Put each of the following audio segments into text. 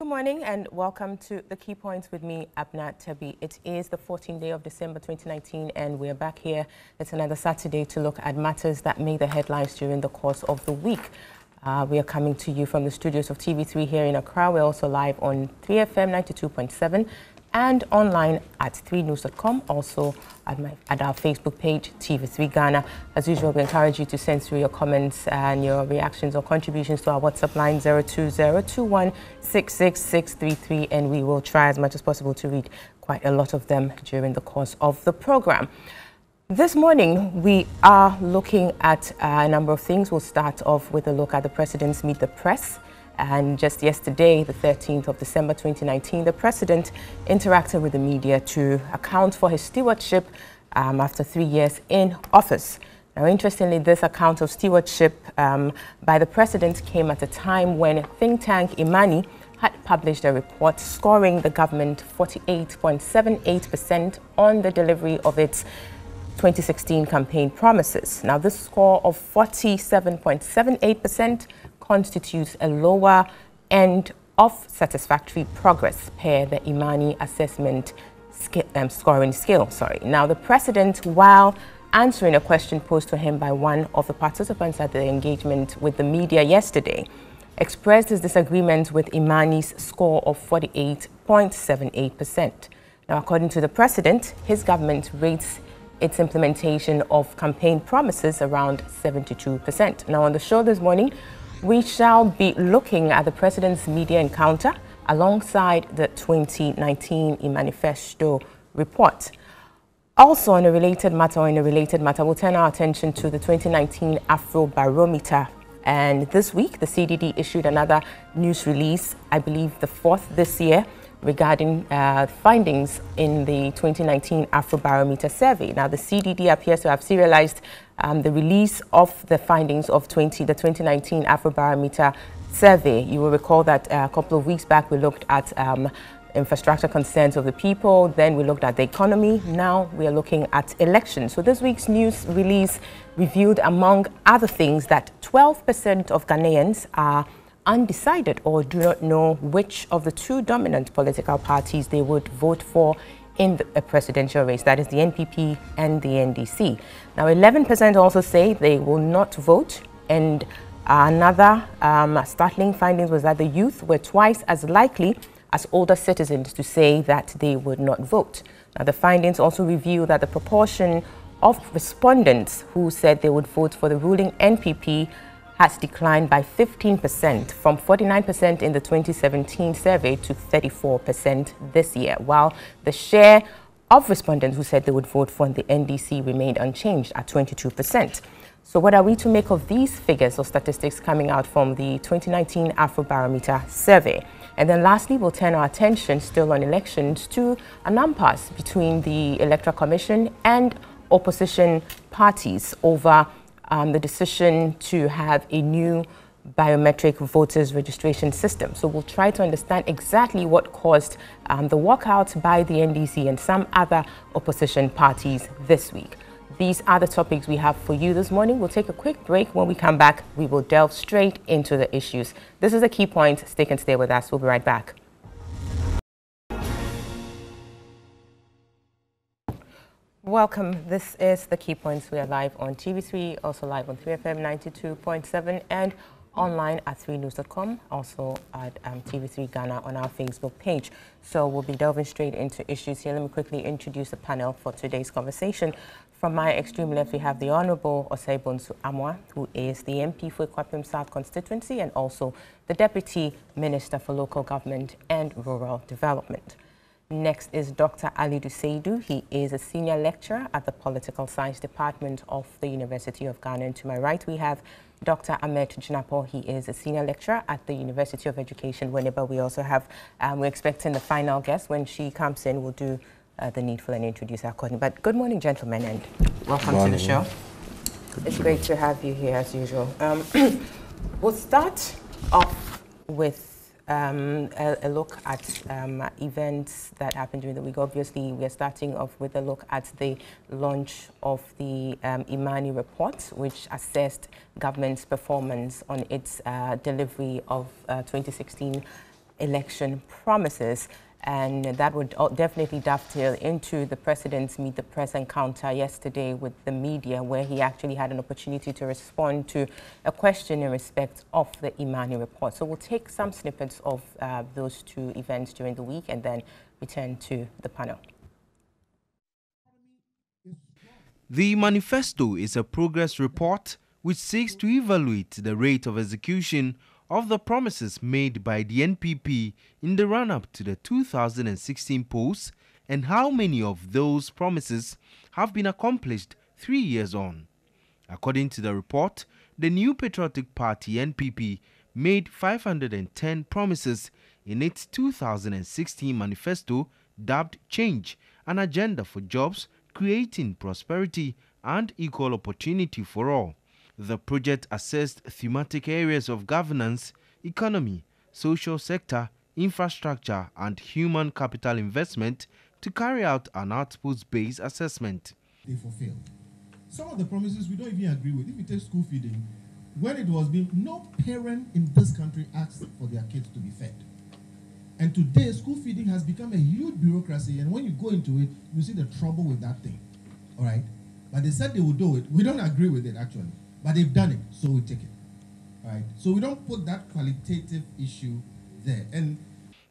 Good morning and welcome to the Key Points with me, Abna Tabi. It is the 14th day of December 2019 and we're back here. It's another Saturday to look at matters that made the headlines during the course of the week. Uh, we are coming to you from the studios of TV3 here in Accra. We're also live on 3FM 92.7 and online at 3news.com, also at, my, at our Facebook page, TV3 Ghana. As usual, we encourage you to send through your comments and your reactions or contributions to our WhatsApp line 02021666633, and we will try as much as possible to read quite a lot of them during the course of the program. This morning, we are looking at uh, a number of things. We'll start off with a look at the President's Meet the Press. And just yesterday, the 13th of December 2019, the president interacted with the media to account for his stewardship um, after three years in office. Now, interestingly, this account of stewardship um, by the president came at a time when think tank Imani had published a report scoring the government 48.78% on the delivery of its 2016 campaign promises. Now, this score of 47.78% constitutes a lower end of satisfactory progress per the Imani assessment um, scoring scale. Sorry. Now, the president, while answering a question posed to him by one of the participants at the engagement with the media yesterday, expressed his disagreement with Imani's score of 48.78%. Now, according to the president, his government rates its implementation of campaign promises around 72%. Now, on the show this morning, we shall be looking at the president's media encounter alongside the 2019 manifesto report. Also, on a related matter, in a related matter, we'll turn our attention to the 2019 Afrobarometer. And this week, the CDD issued another news release, I believe the fourth this year, regarding uh, findings in the 2019 Afrobarometer survey. Now, the CDD appears to have serialized um, the release of the findings of 20, the 2019 Afrobarometer survey. You will recall that uh, a couple of weeks back we looked at um, infrastructure concerns of the people, then we looked at the economy, now we are looking at elections. So this week's news release revealed, among other things, that 12% of Ghanaians are undecided or do not know which of the two dominant political parties they would vote for in the presidential race, that is the NPP and the NDC. Now, 11% also say they will not vote, and another um, startling findings was that the youth were twice as likely as older citizens to say that they would not vote. Now, the findings also reveal that the proportion of respondents who said they would vote for the ruling NPP has declined by 15% from 49% in the 2017 survey to 34% this year, while the share of respondents who said they would vote for the NDC remained unchanged at 22%. So what are we to make of these figures or statistics coming out from the 2019 Afrobarometer survey? And then lastly, we'll turn our attention still on elections to an impasse between the Electoral Commission and opposition parties over um, the decision to have a new biometric voters registration system. So we'll try to understand exactly what caused um, the walkout by the NDC and some other opposition parties this week. These are the topics we have for you this morning. We'll take a quick break. When we come back, we will delve straight into the issues. This is the key point. Stick and stay with us. We'll be right back. Welcome. This is the Key Points. We are live on TV3, also live on 3FM 92.7 and online at 3news.com, also at um, TV3 Ghana on our Facebook page. So we'll be delving straight into issues here. Let me quickly introduce the panel for today's conversation. From my extreme left, we have the Honorable Osei-Bonsu Amoah, who is the MP for Akuapem South constituency and also the Deputy Minister for Local Government and Rural Development. Next is Dr. Ali Seidu. He is a senior lecturer at the Political Science Department of the University of Ghana. And to my right, we have Dr. Ahmed Jinapor. He is a senior lecturer at the University of Education, Winneba. We also have, um, we're expecting the final guest. When she comes in, we'll do uh, the needful and introduce our coordinator. But good morning, gentlemen, and welcome to the show. Good it's great to have you here, as usual. Um, we'll start off with um, a, a, look at um, events that happened during the week. Obviously, we are starting off with a look at the launch of the um, Imani report, which assessed government's performance on its uh, delivery of uh, 2016 election promises. And that would definitely dovetail into the president's Meet the Press encounter yesterday with the media, where he actually had an opportunity to respond to a question in respect of the Imani report. So we'll take some snippets of uh, those two events during the week and then return to the panel. The manifesto is a progress report which seeks to evaluate the rate of execution of the promises made by the NPP in the run up to the 2016 polls and how many of those promises have been accomplished three years on. According to the report, the New Patriotic Party NPP made 510 promises in its 2016 manifesto dubbed Change, an agenda for jobs, creating prosperity and equal opportunity for all. The project assessed thematic areas of governance, economy, social sector, infrastructure, and human capital investment to carry out an outputs-based assessment. They fulfill. Some of the promises we don't even agree with. If you take school feeding, when it was being, no parent in this country asked for their kids to be fed. And today, school feeding has become a huge bureaucracy. And when you go into it, you see the trouble with that thing. All right? But they said they would do it. We don't agree with it, actually. But they've done it, so we take it. Right? So we don't put that qualitative issue there. And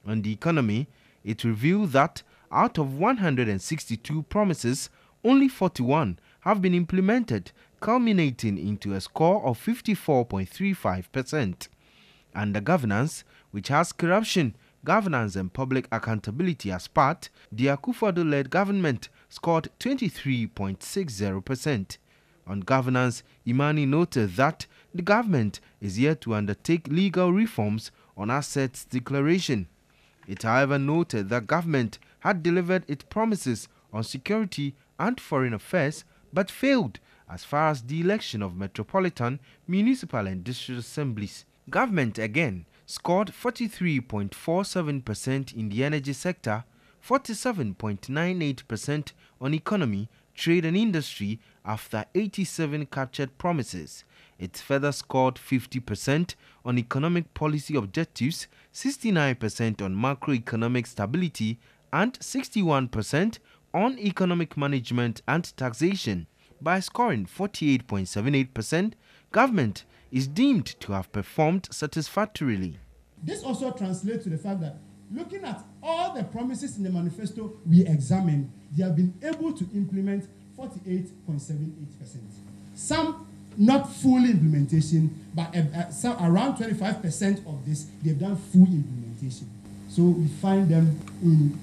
on the economy, it revealed that out of 162 promises, only 41 have been implemented, culminating into a score of 54.35%. And the governance, which has corruption, governance and public accountability as part, the Akufo-Addo-led government scored 23.60%. On governance, Imani noted that the government is yet to undertake legal reforms on assets declaration. It however noted that government had delivered its promises on security and foreign affairs but failed as far as the election of metropolitan, municipal and district assemblies. Government again scored 43.47% in the energy sector, 47.98% on economy trade and industry after 87 captured promises. It further scored 50% on economic policy objectives, 69% on macroeconomic stability, and 61% on economic management and taxation. By scoring 48.78%, government is deemed to have performed satisfactorily. This also translates to the fact that looking at all the promises in the manifesto we examined, they have been able to implement 48.78%. Some not full implementation, but uh, uh, some, around 25% of this, they've done full implementation. So we find them in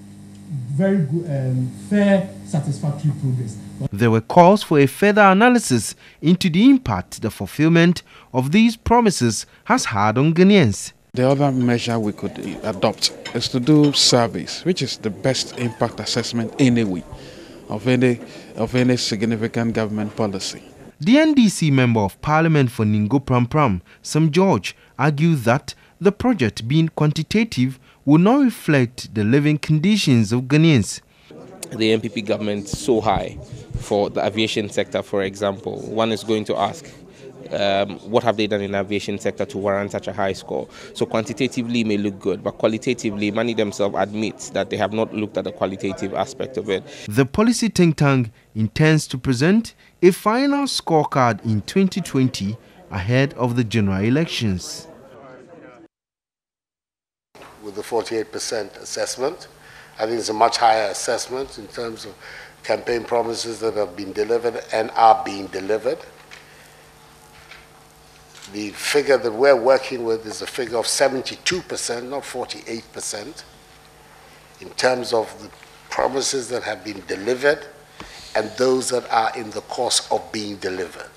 very good, um, fair, satisfactory progress. There were calls for a further analysis into the impact the fulfillment of these promises has had on Ghanaians. The other measure we could eh, adopt is to do surveys, which is the best impact assessment anyway of any, of any significant government policy. The NDC Member of Parliament for Ningo-Prampram, Sam George, argued that the project being quantitative will not reflect the living conditions of Ghanaians. The NPP government so high for the aviation sector, for example. One is going to ask, um, what have they done in the aviation sector to warrant such a high score? So quantitatively may look good, but qualitatively, many themselves admit that they have not looked at the qualitative aspect of it. The policy think tank intends to present a final scorecard in 2020 ahead of the general elections. With the 48% assessment, I think it's a much higher assessment in terms of campaign promises that have been delivered and are being delivered the figure that we're working with is a figure of 72%, not 48%, in terms of the promises that have been delivered and those that are in the course of being delivered.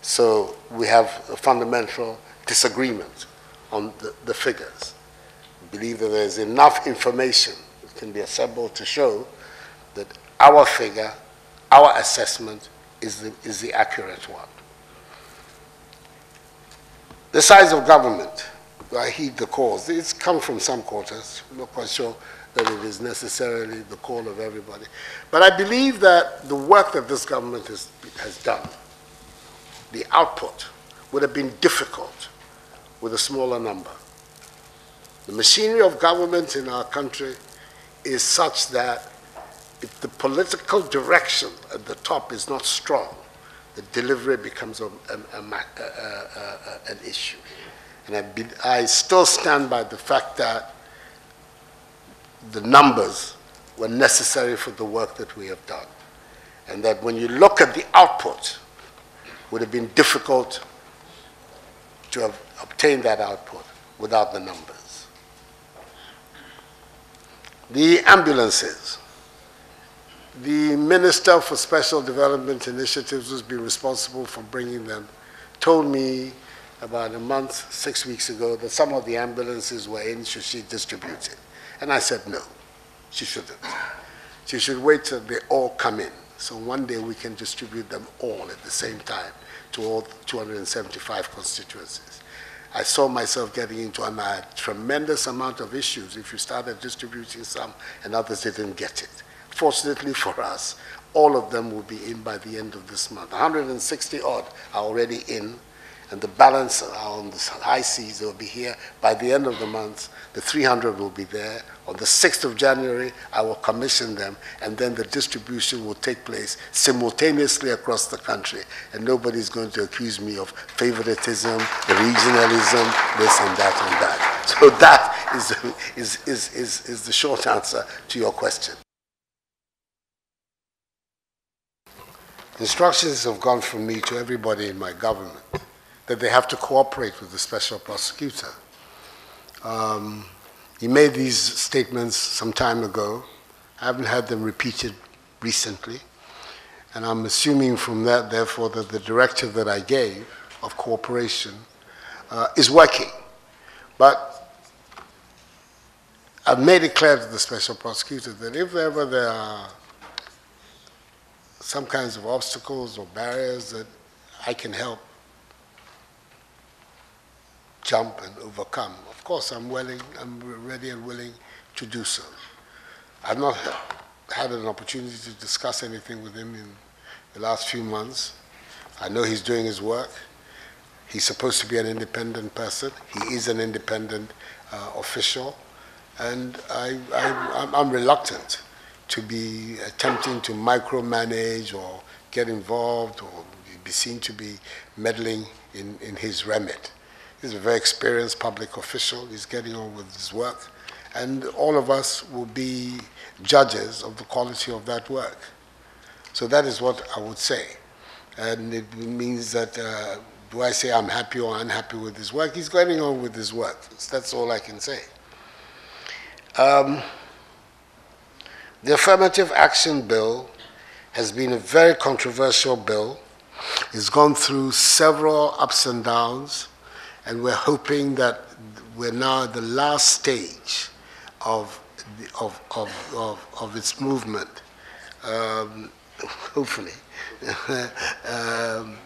So we have a fundamental disagreement on the, the figures. We believe that there's enough information that can be assembled to show that our figure, our assessment is the, is the accurate one. The size of government, I heed the calls. It's come from some quarters. I'm not quite sure that it is necessarily the call of everybody. But I believe that the work that this government has, has done, the output, would have been difficult with a smaller number. The machinery of government in our country is such that if the political direction at the top is not strong, the delivery becomes a, a, a, an issue. And I, be, I still stand by the fact that the numbers were necessary for the work that we have done. And that when you look at the output, would have been difficult to have obtained that output without the numbers. The ambulances. The Minister for Special Development Initiatives, who's been responsible for bringing them, told me about a month, six weeks ago, that some of the ambulances were in, should she distribute it? And I said no, she shouldn't. She should wait till they all come in. So one day we can distribute them all at the same time to all 275 constituencies. I saw myself getting into a tremendous amount of issues if you started distributing some and others didn't get it. Fortunately for us, all of them will be in by the end of this month. 160 odd are already in and the balance on the high seas will be here by the end of the month. The 300 will be there. On the 6th of January, I will commission them, and then the distribution will take place simultaneously across the country. And nobody's going to accuse me of favoritism, regionalism, this and that and that. So that is, is, is, is, is the short answer to your question. Instructions have gone from me to everybody in my government that they have to cooperate with the special prosecutor. Um, he made these statements some time ago. I haven't had them repeated recently. And I'm assuming from that, therefore, that the directive that I gave of cooperation uh, is working. But I've made it clear to the special prosecutor that if ever there are some kinds of obstacles or barriers that I can help jump and overcome. Of course, I'm willing, I'm ready and willing to do so. I've not had an opportunity to discuss anything with him in the last few months. I know he's doing his work. He's supposed to be an independent person. He is an independent uh, official. And I, am reluctant to be attempting to micromanage or get involved or be seen to be meddling in, in his remit. He's a very experienced public official. He's getting on with his work. And all of us will be judges of the quality of that work. So that is what I would say. And it means that, uh, do I say I'm happy or unhappy with his work? He's getting on with his work. That's all I can say. Um, the Affirmative Action Bill has been a very controversial bill. It's gone through several ups and downs and we're hoping that we're now at the last stage of, of, of, of, of its movement. Um, hopefully. um,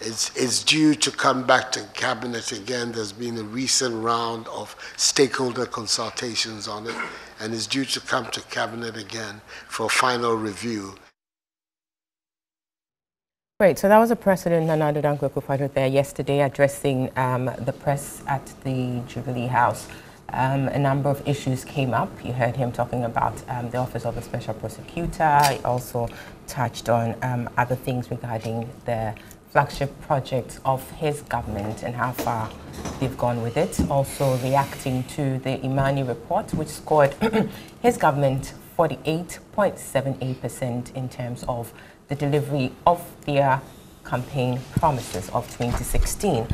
it's, it's due to come back to cabinet again. There's been a recent round of stakeholder consultations on it, and is due to come to cabinet again for final review. Great. So that was a President Nana Dankwa Akufo-Addo there yesterday addressing um, the press at the Jubilee House. Um, a number of issues came up. You heard him talking about um, the Office of the Special Prosecutor. He also touched on um, other things regarding the flagship project of his government and how far they've gone with it. Also reacting to the Imani report, which scored his government 48.78% in terms of the delivery of their campaign promises of 2016.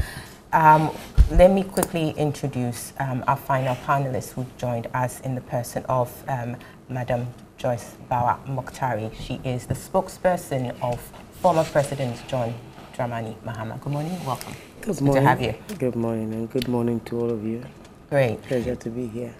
Um, let me quickly introduce um, our final panelist who joined us in the person of um, Madam Joyce Bawah Mogtari. She is the spokesperson of former President John Dramani Mahama. Good morning, welcome. Good morning. Good to have you. Good morning, and good morning to all of you. Great. Pleasure to be here.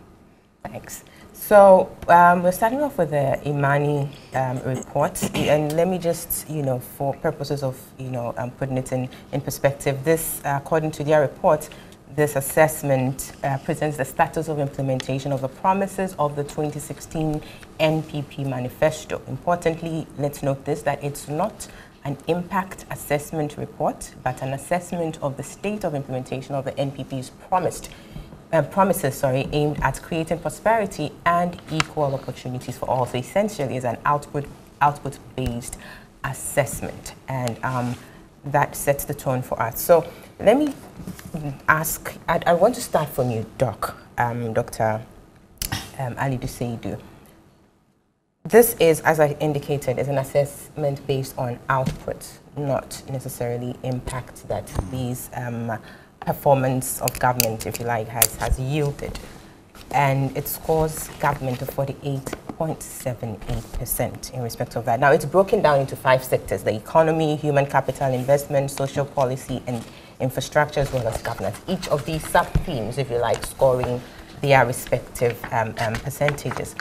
Thanks. So um, we're starting off with the Imani um, report, and let me just, you know, for purposes of, you know, um, putting it in, in perspective, this, uh, according to their report, this assessment uh, presents the status of implementation of the promises of the 2016 NPP manifesto. Importantly, let's note this, that it's not an impact assessment report, but an assessment of the state of implementation of the NPP's promised uh, promises, sorry, aimed at creating prosperity and equal opportunities for all. So essentially, it's an output output based assessment, and um, that sets the tone for us. So let me ask. I, I want to start from you, Doc, um, Doctor um, Ali Duseidu. This is, as I indicated, is an assessment based on output, not necessarily impact that these um, performance of government, if you like, has, has yielded. And it scores government of 48.78% in respect of that. Now, it's broken down into five sectors, the economy, human capital, investment, social policy, and infrastructure, as well as governance. Each of these sub-themes, if you like, scoring their respective um, um, percentages.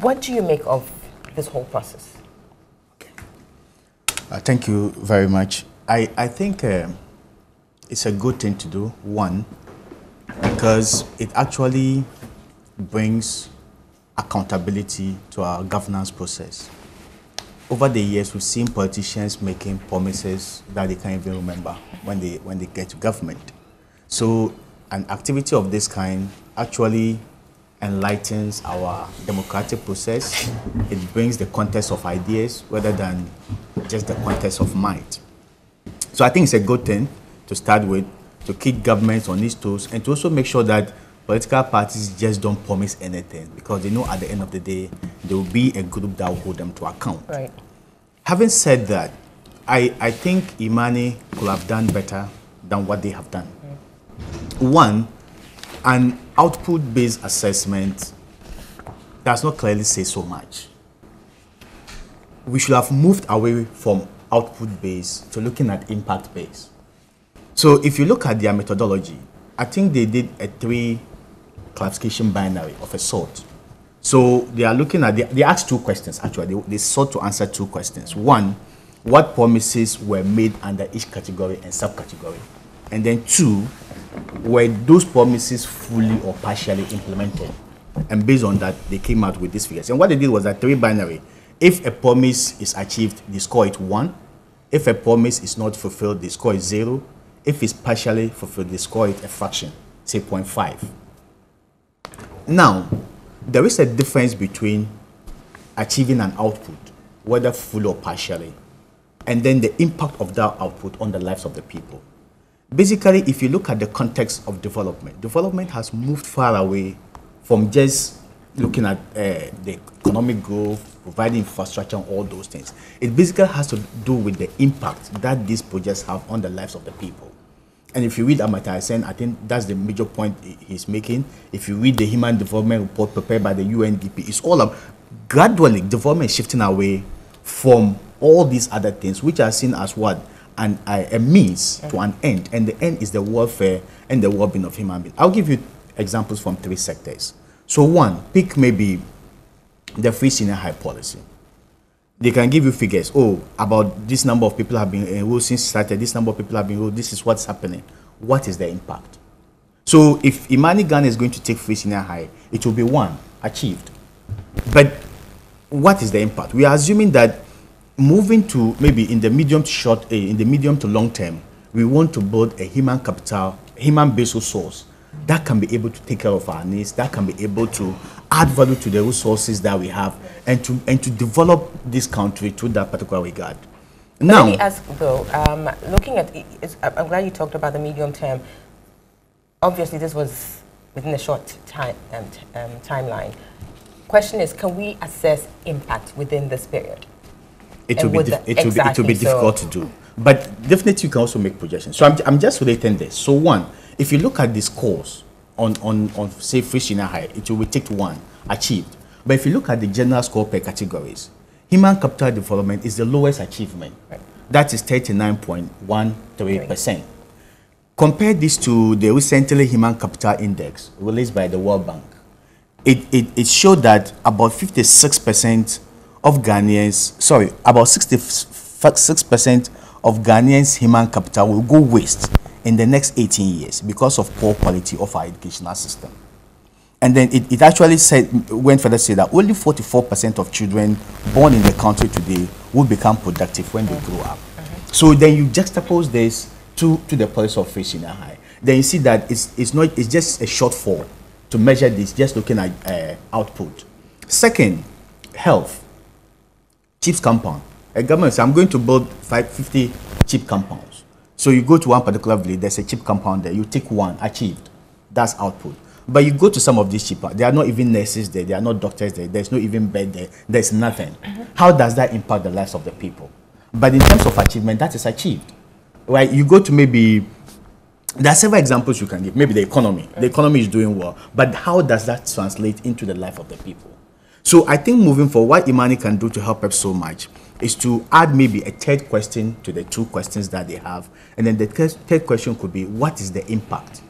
What do you make of this whole process? Uh, thank you very much. I, I think uh, it's a good thing to do, one, because it actually brings accountability to our governance process. Over the years, we've seen politicians making promises that they can't even remember when they, when they get to government. So an activity of this kind actually enlightens our democratic process. It brings the context of ideas rather than just the context of might. So I think it's a good thing to start with, to keep governments on these toes, and to also make sure that political parties just don't promise anything because they know at the end of the day there will be a group that will hold them to account. Right. Having said that, I, I think Imani could have done better than what they have done. One, an output-based assessment does not clearly say so much. We should have moved away from output-based to looking at impact-based. So if you look at their methodology, I think they did a three classification binary of a sort. So they are looking at, the, they asked two questions actually. They, they sought to answer two questions. One, what promises were made under each category and subcategory? And then two, were those promises fully or partially implemented? And based on that, they came out with these figures. And what they did was a three binary. If a promise is achieved, they score it one. If a promise is not fulfilled, they score it zero. If it's partially fulfilled, they score it a fraction, say 0.5. Now, there is a difference between achieving an output, whether full or partially, and then the impact of that output on the lives of the people. Basically, if you look at the context of development, development has moved far away from just looking at uh, the economic growth, providing infrastructure, and all those things. It basically has to do with the impact that these projects have on the lives of the people. And if you read Amartya Sen, I think that's the major point he's making. If you read the Human Development Report prepared by the UNDP, it's all about gradually development shifting away from all these other things, which are seen as what an, a, a means to mm. an end, and the end is the welfare and the well-being of human beings. I'll give you examples from three sectors. So one, pick maybe the free senior high policy. They can give you figures. Oh, about this number of people have been uh, enrolled since started. This number of people have been enrolled. This is what's happening. What is the impact? So if Imani Ghana is going to take free senior high, it will be one achieved. But what is the impact? We are assuming that moving to maybe in the medium to short, uh, in the medium to long term, we want to build a human capital, human based resource that can be able to take care of our needs, that can be able to add value to the resources that we have, and to and to develop this country to that particular regard. Now, let me ask though, um, looking at, I'm glad you talked about the medium term. Obviously, this was within a short time um, um, timeline. Question is, can we assess impact within this period? It will be it, exactly, will be, it will be difficult so. to do. But definitely, you can also make projections. So I'm, I'm just relating this. So one, if you look at this course on on on say free senior high, it will be ticked one achieved. But if you look at the general score per categories, human capital development is the lowest achievement. Right. That is 39.13 percent. Compare this to the recently Human Capital Index released by the World Bank. It, it, it showed that about 56 percent of Ghanaians, sorry, about 66% of Ghanaians' human capital will go waste in the next 18 years because of poor quality of our educational system. And then it, it actually said, went further to say that only 44% of children born in the country today will become productive when they grow up. So then you juxtapose this to, to the policy of free a high. then you see that it's, it's not it's just a shortfall to measure this just looking at uh, output second health CHPS compound. A government says i'm going to build 550 chip compounds. So you go to one particular village there's a chip compound there. You take one achieved. That's output. But you go to some of these cheaper there are not even nurses there there are not doctors there there's no even bed there there's nothing. How does that impact the lives of the people? But in terms of achievement that is achieved. Right you go to maybe there are several examples you can give. Maybe the economy. The economy is doing well, but how does that translate into the life of the people? So I think moving forward, what Imani can do to help us so much is to add maybe a third question to the two questions that they have, and then the third third question could be, what is the impact?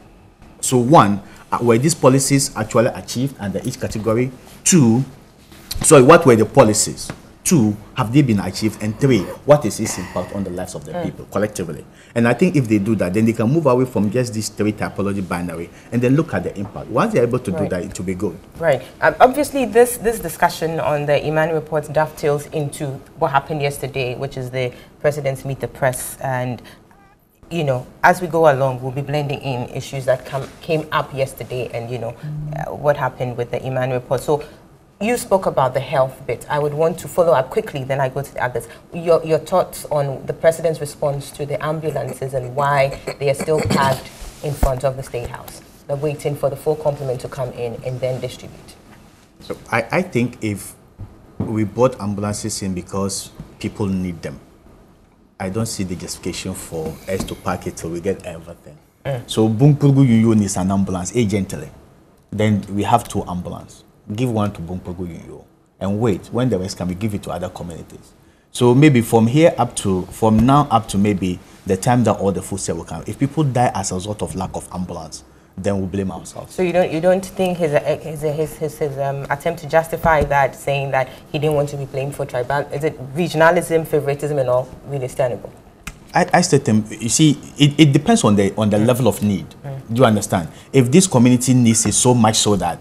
So one, uh, were these policies actually achieved under each category? Two, sorry, what were the policies? Two, have they been achieved? And three, what is its impact on the lives of the people collectively? And I think if they do that, then they can move away from just this three typology binary and then look at the impact. Once they're able to do that, it will be good. Right. Um, obviously, this, this discussion on the Imani report dovetails into what happened yesterday, which is the president's meet the press. And, you know, as we go along, we'll be blending in issues that come, came up yesterday and, you know, uh, what happened with the Imani report. So you spoke about the health bit. I would want to follow up quickly, then I go to the others. Your, your thoughts on the president's response to the ambulances and why they are still parked in front of the State House. They're waiting for the full complement to come in and then distribute. So I, I think if we bought ambulances in because people need them, I don't see the justification for us to park it till we get everything. Mm. So Bunkpurugu-Yunyoo needs an ambulance eh, urgently. Then we have two ambulance. Give one to Bunkpurugu-Yunyoo and wait. When the rest can we give it to other communities. So maybe from here up to from now up to maybe the time that all the food sale will come. If people die as a result of lack of ambulance, then we blame ourselves. So you don't you don't think his his his his, his um, attempt to justify that, saying that he didn't want to be blamed for tribal, is it regionalism, favoritism, and all really understandable? I, I still think you see it, it depends on the on the level of need. Do you understand? If this community needs it so much so that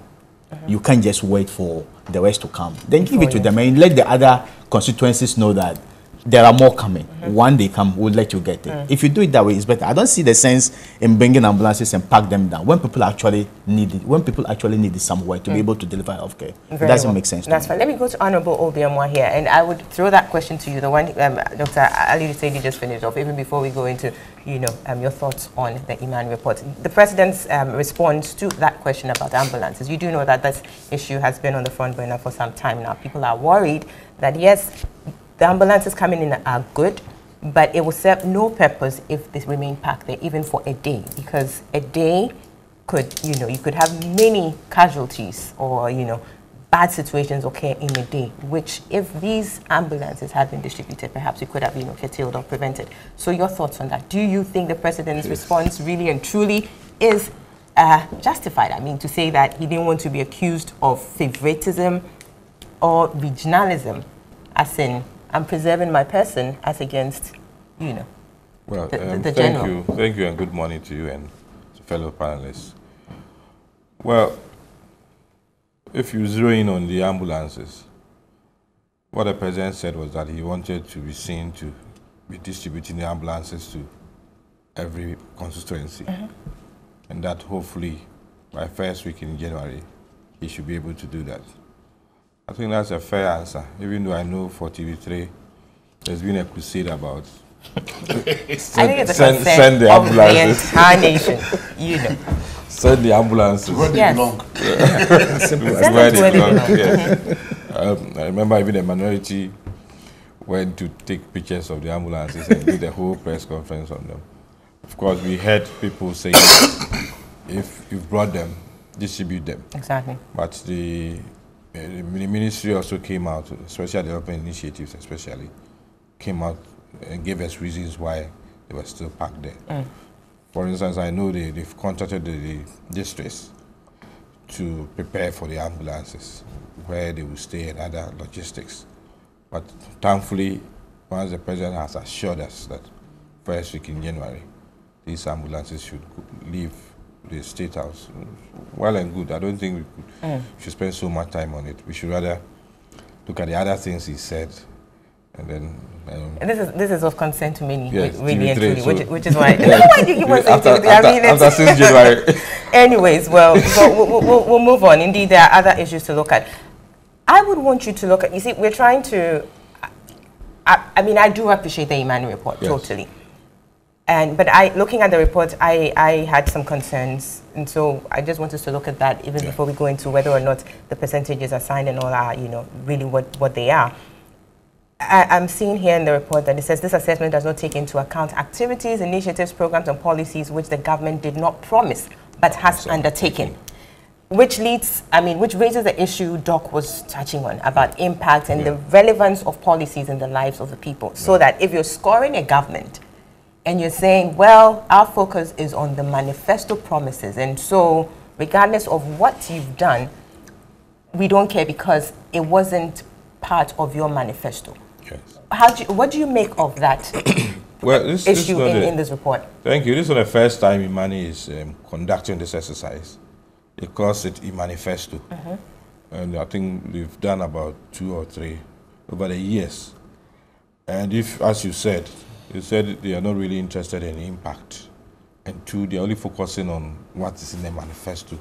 you can't just wait for the rest to come, then give it to them and let the other constituencies know that there are more coming. One day come, we'll let you get it. If you do it that way, it's better. I don't see the sense in bringing ambulances and pack them down when people actually need it. When people actually need it somewhere to be able to deliver healthcare, it doesn't well. make sense. That's fine. Let me go to Honorable O.B. Amoah here, and I would throw that question to you, the one um, Dr. Ali said you just finished off, even before we go into, you know, um, your thoughts on the Imani report. The president's um, response to that question about ambulances. You do know that this issue has been on the front burner for some time now. People are worried that yes, the ambulances coming in are good, but it will serve no purpose if they remain parked there, even for a day, because a day could, you know, you could have many casualties or, you know, bad situations occur in a day, which if these ambulances had been distributed, perhaps we could have, you know, curtailed or prevented. So your thoughts on that? Do you think the president's response really and truly is uh, justified? I mean, to say that he didn't want to be accused of favoritism or regionalism, as in, I'm preserving my person as against, you know, Well, the- the- um, the thank general. you, thank you, and good morning to you and to fellow panelists. Well, if you zero in on the ambulances, what the president said was that he wanted to be seen to be distributing the ambulances to every constituency, and that hopefully by first week in January, he should be able to do that. I think that's a fair answer, even though I know for TV3, there's been a crusade about I think it's a send- send the of the ambulances. entire nation, you know. send the ambulances. Yes. Send them to where they belong. um, I remember even the minority went to take pictures of the ambulances and did a whole press conference on them. Of course, we heard people saying, if you've brought them, distribute them. Exactly. But the, Uh, the ministry also came out, special development initiatives especially, came out and gave us reasons why they were still parked there. Mm. For instance, I know they, they've contacted the, the districts to prepare for the ambulances, where they will stay and other logistics. But thankfully, once the president has assured us that first week in January, these ambulances should leave the state house, well and good. I don't think we could, should spend so much time on it. We should rather look at the other things he said and then. Um, and this is this is of concern to many, yes, really and truly, so which, which is why. why do you keep on saying after, TV3? after, I mean, after since January. Anyways, well, we'll, we'll, we'll, we'll move on. Indeed, there are other issues to look at. I would want you to look at. You see, we're trying to. I, I mean, I do appreciate the Imani report Yes. totally. And but I, looking at the report, I, I had some concerns, and so I just want us to look at that even before we go into whether or not the percentages assigned and all are, you know, really what, what they are. I, I'm seeing here in the report that it says this assessment does not take into account activities, initiatives, programs, and policies which the government did not promise but has undertaken. Which leads, I mean, which raises the issue Doc was touching on about impact and the relevance of policies in the lives of the people. So that if you're scoring a government and you're saying, well, our focus is on the manifesto promises, and so regardless of what you've done, we don't care because it wasn't part of your manifesto. Yes. How do you, what do you make of that Well, this, this is issue not in, the- in this report? Thank you. This is the first time Imani is um, conducting this exercise. They calls it a manifesto. And I think we've done about two or three over the years. And if, as you said, you said they are not really interested in impact. And two, they're only focusing on what is in the manifesto,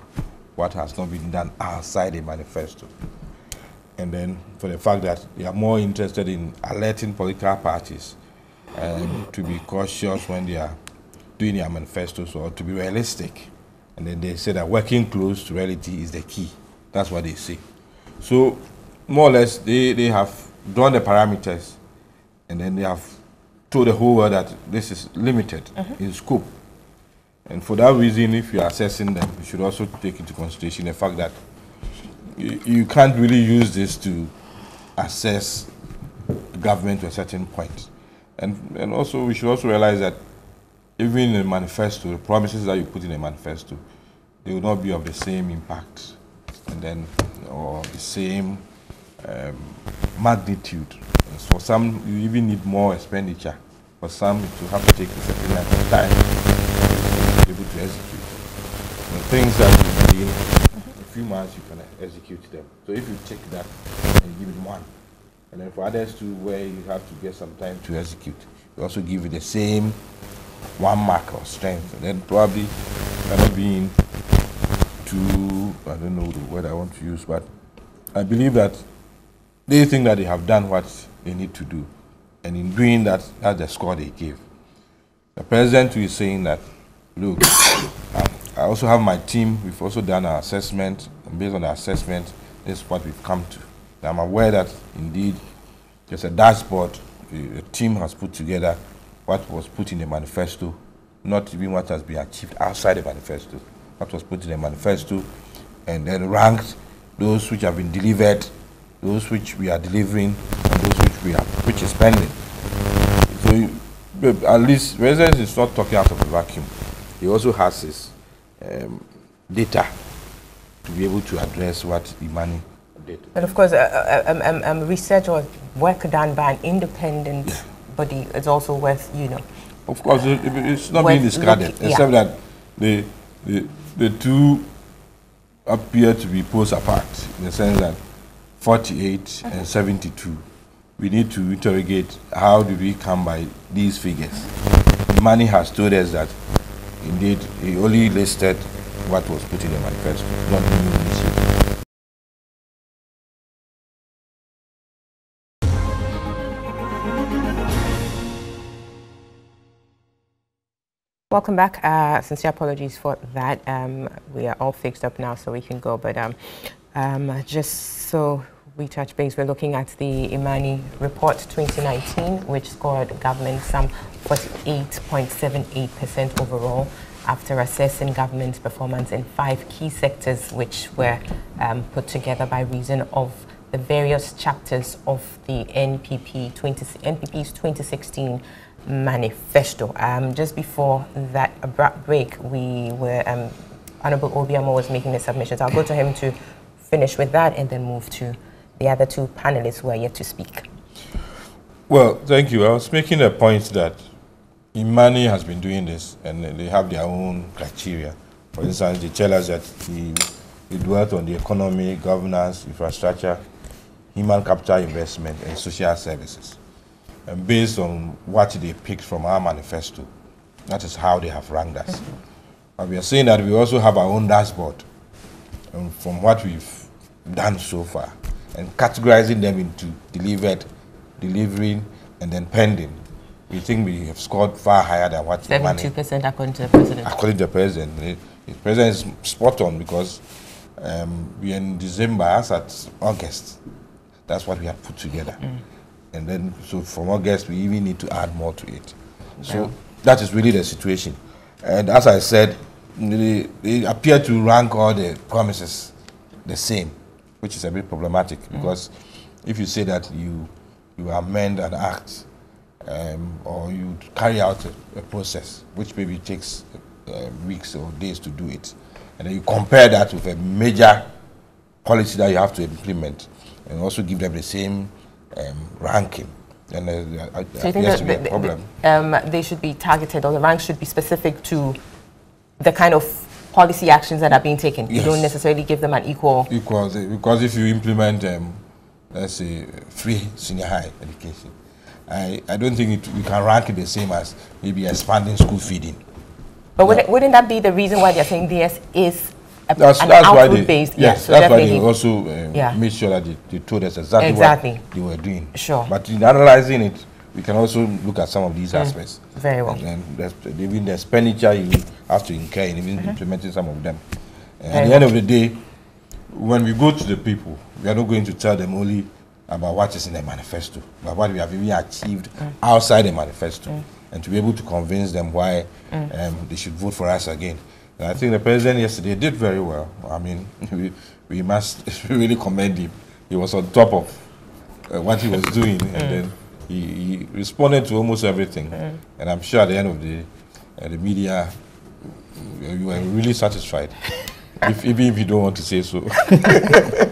what has not been done outside the manifesto. And then for the fact that they are more interested in alerting political parties um, to be cautious when they are doing their manifestos or to be realistic. And then they say that working close to reality is the key. That's what they say. So, more or less, they, they have drawn the parameters and then they have told the whole world that this is limited in scope. And for that reason, if you are assessing them, you should also take into consideration the fact that you, you can't really use this to assess the government to a certain point. And, and also, we should also realize that even in the manifesto, the promises that you put in a manifesto, they will not be of the same impact and then or the same um, magnitude. For some, you even need more expenditure. For some, will have to take a certain length of time to be able to execute. The things that you do in a few months, you can execute them. So if you take that and give it one, and then for others too, where you have to get some time to execute, you also give it the same one mark of strength, and then probably not being too, I don't know the word I want to use, but I believe that they think that they have done what they need to do, and in doing that, that's the score they give. The president is saying that, look, I also have my team, we've also done our assessment, and based on the assessment, this is what we've come to. I'm aware that indeed there's a dashboard the team has put together, what was put in the manifesto, not even what has been achieved outside the manifesto, what was put in the manifesto, and then ranked those which have been delivered, those which we are delivering, and those which we are which is pending. So you- at least Residence is not talking out of a vacuum. He also has his um, data to be able to address what Imani did. And of course, uh, uh, um, um, um, research or work done by an independent body is also worth, you know. Of course, it- it's not being discarded, looking- except that the, the, the two appear to be poles apart in the sense that 48 and 72. We need to interrogate how did we come by these figures. Money has told us that indeed he only listed what was put in the manifesto, not the new initiative. Welcome back. Uh, sincere apologies for that. Um, we are all fixed up now, so we can go. But um, um, just so we touch base, we're looking at the Imani Report 2019, which scored government some 48.78% overall after assessing government's performance in five key sectors, which were um, put together by reason of the various chapters of the NPP 20, NPP's 2016 manifesto. Um, just before that abrupt break, we were, um, Honorable O.B. Amoah was making the submissions. I'll go to him to finish with that and then move to the other two panelists who are yet to speak. Well, thank you. I was making a point that Imani has been doing this and they have their own criteria. For instance, they tell us that he, he dwelt on the economy, governance, infrastructure, human capital investment, and social services. And based on what they picked from our manifesto, that is how they have ranked us. But we are saying that we also have our own dashboard um, from what we've done so far and categorizing them into delivered, delivering, and then pending. We think we have scored far higher than what the money- 72% according to the president. according to the president. The, president is spot on because um, we are in December, as at August. That's what we have put together. And then, so from August, we even need to add more to it. So Wow. that is really the situation. And as I said, they, they appear to rank all the promises the same, which is a bit problematic because if you say that you you amend an act um, or you carry out a, a process which maybe takes uh, weeks or days to do it, and then you compare that with a major policy that you have to implement, and also give them the same um, ranking, then uh, uh, So you think that the- the- problem. um, they should be targeted or the rank should be specific to the kind of policy actions that are being taken? You don't necessarily give them an equal... Because, because if you implement, um, let's say, free senior high education, I, I don't think it, we can rank it the same as maybe expanding school feeding. But wouldn't, wouldn't that be the reason why they're saying this is a, That's, an that's why they, output-based? yes, so that's why they also um, Yeah. made sure that they, they told us exactly, Exactly. what they were doing. Sure. But in analyzing it, we can also look at some of these mm. aspects. Very well. And, there's- even the expenditure you have to incur in even mm-hmm. implementing some of them. And at the end of the day, when we go to the people, we are not going to tell them only about what is in the manifesto, but what we have even achieved mm. outside the manifesto, mm. and to be able to convince them why um, they should vote for us again. And I think the president yesterday did very well. I mean, we, we must really commend him. He was on top of uh, what he was doing, and then he, he responded to almost everything. And I'm sure at the end of the uh, the media, you were really satisfied, if, even if you don't want to say so.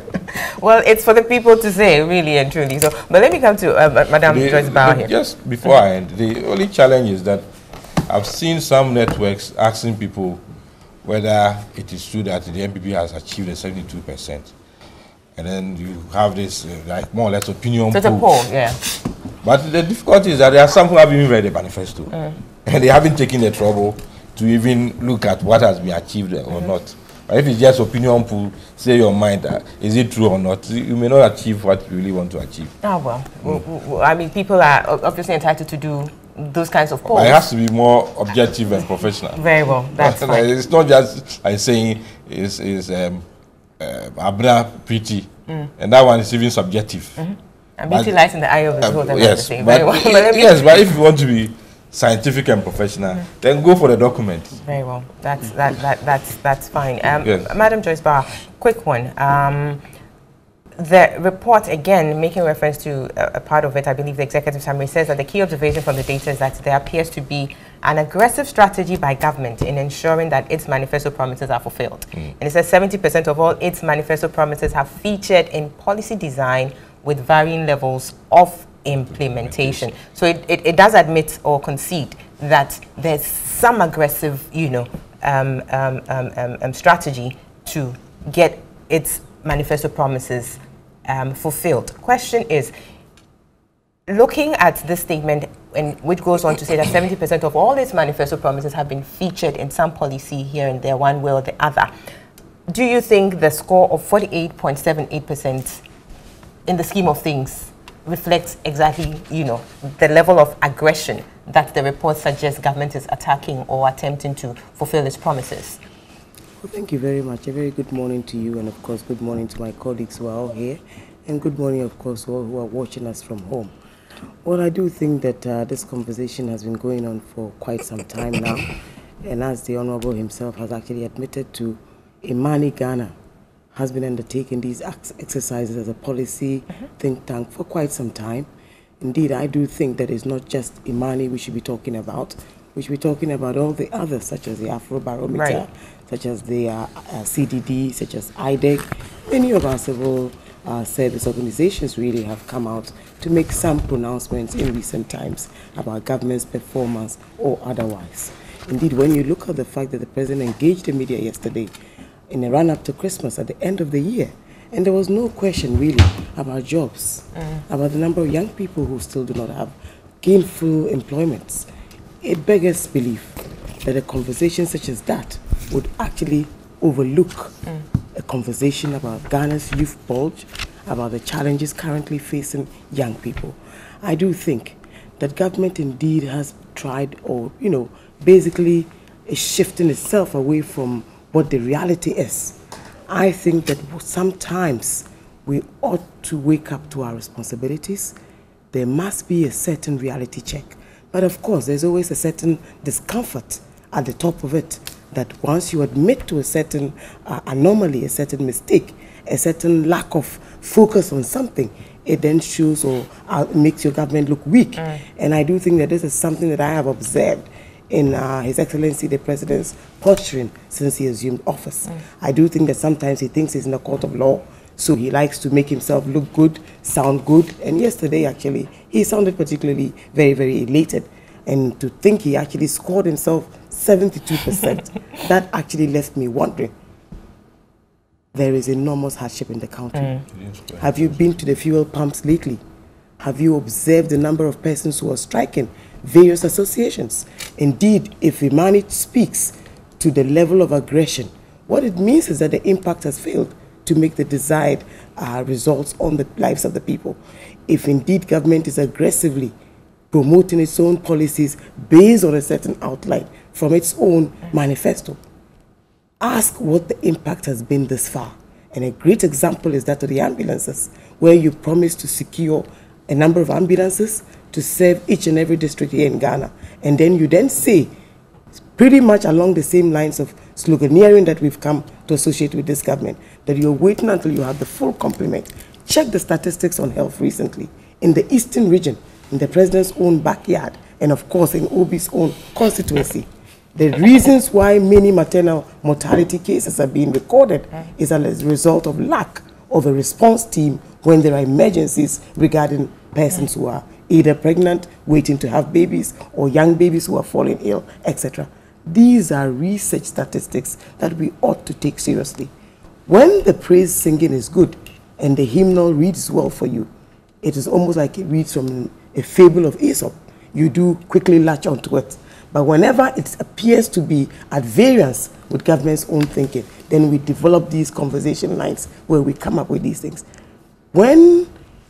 Well, it's for the people to say, really and truly. So, but let me come to uh, Madam The- Joyce Bawah here. Just before I end, the only challenge is that I've seen some networks asking people whether it is true that the NPP has achieved a 72%. And then you have this, uh, like, more or less opinion So it's a poll. poll, yeah. But the difficulty is that there are some who haven't even read the manifesto. Mm. And they haven't taken the trouble to even look at what has been achieved or Mm-hmm. not. But if it's just opinion pool, say your mind, uh, is it true or not? You may not achieve what you really want to achieve. Oh, well. W- w- w- I mean, people are obviously entitled to do those kinds of polls. But it has to be more objective and professional. Very well. That's fine. It's not just like saying is is um, uh, Abra pretty, Mm. and that one is even subjective. And beauty lies in the eye of the beholder. like yes, but, Very well. But yes, but if you want to be scientific and professional, then go for the document. Very well. That's that, that that's that's fine. Um, Yes. Madam Joyce Bawah, quick one. Um, the report again, making reference to a, a part of it, I believe the executive summary says that the key observation from the data is that there appears to be an aggressive strategy by government in ensuring that its manifesto promises are fulfilled. And it says 70% of all its manifesto promises have featured in policy design with varying levels of implementation. So it, it, it does admit or concede that there's some aggressive, you know, um, um, um, um, um, strategy to get its manifesto promises um, fulfilled. Question is, looking at this statement, and which goes on to say that 70% of all its manifesto promises have been featured in some policy here and there, one way or the other. Do you think the score of 48.78% in the scheme of things reflects exactly, you know, the level of aggression that the report suggests government is attacking or attempting to fulfill its promises? Well, thank you very much. A very good morning to you, and of course, good morning to my colleagues who are all here, and good morning, of course, all who are watching us from home. Well, I do think that uh, this conversation has been going on for quite some time now, and as the Honorable himself has actually admitted to, Imani Ghana has been undertaking these exercises as a policy think tank for quite some time. Indeed, I do think that it's not just Imani we should be talking about. We should be talking about all the others, such as the Afrobarometer, Right. such as the uh, uh, CDD, such as IDEG. Many of our civil uh, service organizations really have come out to make some pronouncements in recent times about government's performance or otherwise. Indeed, when you look at the fact that the president engaged the media yesterday in a run up to Christmas at the end of the year, and there was no question really about jobs, about the number of young people who still do not have gainful employments. It beggars belief that a conversation such as that would actually overlook mm. a conversation about Ghana's youth bulge, about the challenges currently facing young people. I do think that government indeed has tried or, you know, basically is shifting itself away from what the reality is. I think that sometimes we ought to wake up to our responsibilities. There must be a certain reality check. But of course, there's always a certain discomfort at the top of it that once you admit to a certain uh, anomaly, a certain mistake, a certain lack of focus on something, it then shows or uh, makes your government look weak. Mm. And I do think that this is something that I have observed in uh, His Excellency the President's posturing since he assumed office. Mm. I do think that sometimes he thinks he's in a court of law, so he likes to make himself look good, sound good. And yesterday, actually, he sounded particularly very, very elated. And to think he actually scored himself 72%, that actually left me wondering. There is enormous hardship in the country. Mm. Have you been to the fuel pumps lately? Have you observed the number of persons who are striking? Various associations. Indeed, if Imani speaks to the level of aggression, what it means is that the impact has failed to make the desired uh, results on the lives of the people. If indeed government is aggressively promoting its own policies based on a certain outline from its own manifesto, ask what the impact has been this far. And a great example is that of the ambulances, where you promised to secure a number of ambulances to serve each and every district here in Ghana. And then you then say, pretty much along the same lines of sloganeering that we've come to associate with this government, that you're waiting until you have the full complement. Check the statistics on health recently. In the eastern region, in the president's own backyard, and of course in O.B.'s own constituency, the reasons why many maternal mortality cases are being recorded is as a result of lack of a response team when there are emergencies regarding persons who are either pregnant, waiting to have babies, or young babies who are falling ill, etc. These are research statistics that we ought to take seriously. When the praise singing is good and the hymnal reads well for you, it is almost like it reads from a fable of Aesop. You do quickly latch onto it. But whenever it appears to be at variance with government's own thinking, then we develop these conversation lines where we come up with these things. When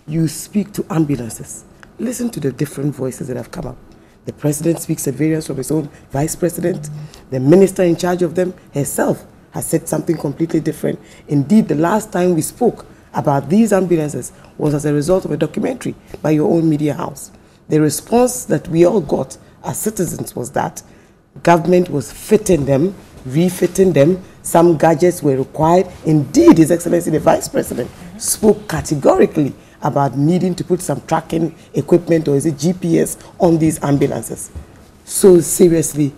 you speak to ambulances, listen to the different voices that have come up. The president speaks at variance from his own vice president. The minister in charge of them herself has said something completely different. Indeed, the last time we spoke about these ambulances was as a result of a documentary by your own media house. The response that we all got as citizens was that government was fitting them, refitting them. Some gadgets were required. Indeed, His Excellency the Vice President spoke categorically about needing to put some tracking equipment or is it GPS on these ambulances. So seriously,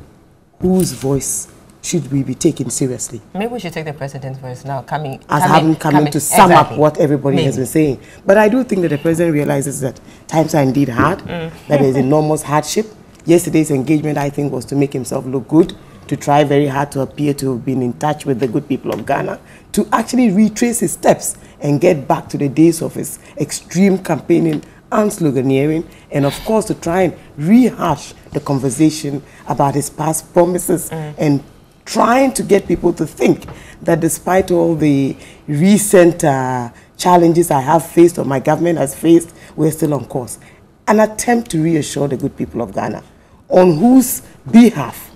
whose voice should we be taking seriously? Maybe we should take the president's voice now, coming as coming, having coming, coming to sum exactly. up what everybody Maybe. has been saying. But I do think that the president realizes that times are indeed hard, mm. that there is enormous hardship. Yesterday's engagement, I think, was to make himself look good, to try very hard to appear to have been in touch with the good people of Ghana, to actually retrace his steps and get back to the days of his extreme campaigning and sloganeering, and of course to try and rehash the conversation about his past promises mm. and trying to get people to think that despite all the recent uh, challenges I have faced or my government has faced, we're still on course. An attempt to reassure the good people of Ghana on whose behalf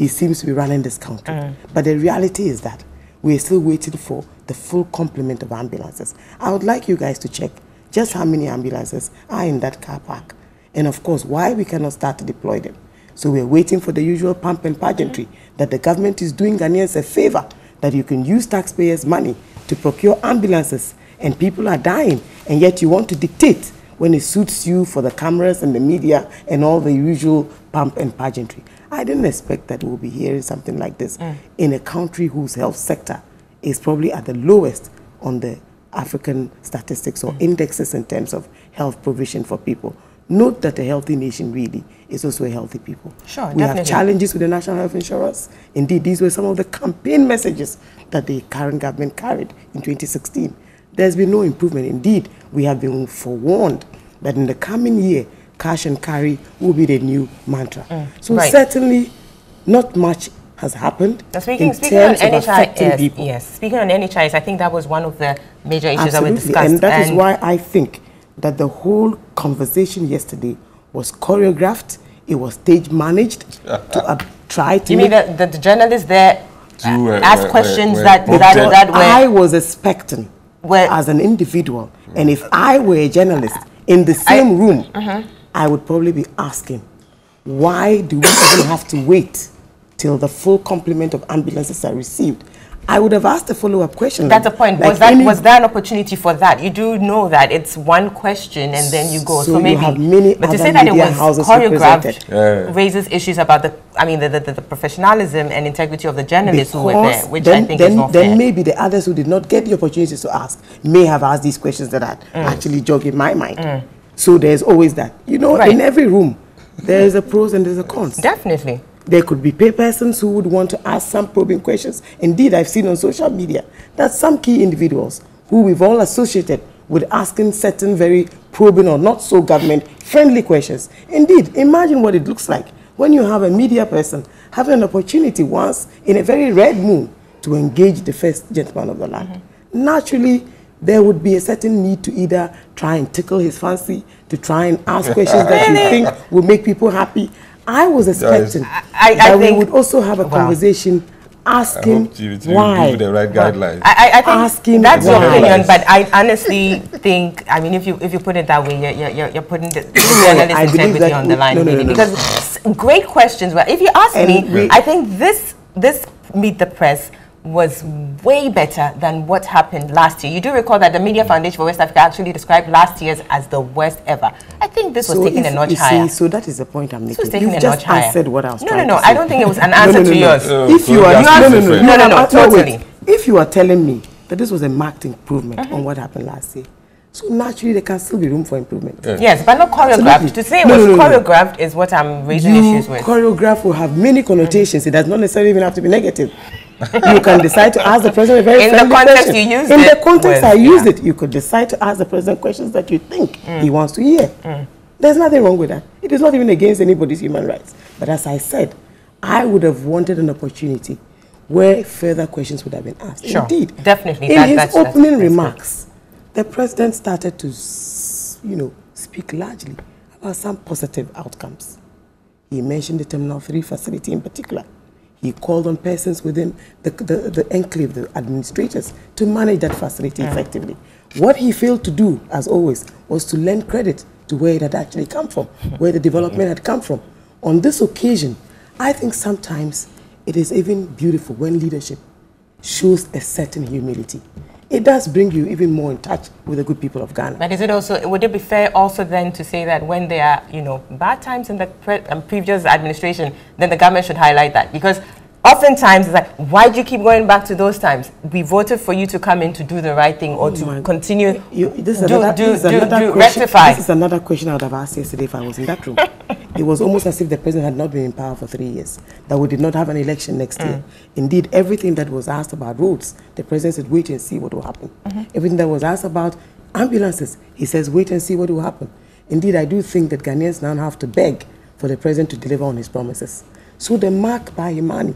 he seems to be running this country. Mm. But the reality is that we're still waiting for the full complement of ambulances. I would like you guys to check just how many ambulances are in that car park. And of course, why we cannot start to deploy them. So we're waiting for the usual pump and pageantry that the government is doing Ghanaians a favor that you can use taxpayers' money to procure ambulances and people are dying and yet you want to dictate when it suits you for the cameras and the media and all the usual pump and pageantry. I didn't expect that we'll be hearing something like this mm. in a country whose health sector is probably at the lowest on the African statistics or mm. indexes in terms of health provision for people. Note that a healthy nation really is also a healthy people. Sure, we definitely. have challenges with the national health insurance. Indeed, these were some of the campaign messages that the current government carried in 2016. There's been no improvement. Indeed, we have been forewarned that in the coming year, cash and carry will be the new mantra. So Mm. right. certainly, not much has happened Now, speaking, in speaking on terms of NHI, affecting yes, people. yes. Speaking on NHIs, I think that was one of the major issues that were Absolutely, discussed. and that is why I think that the whole conversation yesterday was choreographed. It was stage managed to uh, try to. You mean make- that the, the journalists there To, uh, uh, asked uh, questions uh, that, that, that were... I was expecting Well- as an individual, and if I were a journalist in the same room, Uh-huh. I would probably be asking, why do we even have to wait till the full complement of ambulances are received? I would have asked a follow-up question. That's like- the point. like Was that any- was there an opportunity for that? You do know that it's one question and then you go. So So, you maybe, have many but to other say that it was houses choreographed. Yeah. raises issues about the, I mean, the, the, the professionalism and integrity of the journalists who were there, Because which then, I think then, is not then fair. maybe the others who did not get the opportunities to ask may have asked these questions that had Mm. actually jog in my mind. So there's always that. You know, Right. in every room, there is a pros and there's a cons. Definitely. There could be pay persons who would want to ask some probing questions. Indeed, I've seen on social media that some key individuals who we've all associated with asking certain very probing or not so government friendly questions. Indeed, imagine what it looks like when you have a media person having an opportunity once in a very red moon to engage the first gentleman of the land. Mm-hmm. Naturally, there would be a certain need to either try and tickle his fancy, to try and ask questions that you think will make people happy. I was expecting I- I that we would also have a Wow. conversation I asking hope you why. give the right guidelines. I, I- I think Asking that's your opinion, but I honestly think, I mean, if you if you put it that way, you're, you're- you're, you're putting the, the journalist integrity on the line, no, no, really, no, no. because s- great questions. Well, if you ask And me, we- I think this this meet the press was way better than what happened last year. You do recall that the Media Foundation for West Africa actually described last year's as the worst ever. I think this was So taken if- a notch you higher. See, so that is the point I'm This making. was taken You've a just notch higher. answered what I was No, no, no. I don't think it was an answer no, no, to no. yours. Oh, If so you are no, no, no, no, No, no, no, uh, wait. totally. If you are telling me that this was a marked improvement Uh-huh. on what happened last year, so naturally there can still be room for improvement. Yes, but not choreographed. Absolutely. To say it No, was no, no, no. choreographed is what I'm raising you issues with. choreograph will have many connotations. It does not necessarily even have to be negative. You can decide to ask the president a very In the friendly context question. you used In it the context was- I used yeah. it, you could decide to ask the president questions that you think Mm. he wants to hear. There's nothing wrong with that. It is not even against anybody's human rights. But as I said, I would have wanted an opportunity where further questions would have been asked. Sure. Indeed, Definitely. In That- his that's- opening that's remarks, the president started to, you know, speak largely about some positive outcomes. He mentioned the Terminal 3 facility in particular. He called on persons within the, the, the enclave, the administrators, to manage that facility mm. effectively. What he failed to do, as always, was to lend credit to where it had actually come from, hmm. where the development had come from. On this occasion, I think sometimes it is even beautiful when leadership shows a certain humility. It does bring you even more in touch with the good people of Ghana. But is it also would it be fair also then to say that when there are you know bad times in the pre- um, previous administration, then the government should highlight that because oftentimes it's like why do you keep going back to those times? We voted for you to come in to do the right thing or Oh to continue You, this is do, another, do, this is do, another do question. rectify. This is another question I would have asked yesterday if I was in that room. it was almost as if the president had not been in power for three years, that we did not have an election next mm. year. Indeed, everything that was asked about roads, the president said, wait and see what will happen. Mm-hmm. Everything that was asked about ambulances, he says, wait and see what will happen. Indeed, I do think that Ghanaians now have to beg for the president to deliver on his promises. So the mark by Imani,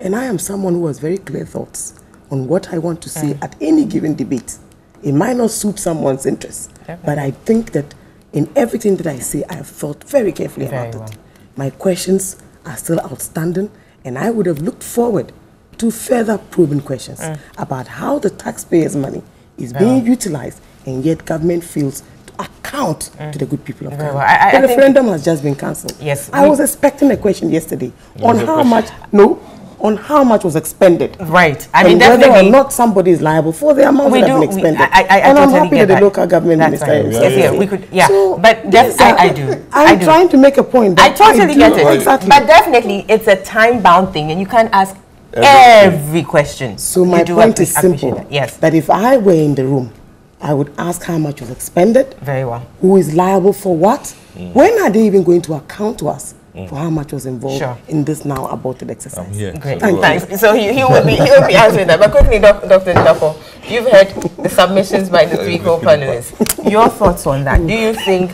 and I am someone who has very clear thoughts on what I want to say at any given debate. It might not suit someone's interest, but I think that in everything that I say, I have thought very carefully Very about well. it. My questions are still outstanding, and I would have looked forward to further probing questions Mm. about how the taxpayers' money is being utilized, and yet government fails to account to the good people of Mm. Ghana. well. I- I- the I referendum has just been cancelled. Yes, I was expecting a question yesterday on how much, no, on how much was expended. Right. I and mean, whether or not somebody is liable for the amount We that have do. been We, I, expended. I, I and I'm happy get that the local government That's minister right. is Yes, yeah, here. we could. Yeah, So, but def- these I, I, do. I'm I do. trying to make a point. I totally do- get it. Exactly. But definitely, it's a time-bound thing, and you can't ask every question. So my point is simple. that. Yes. That if I were in the room, I would ask how much was expended, Very well. who is liable for what, mm. when are they even going to account to us for how much was involved Sure. in this now aborted exercise? I'm here. Great. Thank you. Thanks. So he, he will be he will be answering that. But quickly, doc, Dr. Dapo, you've heard the submissions by the three co-panelists. Your thoughts on that? Do you think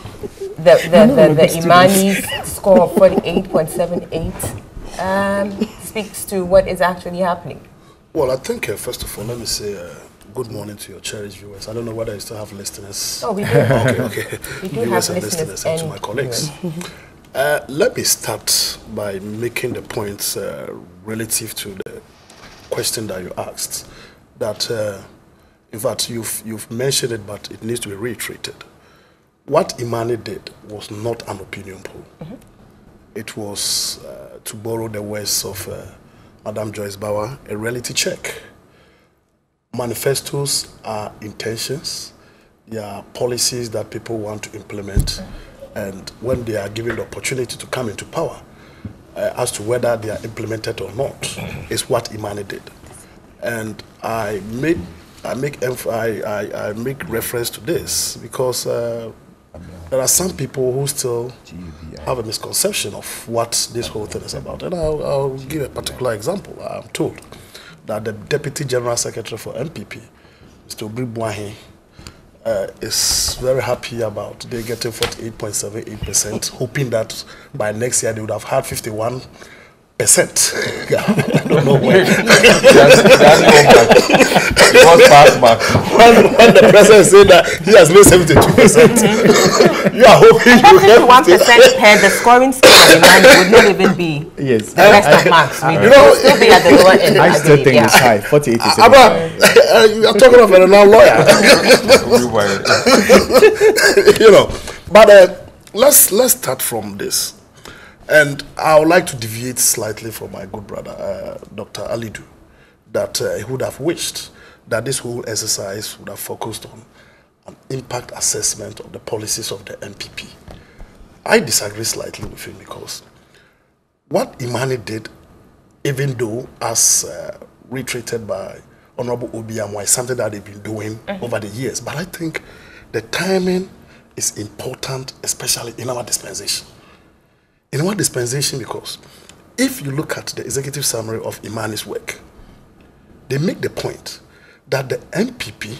the, the, the, the Imani score of 48.78 um, speaks to what is actually happening. Well, I think, uh, first of all, let me say uh, good morning to your cherished viewers. I don't know whether you still have listeners. Oh, we do. okay, okay. We do viewers have and listeners listeners and to and my colleagues. Uh, let me start by making the points uh, relative to the question that you asked. That, uh, in fact, you've, you've mentioned it, but it needs to be reiterated. What Imani did was not an opinion poll. It was, uh, to borrow the words of uh, Madam Joyce Bawah, a reality check. Manifestos are intentions, they are policies that people want to implement, and when they are given the opportunity to come into power, uh, as to whether they are implemented or not, is what Imani did. And I make I make I, I, I make reference to this because uh, there are some people who still have a misconception of what this whole thing is about. And I'll, I'll give a particular example. I'm told that the Deputy General Secretary for NPP, Mr. Obiri Boahen, uh, is very happy about they getting 48.78%, hoping that by next year they would have had 51 percent. I don't know where. was past mark. when, when the president said that he has made 72 percent, you are hoping you get 51 percent per the scoring scale of Imani would not even be Yes. the rest of marks. We You would know, still be at the lower end. I still believe, think yeah. it's high. 48 is Abba, uh, you are talking of a renowned lawyer. you know, but uh, let's let's start from this, and I would like to deviate slightly from my good brother, uh, Dr. Alidu, that uh, he would have wished that this whole exercise would have focused on an impact assessment of the policies of the NPP. I disagree slightly with him because what Imani did, even though as uh, reiterated by Honorable O.B. Amoah, is something that they've been doing over the years, but I think the timing is important, especially in our dispensation. In what dispensation, because if you look at the executive summary of Imani's work, they make the point that the NPP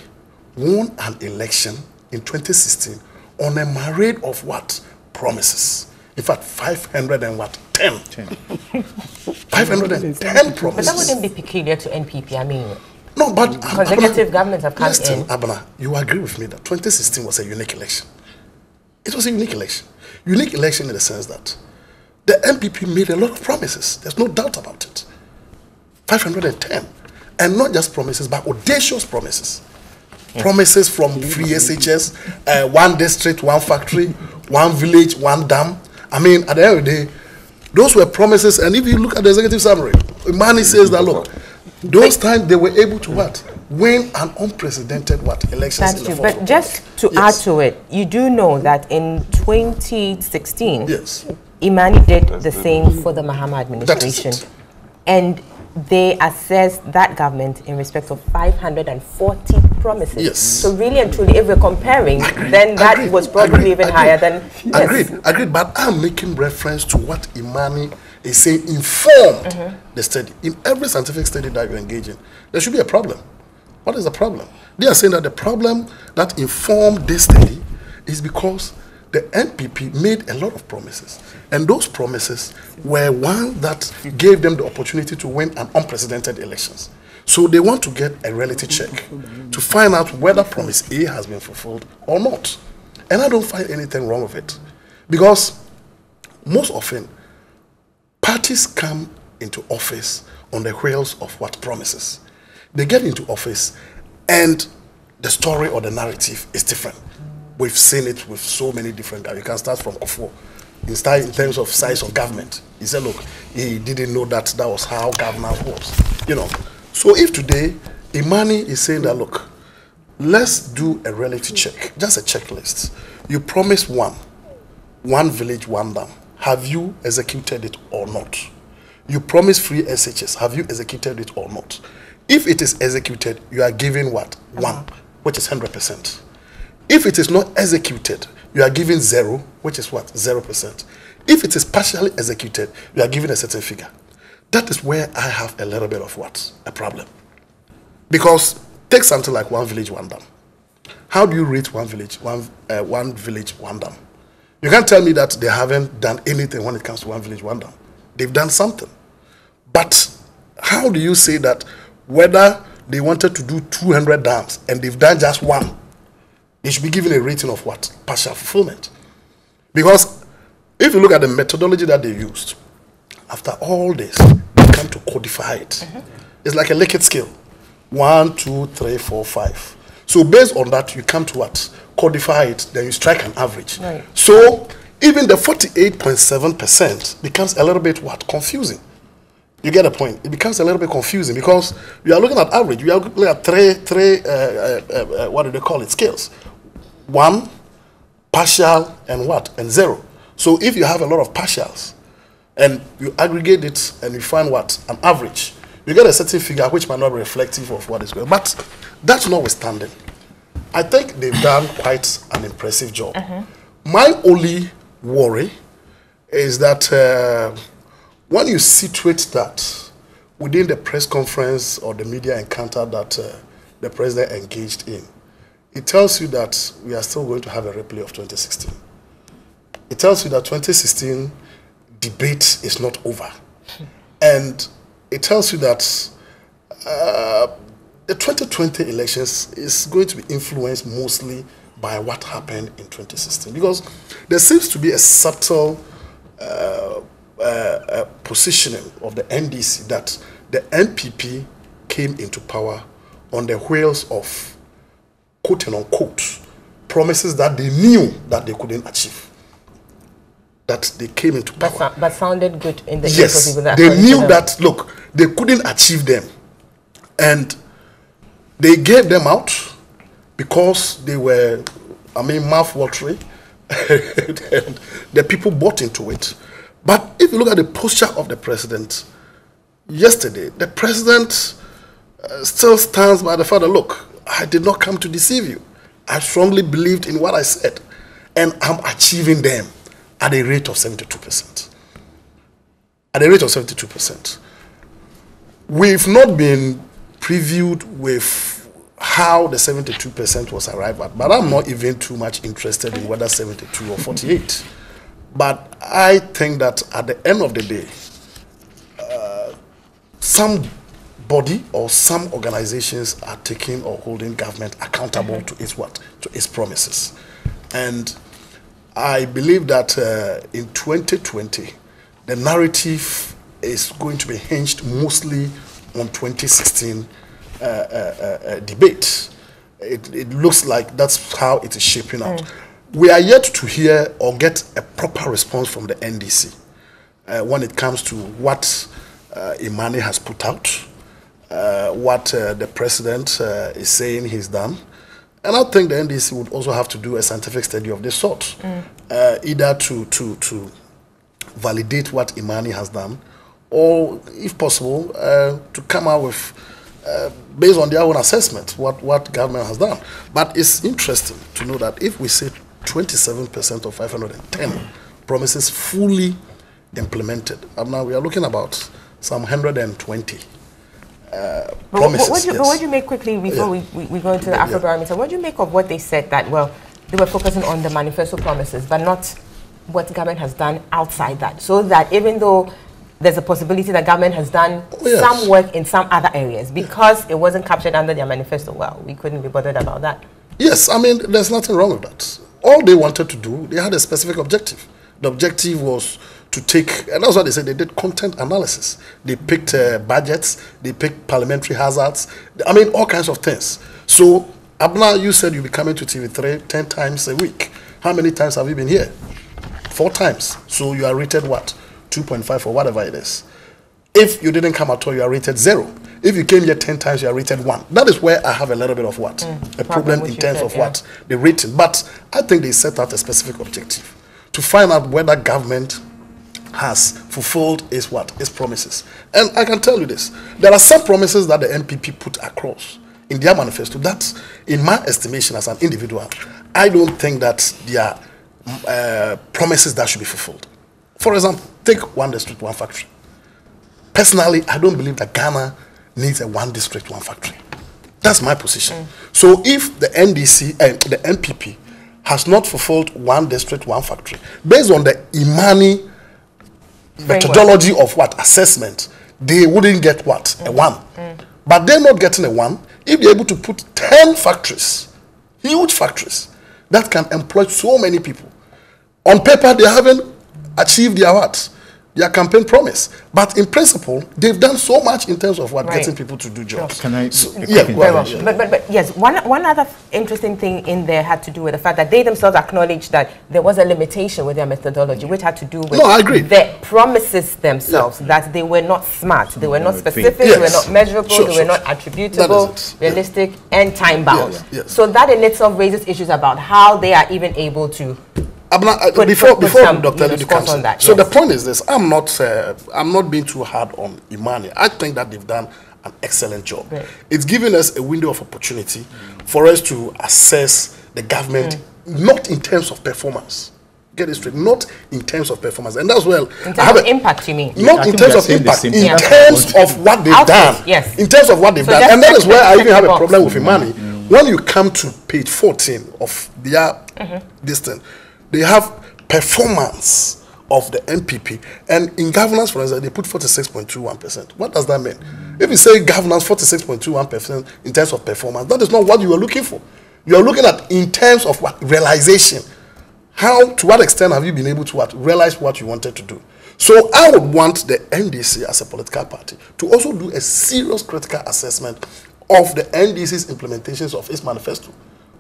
won an election in 2016 on a parade of what? Promises. In fact, 500 and what? 10. 510 But that wouldn't be peculiar to NPP. I mean, No, but consecutive governments have come listen, in. Abana, you agree with me that 2016 was a unique election. It was a unique election. Unique election in the sense that the NPP made a lot of promises. There's no doubt about it. 510. And not just promises, but audacious promises. Promises from free SHS, uh, one district, one factory, one village, one dam. I mean, at the end of the day, those were promises. And if you look at the executive summary, Imani says that, look, those times they were able to what? Win an unprecedented what? Elections That's in the true. But just to Yes. add to it, you do know that in 2016, Yes. Imani did the same for the Mahama administration. And they assessed that government in respect of 540 promises. Yes. So really and truly, if we're comparing, then that Agreed, was probably agreed, even agreed. higher than yes. Agreed, agreed. But I'm making reference to what Imani is saying informed Mm-hmm. the study. In every scientific study that you engage in, there should be a problem. What is the problem? They are saying that the problem that informed this study is because the NPP made a lot of promises. And those promises were one that gave them the opportunity to win an unprecedented elections. So they want to get a reality check to find out whether promise A has been fulfilled or not. And I don't find anything wrong with it. Because most often, parties come into office on the wheels of what promises. They get into office and the story or the narrative is different. We've seen it with so many different guys. You can start from Kufuor. In, in terms of size of government. He said, look, he didn't know that that was how governance was. You know. So if today Imani is saying that, look, let's do a reality check, just a checklist. You promise one, one village, one dam. Have you executed it or not? You promise free SHS. Have you executed it or not? If it is executed, you are given what? One, uh-huh. which is 100%. If it is not executed, you are given zero, which is what? 0%. If it is partially executed, you are given a certain figure. That is where I have a little bit of what? A problem. Because take something like one village, one dam. How do you rate one village, one, uh, one village, one dam? You can't tell me that they haven't done anything when it comes to one village, one dam. They've done something. But how do you say that whether they wanted to do 200 dams and they've done just one, they should be given a rating of what? Partial fulfillment. Because if you look at the methodology that they used, after all this, they come to codify it. Mm-hmm. It's like a Likert scale. One, two, three, four, five. So based on that, you come to what? Codify it, then you strike an average. Right. So even the 48.7% becomes a little bit what? Confusing. You get a point. It becomes a little bit confusing because we are looking at average. We are looking at three, three uh, uh, uh, uh what do they call it? Scales. One, partial, and what? And zero. So if you have a lot of partials and you aggregate it and you find what? An average, you get a certain figure which might not be reflective of what is going on. But that's notwithstanding. I think they've done quite an impressive job. Uh-huh. My only worry is that uh, when you situate that within the press conference or the media encounter that uh, the president engaged in, it tells you that we are still going to have a replay of 2016. It tells you that 2016 debate is not over. And it tells you that uh, the 2020 elections is going to be influenced mostly by what happened in 2016 because there seems to be a subtle uh, uh, uh positioning of the NDC that the NPP came into power on the wheels of quote and unquote promises that they knew that they couldn't achieve. That they came into power. But, but sounded good in the yes, they knew that look they couldn't achieve them, and they gave them out because they were, I mean, mouth watering, and the people bought into it. But if you look at the posture of the president yesterday, the president uh, still stands by the father. look, I did not come to deceive you. I strongly believed in what I said, and I'm achieving them at a rate of 72%. At a rate of 72%. We've not been previewed with how the 72% was arrived at, but I'm not even too much interested in whether 72 or 48. But I think that at the end of the day, uh, some body or some organizations are taking or holding government accountable mm-hmm. to its what? To its promises. And i believe that uh, in 2020 the narrative is going to be hinged mostly on 2016 uh, uh, uh, debate. It, it, looks like that's how it is shaping out mm. we are yet to hear or get a proper response from the ndc uh, when it comes to what uh, imani has put out. uh, what uh, the president uh, is saying he's done. And I think the NDC would also have to do a scientific study of this sort, mm. Uh, either to, to, to validate what Imani has done, or, if possible, uh, to come out with, uh, based on their own assessment, what, what government has done. But it's interesting to know that if we say 27% of 510 promises fully implemented, and now we are looking about some 120 uh, promises. What, what, you, yes. what do you make quickly before yeah. we, we, we, go into the yeah, Afrobarometer? Yeah. What do you make of what they said that, well, they were focusing on the manifesto promises, but not what government has done outside that? So that even though there's a possibility that government has done oh, yes. some work in some other areas, because it wasn't captured under their manifesto, well, we couldn't be bothered about that. Yes, I mean, there's nothing wrong with that. All they wanted to do, they had a specific objective. The objective was to take, and that's what they said, they did content analysis. They picked uh, budgets, they picked parliamentary Hansards, I mean, all kinds of things. So, Abna, you said you'll be coming to TV3 10 times a week. How many times have you been here? Four times. So you are rated what? 2.5 or whatever it is. If you didn't come at all, you are rated zero. If you came here 10 times, you are rated one. That is where I have a little bit of what? Mm, a problem, problem in terms said, of yeah. what? The rating. But I think they set out a specific objective to find out whether government has fulfilled its what? Its promises. And I can tell you this. There are some promises that the NPP put across in their manifesto that, in my estimation as an individual, I don't think that they are uh, promises that should be fulfilled. For example, take one district, one factory. Personally, I don't believe that Ghana needs a one district, one factory. That's my position. Mm. So if the NDC and the NPP has not fulfilled one district, one factory. Based on the Imani methodology of what assessment, they wouldn't get what mm. a one. Mm. But they're not getting a one if they're able to put 10 factories, huge factories, that can employ so many people. On paper, they haven't achieved their what? Their campaign promise. But in principle, they've done so much in terms of what right. getting people to do jobs. Can I? So, yeah, well. yeah. But, but, but yes, one, one other interesting thing in there had to do with the fact that they themselves acknowledged that there was a limitation with their methodology, which had to do with no, I agree. the promises themselves, yeah. that they were not smart, they were not specific, yes. they were not measurable, sure, they were not attributable, realistic, and time bound. Yes. Yes. So that in itself raises issues about how they are even able to not, uh, put, before put before some, Dr. Alidu comes on that, so yes. the point is this: I'm not uh, I'm not being too hard on Imani. I think that they've done an excellent job. Right. It's giving us a window of opportunity mm. for us to assess the government, mm. not in terms of performance. Get it straight, not in terms of performance, and that's well. In terms of impact, you mean? Not in terms of impact, in yeah. terms of what they've done. Yes. In terms of what they've so done, and that is where I even have a problem with Imani. Mm. When you come to page 14 of their mm-hmm. this thing, they have performance of the NPP. And in governance, for instance, they put 46.21%. What does that mean? If you say governance 46.21% in terms of performance, that is not what you are looking for. You are looking at in terms of what realization. How, to what extent have you been able to what, realize what you wanted to do? So I would want the NDC as a political party to also do a serious critical assessment of the NDC's implementations of its manifesto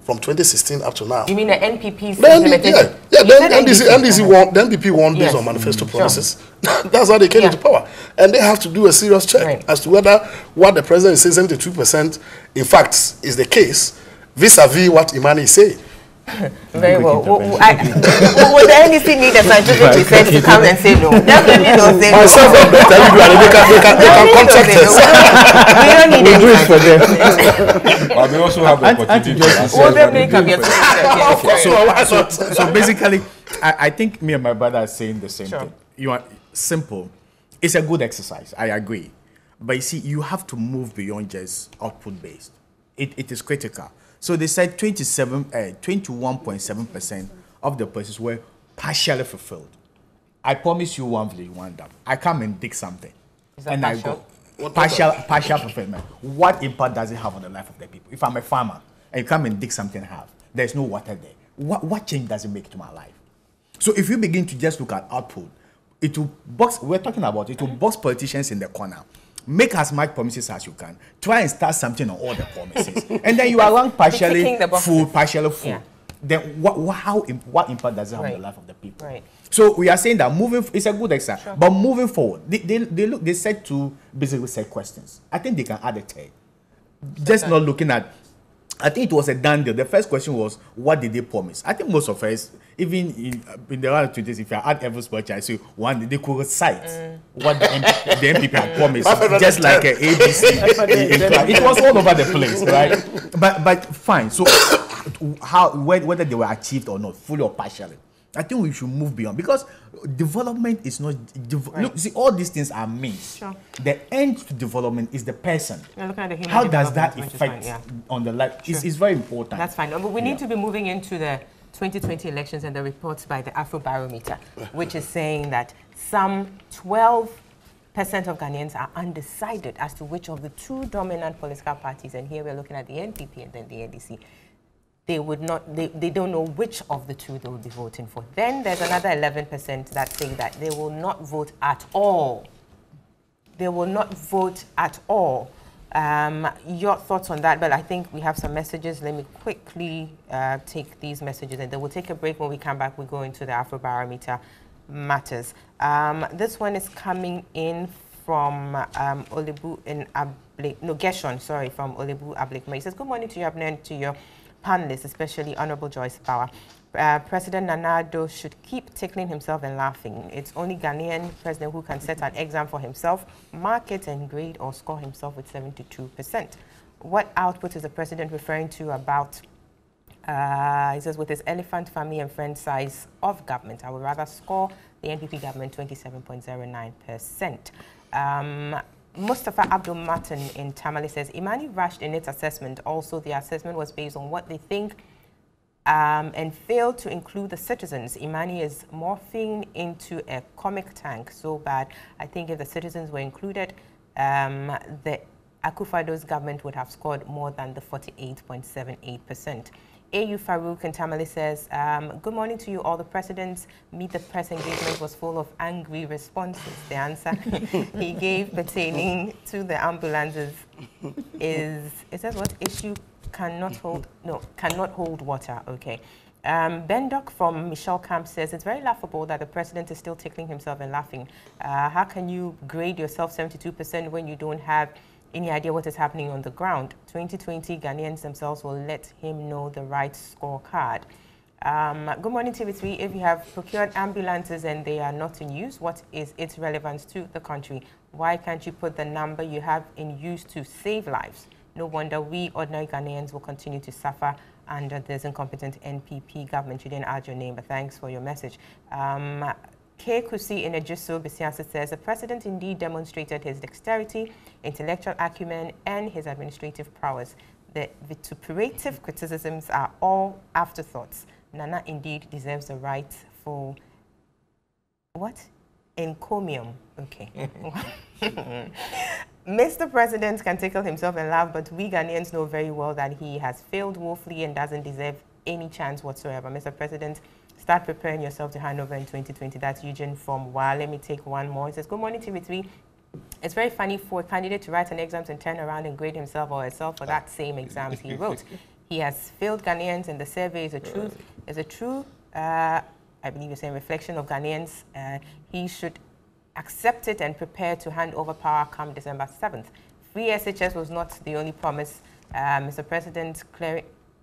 from 2016 up to now. You mean the NPP's the ND, Yeah, yeah the NDC, NDC, NDC won, the NPP won yes. based on manifesto mm-hmm. promises. Sure. That's how they came yeah. into power. And they have to do a serious check right. as to whether what the president is saying, 72%, in fact, is the case, vis-a-vis -vis what Imani is saying. Very well. Well, I, would the NDC need a scientific research to come and say no? Definitely don't say no. Myself and Dr. they can, they can, they can contact us. we don't need we'll do it for them. but we also have the opportunity to assess. Well, they make up your so, so, so basically, I, I think me and my brother are saying the same sure. thing. You are simple. It's a good exercise. I agree. But you see, you have to move beyond just output based. It, it is critical so they said 27, uh, 21.7% of the places were partially fulfilled. I promise you one day, one day, I come and dig something. and partial? I go, partial, partial fulfillment. What impact does it have on the life of the people? If I'm a farmer and you come and dig something and have, there's no water there. What, what change does it make to my life? So if you begin to just look at output, it will box, we're talking about, it will box politicians in the corner make as much promises as you can. Try and start something on all the promises, and then you are wrong partially full, partially full. Yeah. Then what, what, how what impact does it have right. on the life of the people? Right. So we are saying that moving it's a good example, sure. but moving forward, they, they, they look they said two basically said questions. I think they can add a third. Just not looking at I think it was a done deal. The first question was, what did they promise? I think most of us, even in, in the round 20s, if I add every spot, I say one, they could cite mm. what the, MP, the NPP had promised, just like a ABC. it was all over the place, right? But but fine. So how whether they were achieved or not, fully or partially. I think we should move beyond because development is not. Dev- right. Look, see, all these things are means. Sure. The end to development is the person. The How does that affect yeah. on the life? Sure. It's, it's, very important. That's fine. But we need yeah. to be moving into the 2020 elections and the reports by the Afrobarometer, which is saying that some 12 percent of Ghanaians are undecided as to which of the two dominant political parties, and here we're looking at the NPP and then the NDC, they would not, they, they don't know which of the two they will be voting for. Then there's another 11% that say that they will not vote at all. They will not vote at all. Um, your thoughts on that? But I think we have some messages. Let me quickly uh, take these messages and then we'll take a break. When we come back, we go into the Afrobarometer matters. Um, this one is coming in from um, Olibu in Ablek, no, Gershon, sorry, from Olibu Ablek. He says, good morning to you, Abner, to your panelists, especially Honorable Joyce Bawah. Uh, president Nana Addo should keep tickling himself and laughing. It's only Ghanaian president who can set an exam for himself, mark it and grade or score himself with 72%. What output is the president referring to about, uh, he says, with his elephant family and friend size of government? I would rather score the NPP government 27.09%. Um, Mustafa Abdul Martin in Tamale says, Imani rushed in its assessment. Also, the assessment was based on what they think um, and failed to include the citizens. Imani is morphing into a comic tank so bad. I think if the citizens were included, um, the Akufo-Addo's government would have scored more than the 48.78%. AU Farouk and Tamale says, um, good morning to you all. The president's meet the press engagement was full of angry responses. The answer he gave pertaining to the ambulances is, it says what? Issue cannot hold, no, cannot hold water, okay. Um, ben Doc from Michel Camp says, it's very laughable that the president is still tickling himself and laughing. Uh, how can you grade yourself 72% when you don't have any idea what is happening on the ground. 2020 Ghanaians themselves will let him know the right scorecard. Um, good morning, TV3. If you have procured ambulances and they are not in use, what is its relevance to the country? Why can't you put the number you have in use to save lives? No wonder we ordinary Ghanaians will continue to suffer under this incompetent NPP government. You didn't add your name, but thanks for your message. Um, K. Kusi Inajiso Bisiasa says the president indeed demonstrated his dexterity, intellectual acumen, and his administrative prowess. The vituperative criticisms are all afterthoughts. Nana indeed deserves the right for what? Encomium. Okay. Mr. President can tickle himself and laugh, but we Ghanaians know very well that he has failed woefully and doesn't deserve any chance whatsoever. Mr. President, Start preparing yourself to hand over in 2020. That's Eugene from Wow. Let me take one more. It says, Good morning, TV3. It's very funny for a candidate to write an exam and turn around and grade himself or herself for that same exams he wrote. he has failed Ghanaians, and the survey is a truth. Is a true, uh, I believe you're saying, reflection of Ghanaians. Uh, he should accept it and prepare to hand over power come December 7th. Free SHS was not the only promise. Uh, Mr. President, Claire,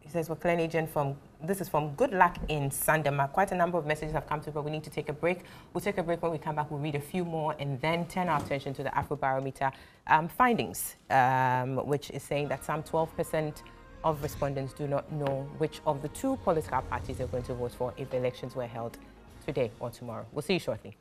he says, we're agent from this is from Good Luck in Sandema. Quite a number of messages have come through, but we need to take a break. We'll take a break. When we come back, we'll read a few more and then turn our attention to the Afrobarometer um, findings, um, which is saying that some 12% of respondents do not know which of the two political parties they're going to vote for if the elections were held today or tomorrow. We'll see you shortly.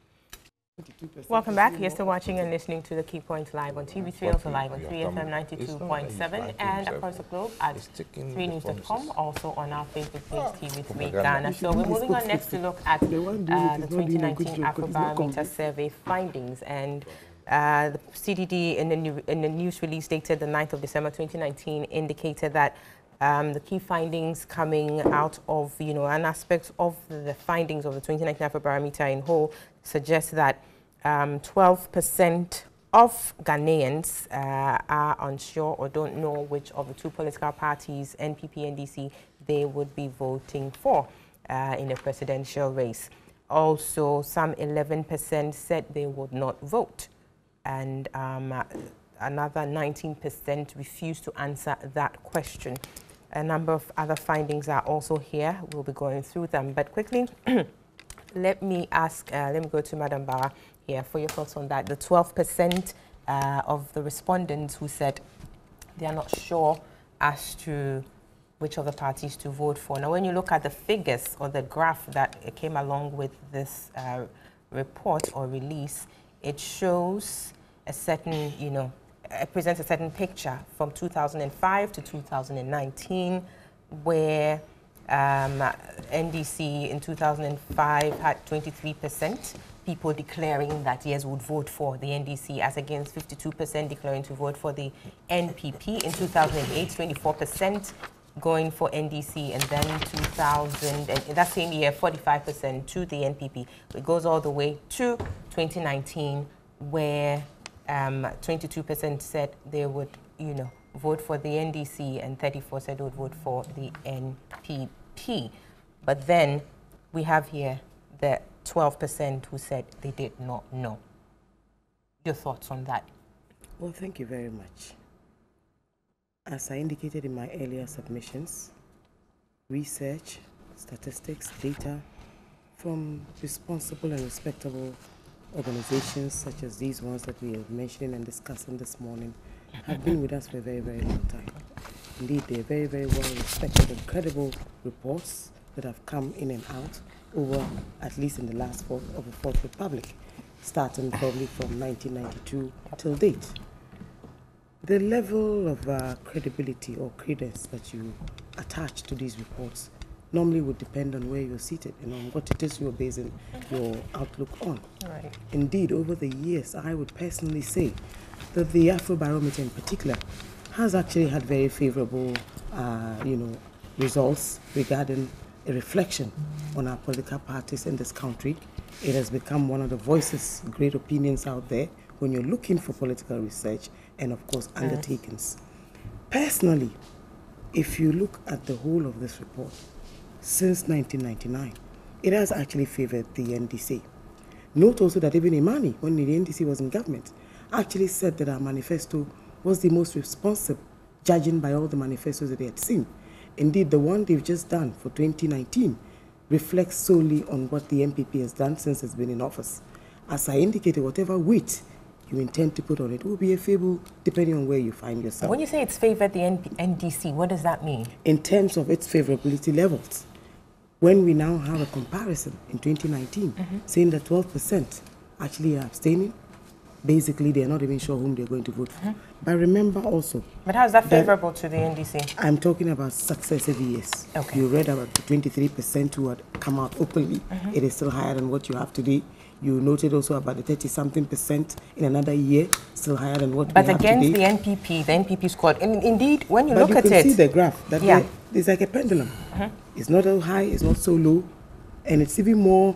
Welcome back. You're still watching and listening to the Key Points live on TV3, also live on 3FM 92.7 and across the globe at 3news.com, also on our Facebook page, TV3 Ghana. So we're moving on next to look at uh, the 2019 Afrobarometer survey findings. And uh, the CDD in the, new, in the news release dated the 9th of December 2019 indicated that um, the key findings coming out of, you know, an aspect of the findings of the 2019 Afrobarometer in whole suggests that 12% um, of Ghanaians uh, are unsure or don't know which of the two political parties, NPP and NDC, they would be voting for uh, in a presidential race. Also, some 11% said they would not vote. And um, another 19% refused to answer that question. A number of other findings are also here. We'll be going through them. But quickly, let me ask, uh, let me go to Madam Bawah here for your thoughts on that. The 12% uh, of the respondents who said they are not sure as to which of the parties to vote for. Now, when you look at the figures or the graph that came along with this uh, report or release, it shows a certain, you know, it presents a certain picture from 2005 to 2019, where um, NDC in 2005 had 23% people declaring that yes would vote for the NDC as against 52% declaring to vote for the NPP. In 2008, 24% going for NDC and then 2000, and that same year, 45% to the NPP. It goes all the way to 2019 where 22% um, said they would, you know, vote for the NDC and 34 said would vote for the NPP. But then we have here the 12% who said they did not know. Your thoughts on that? Well, thank you very much. As I indicated in my earlier submissions, research, statistics, data from responsible and respectable organizations such as these ones that we are mentioning and discussing this morning have been with us for a very, very long time. Indeed, they're very, very well respected and credible reports that have come in and out over at least in the last fourth of the Fourth Republic, starting probably from 1992 till date. The level of uh, credibility or credence that you attach to these reports normally would depend on where you're seated and on what it is you're basing your outlook on. Right. Indeed, over the years, I would personally say that the Afrobarometer in particular has actually had very favorable, uh, you know, results regarding a reflection on our political parties in this country. It has become one of the voices, great opinions out there when you're looking for political research and, of course, undertakings. Personally, if you look at the whole of this report, since 1999, it has actually favored the NDC. Note also that even Imani, when the NDC was in government, actually said that our manifesto was the most responsive, judging by all the manifestos that they had seen. Indeed, the one they've just done for 2019 reflects solely on what the NPP has done since it's been in office. As I indicated, whatever weight you intend to put on it will be a fable depending on where you find yourself. When you say it's favored the NP NDC, what does that mean? In terms of its favorability levels, when we now have a comparison in 2019 mm-hmm. saying that 12% actually are abstaining, basically they're not even sure whom they're going to vote for. Mm-hmm. But remember also, But how is that That- favorable to the NDC? I'm talking about successive years. Okay. You read about the 23% who had come out openly. Mm-hmm. It is still higher than what you have today. You noted also about the 30 something percent in another year, still higher than what But we have against the NPP, the NPP squad, in, indeed, when you but look you at can see the graph that Yeah. it's like a pendulum. Mm-hmm. It's not so high, it's not so low, and it's even more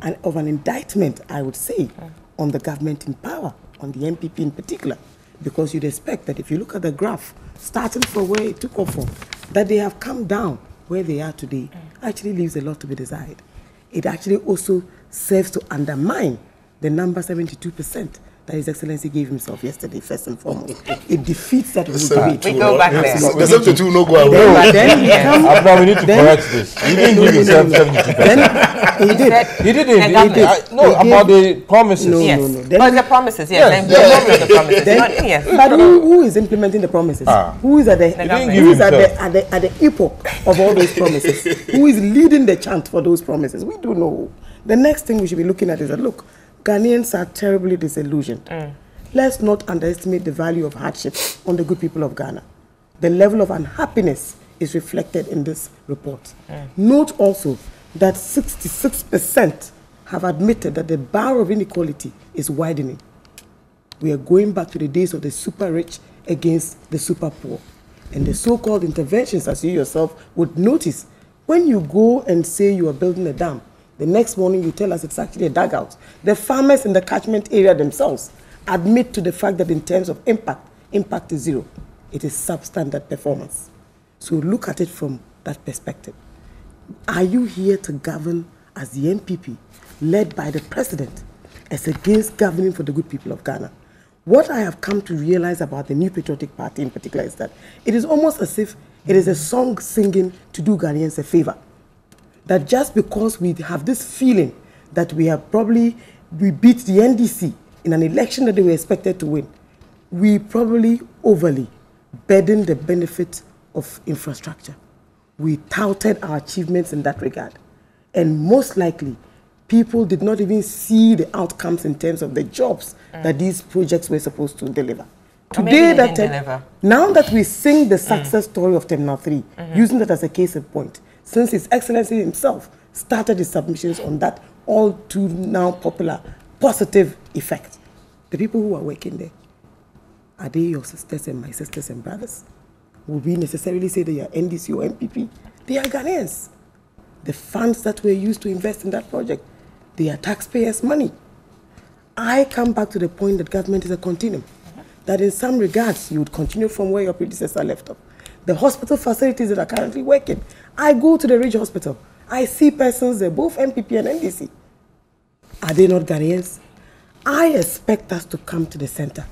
an, of an indictment, I would say, on the government in power, on the NPP in particular, because you'd expect that if you look at the graph, starting from where it took off from, that they have come down where they are today, actually leaves a lot to be desired. It actually also serves to undermine the number 72% that His Excellency gave himself yesterday, first and foremost. It defeats that whole debate. We go back there. The 72 no go away. Then- but then you come- Abba, we need to then- correct this. You didn't No, give no, yourself no, no. 72%. Then he did. He didn't. The You did. I, no, He about gave- the promises. No, yes. no, no. Then- but the promises, yes, Yes, yes. yes. the promises. Then- not, yes. But who, who is implementing the promises? Ah. Who is at the, government. who is at the, at the at the epoch of all those promises? who is leading the chant for those promises? We don't know. The next thing we should be looking at is that look, Ghanaians are terribly disillusioned. Mm. Let's not underestimate the value of hardship on the good people of Ghana. The level of unhappiness is reflected in this report. Note also that 66% have admitted that the bar of inequality is widening. We are going back to the days of the super rich against the super poor. And the so called interventions, as you yourself would notice, when you go and say you are building a dam, the next morning you tell us it's actually a dugout. The farmers in the catchment area themselves admit to the fact that in terms of impact, impact is zero. It is substandard performance. So look at it from that perspective. Are you here to govern as the NPP, led by the president, as against governing for the good people of Ghana? What I have come to realize about the New Patriotic Party in particular is that it is almost as if it is a song singing to do Ghanaians a favor. That just because we have this feeling that we have probably we beat the NDC in an election that they were expected to win, we probably overly burden the benefit of infrastructure. We touted our achievements in that regard. And most likely, people did not even see the outcomes in terms of the jobs mm. that these projects were supposed to deliver. They that deliver. now that we sing the success mm. story of Terminal 3, mm-hmm. using that as a case in point, since His Excellency himself started his submissions on that all too now popular positive effect, the people who are working there, are they your sisters and my sisters and brothers? Will we necessarily say they are NDC or NPP? They are Ghanaians. The funds that were used to invest in that project, they are taxpayers' money. I come back to the point that government is a continuum. That in some regards, you would continue from where your predecessor left off. The hospital facilities that are currently working. I go to the Ridge Hospital. I see persons there, both NPP and NDC. Are they not Ghanaians? I expect us to come to the center.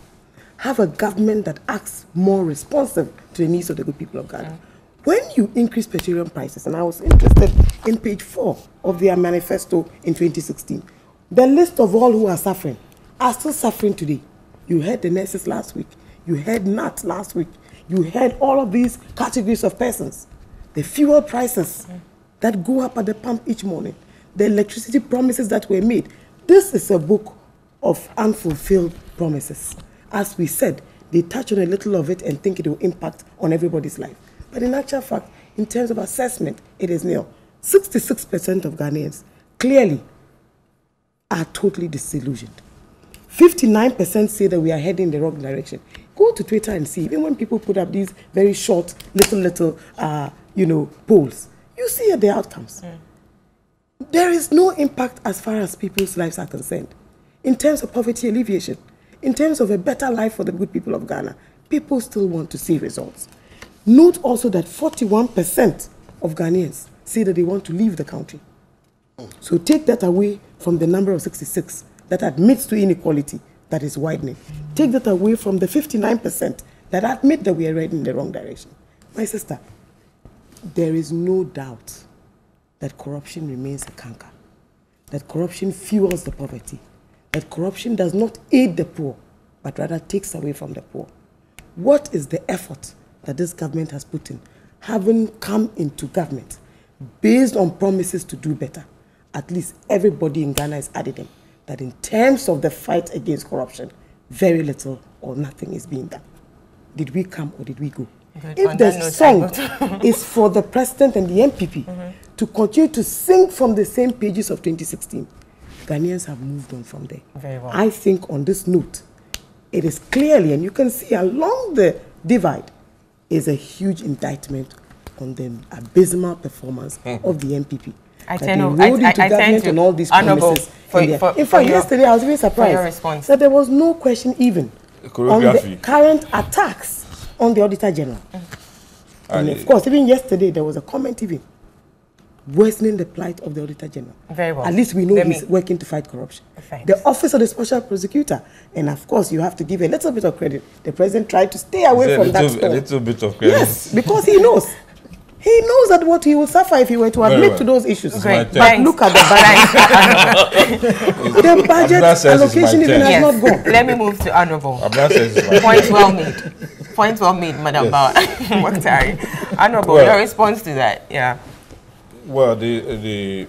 Have a government that acts more responsive to the needs of the good people of Ghana. Mm. When you increase petroleum prices, and I was interested in page four of their manifesto in 2016, the list of all who are suffering are still suffering today. You heard the nurses last week. You heard NAT last week. You heard all of these categories of persons. The fuel prices that go up at the pump each morning, the electricity promises that were made. This is a book of unfulfilled promises. As we said, they touch on a little of it and think it will impact on everybody's life. But in actual fact, In terms of assessment, it is nil. 66% of Ghanaians clearly are totally disillusioned. 59% say that we are heading in the wrong direction. Go to Twitter and see, even when people put up these very short, little, little, uh, you know, polls, you see the outcomes. Mm. There is no impact as far as people's lives are concerned. In terms of poverty alleviation, in terms of a better life for the good people of Ghana, people still want to see results. Note also that 41% of Ghanaians say that they want to leave the country. So take that away from the number of 66 that admits to inequality that is widening. Take that away from the 59% that admit that we are heading in the wrong direction. My sister, there is no doubt that corruption remains a canker, that corruption fuels the poverty, that corruption does not aid the poor, but rather takes away from the poor. What is the effort that this government has put in, having come into government based on promises to do better? At least everybody in Ghana is adding them that in terms of the fight against corruption, very little or nothing is being done. Did we come or did we go? Good. If the song is for the president and the NPP mm -hmm. to continue to sing from the same pages of 2016, Ghanaians have moved on from there. Very well. I think on this note, it is clearly, and you can see along the divide, is a huge indictment on the abysmal performance mm. of the NPP. I tend to, I, I, I tend to and all these promises. For, in, for, in fact, yesterday I was really surprised that there was no question even on the current attacks on the Auditor General. Mm. And, and of course, even yesterday there was a comment even worsening the plight of the Auditor General. Very well. At least we know Let he's working to fight corruption. Thanks. The Office of the Special Prosecutor, and of course you have to give a little bit of credit. The President tried to stay away from little, that. A little bit of credit. Yes, because he knows. He knows that what he will suffer if he were to admit well. to those issues. Great. But look at the budget. the budget allocation even has not gone. Let me move to honorable. Point well made. Point well made, Madam yes. Honorable, well, your response to that, yeah. Well, the the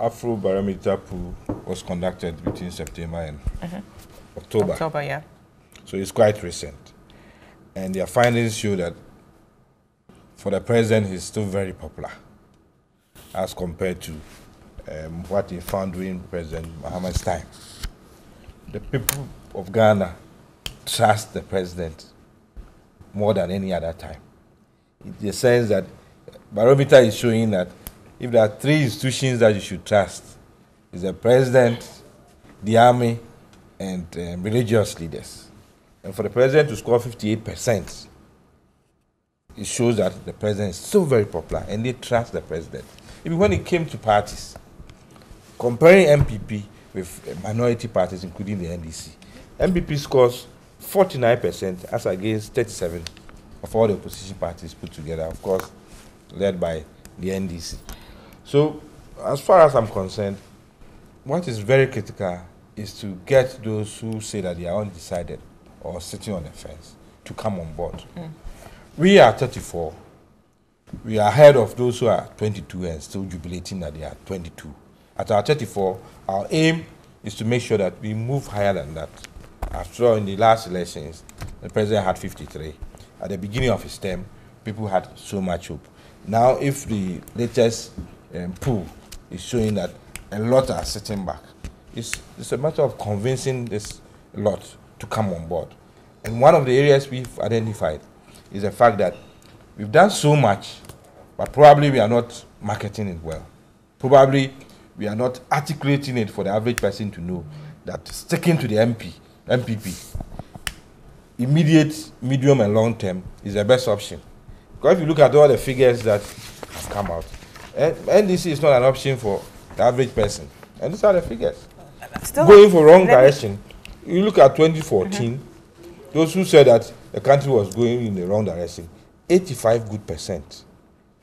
Afrobarometer poll was conducted between September and mm -hmm. October. October, yeah. So it's quite recent, and their findings show that for the president, he's still very popular as compared to um, what he found during President Mahama's time. The people of Ghana trust the president more than any other time. In the sense that barometer is showing that if there are three institutions that you should trust, is the president, the army, and um, religious leaders. And for the president to score 58 percent it shows that the president is so very popular and they trust the president. Even when it came to parties, comparing NPP with minority parties, including the NDC, NPP scores 49% as against 37 of all the opposition parties put together, of course, led by the NDC. So, as far as I'm concerned, what is very critical is to get those who say that they are undecided or sitting on the fence to come on board. Mm. We are 34. We are ahead of those who are 22 and still jubilating that they are 22. At our 34, our aim is to make sure that we move higher than that. After all, in the last elections, the president had 53. At the beginning of his term, people had so much hope. Now, if the latest um, poll is showing that a lot are sitting back, it's, it's a matter of convincing this lot to come on board. And one of the areas we've identified is the fact that we've done so much, but probably we are not marketing it well. Probably we are not articulating it for the average person to know that sticking to the MP, NPP, immediate, medium, and long term is the best option. Because if you look at all the figures that have come out, NDC is not an option for the average person. And these are the figures. Still Going for wrong direction. You look at 2014, mm -hmm. those who said that the country was going in the wrong direction. 85 good percent.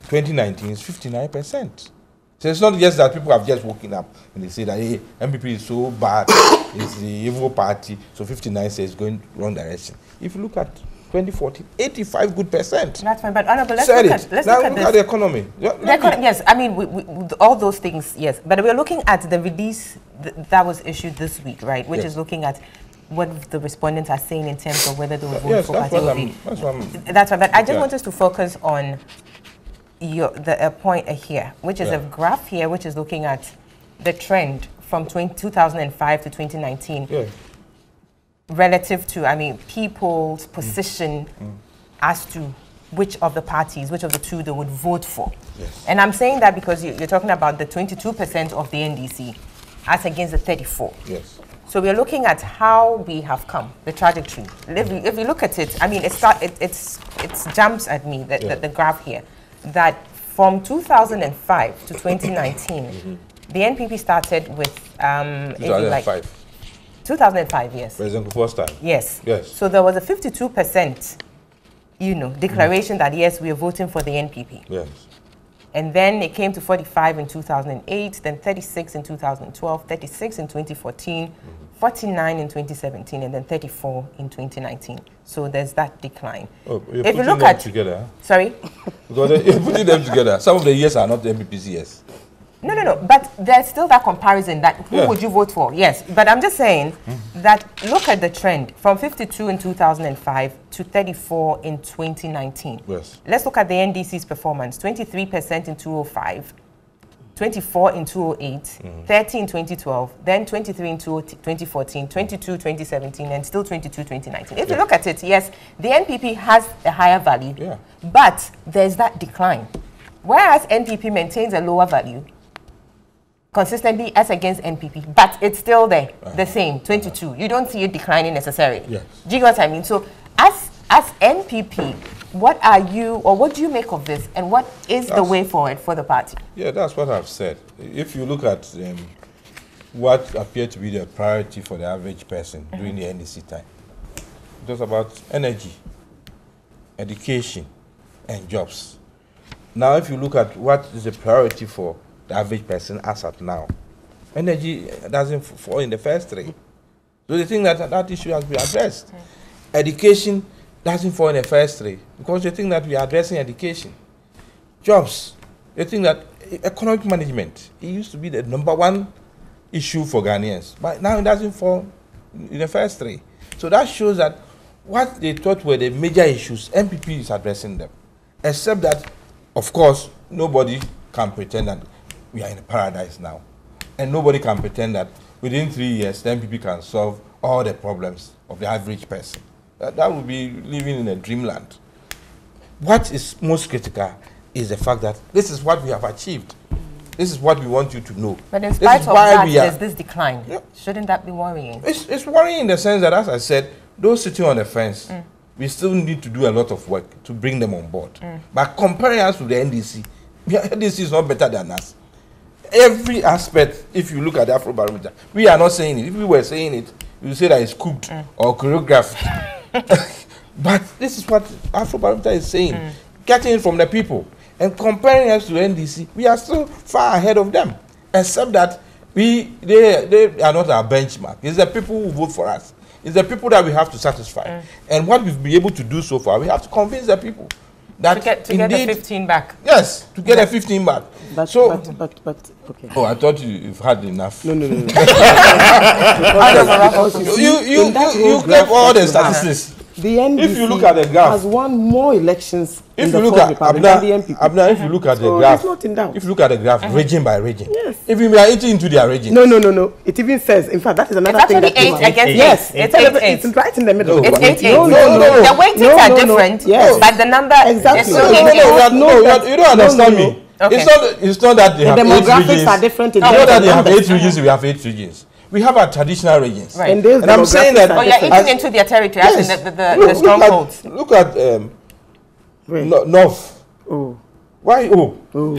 2019 is 59 percent. So it's not just that people have just woken up and they say that hey, NPP is so bad, it's the evil party. So 59 says going wrong direction. If you look at 2014, 85 good percent. That's fine, but Honorable, let's Said look at let's now look, at, at, the economy. The econ yes, I mean we, we, all those things, yes, but we're looking at the release th that was issued this week, right? Which yes. is looking at what the respondents are saying in terms of whether they will vote yes, for that's party what that's what I'm That's right, but I just want us to focus on your, the a point here, which is a graph here, which is looking at the trend from 20, 2005 to 2019 Yeah. relative to, I mean, people's mm. position mm. as to which of the parties, which of the two they would vote for. Yes. And I'm saying that because you, you're talking about the 22% of the NDC as against the 34. Yes. So we're looking at how we have come, the trajectory. If you, if you look at it, I mean, it, start, it, it's, it jumps at me, the, Yeah. the, the graph here, that from 2005 to 2019, the NPP started with, um, if like, 2005. 2005, yes. President Kufuor's time. Yes. Yes. So there was a 52%, you know, declaration that yes, we are voting for the NPP. Yes. And then it came to 45 in 2008, then 36 in 2012, 36 in 2014, 49 in 2017, and then 34 in 2019. So there's that decline. Oh, you're if you look them at together. sorry, Because you're putting them together. Some of the years are not NPP's years. No, no, no, but there's still that comparison that who Yeah. would you vote for? Yes, but I'm just saying that look at the trend from 52 in 2005 to 34 in 2019. Yes. Let's look at the NDC's performance 23% in 2005, 24 in 2008, mm-hmm. 30 in 2012, then 23 in 2014, 22 2017, and still 22 2019. If you look at it, yes, the NPP has a higher value, Yeah. but there's that decline. Whereas NPP maintains a lower value consistently as against NPP, but it's still there, uh-huh. the same, 22. Uh-huh. You don't see it declining necessarily. Yes. Do you get what I mean? So, as as NPP, what are you, or what do you make of this, and what is the way forward for the party? Yeah, that's what I've said. If you look at um, what appeared to be the priority for the average person uh-huh. during the NDC time, it was about energy, education, and jobs. Now, if you look at what is the priority for the average person as at now, energy doesn't fall in the first three. So they think that that issue has been addressed. Education doesn't fall in the first three because they think that we are addressing education. Jobs, they think that economic management, it used to be the number one issue for Ghanaians, but now it doesn't fall in the first three. So that shows that what they thought were the major issues, NPP is addressing them. Except that, of course, nobody can pretend that we are in a paradise now. And nobody can pretend that within three years, the NPP can solve all the problems of the average person. That, that would be living in a dreamland. What is most critical is the fact that this is what we have achieved. This is what we want you to know. But in spite of that, there's this decline. Yeah. Shouldn't that be worrying? It's, it's worrying in the sense that, as I said, those sitting on the fence, mm. we still need to do a lot of work to bring them on board. Mm. But comparing us to the NDC, the NDC is not better than us. Every aspect, if you look at the Afrobarometer, we are not saying it. If we were saying it, you say that it's cooked mm. or choreographed. but this is what Afrobarometer is saying, mm. getting it from the people. And comparing us to NDC, we are still far ahead of them. Except that we they, they are not our benchmark. It's the people who vote for us. It's the people that we have to satisfy. Mm. And what we've been able to do so far, we have to convince the people that To get, to get the indeed, 15 back. yes, to get a 15 back. But, so, but, but, but, okay. oh, I thought you, you've had enough. No, no, no. no. You, you, you, you, whole gave all the you statistics. The NDC If you look at the graph- has won more elections in If the you look Fourth at Abna, the NPP. Abna, if you look at the So graph, it's not in doubt. if you look at the graph, region by region, Yes. if we are eating into their region, No, no, no, no. It even says, in fact, that is another It's thing actually that eight against yes, eight. It's eight, eight. it's right in the middle. No, It's 8 8. No, no, no. The weightings No, are no, no. different, Yes. but the number Exactly. is no, still no, no, 8 no, 8. you, are- No, no, you, are- don't understand no, no, me. Okay. It's not. It's not that they The have eight demographics regions. are different in It's not that they have eight regions. We have eight regions. We have our traditional regions. Right. And And I'm saying that- Oh, are you're eating into their territory, as in Yes. the, the, the, Look- the strongholds. Look at, look at um, no, North. Oh. Why? Oh, well,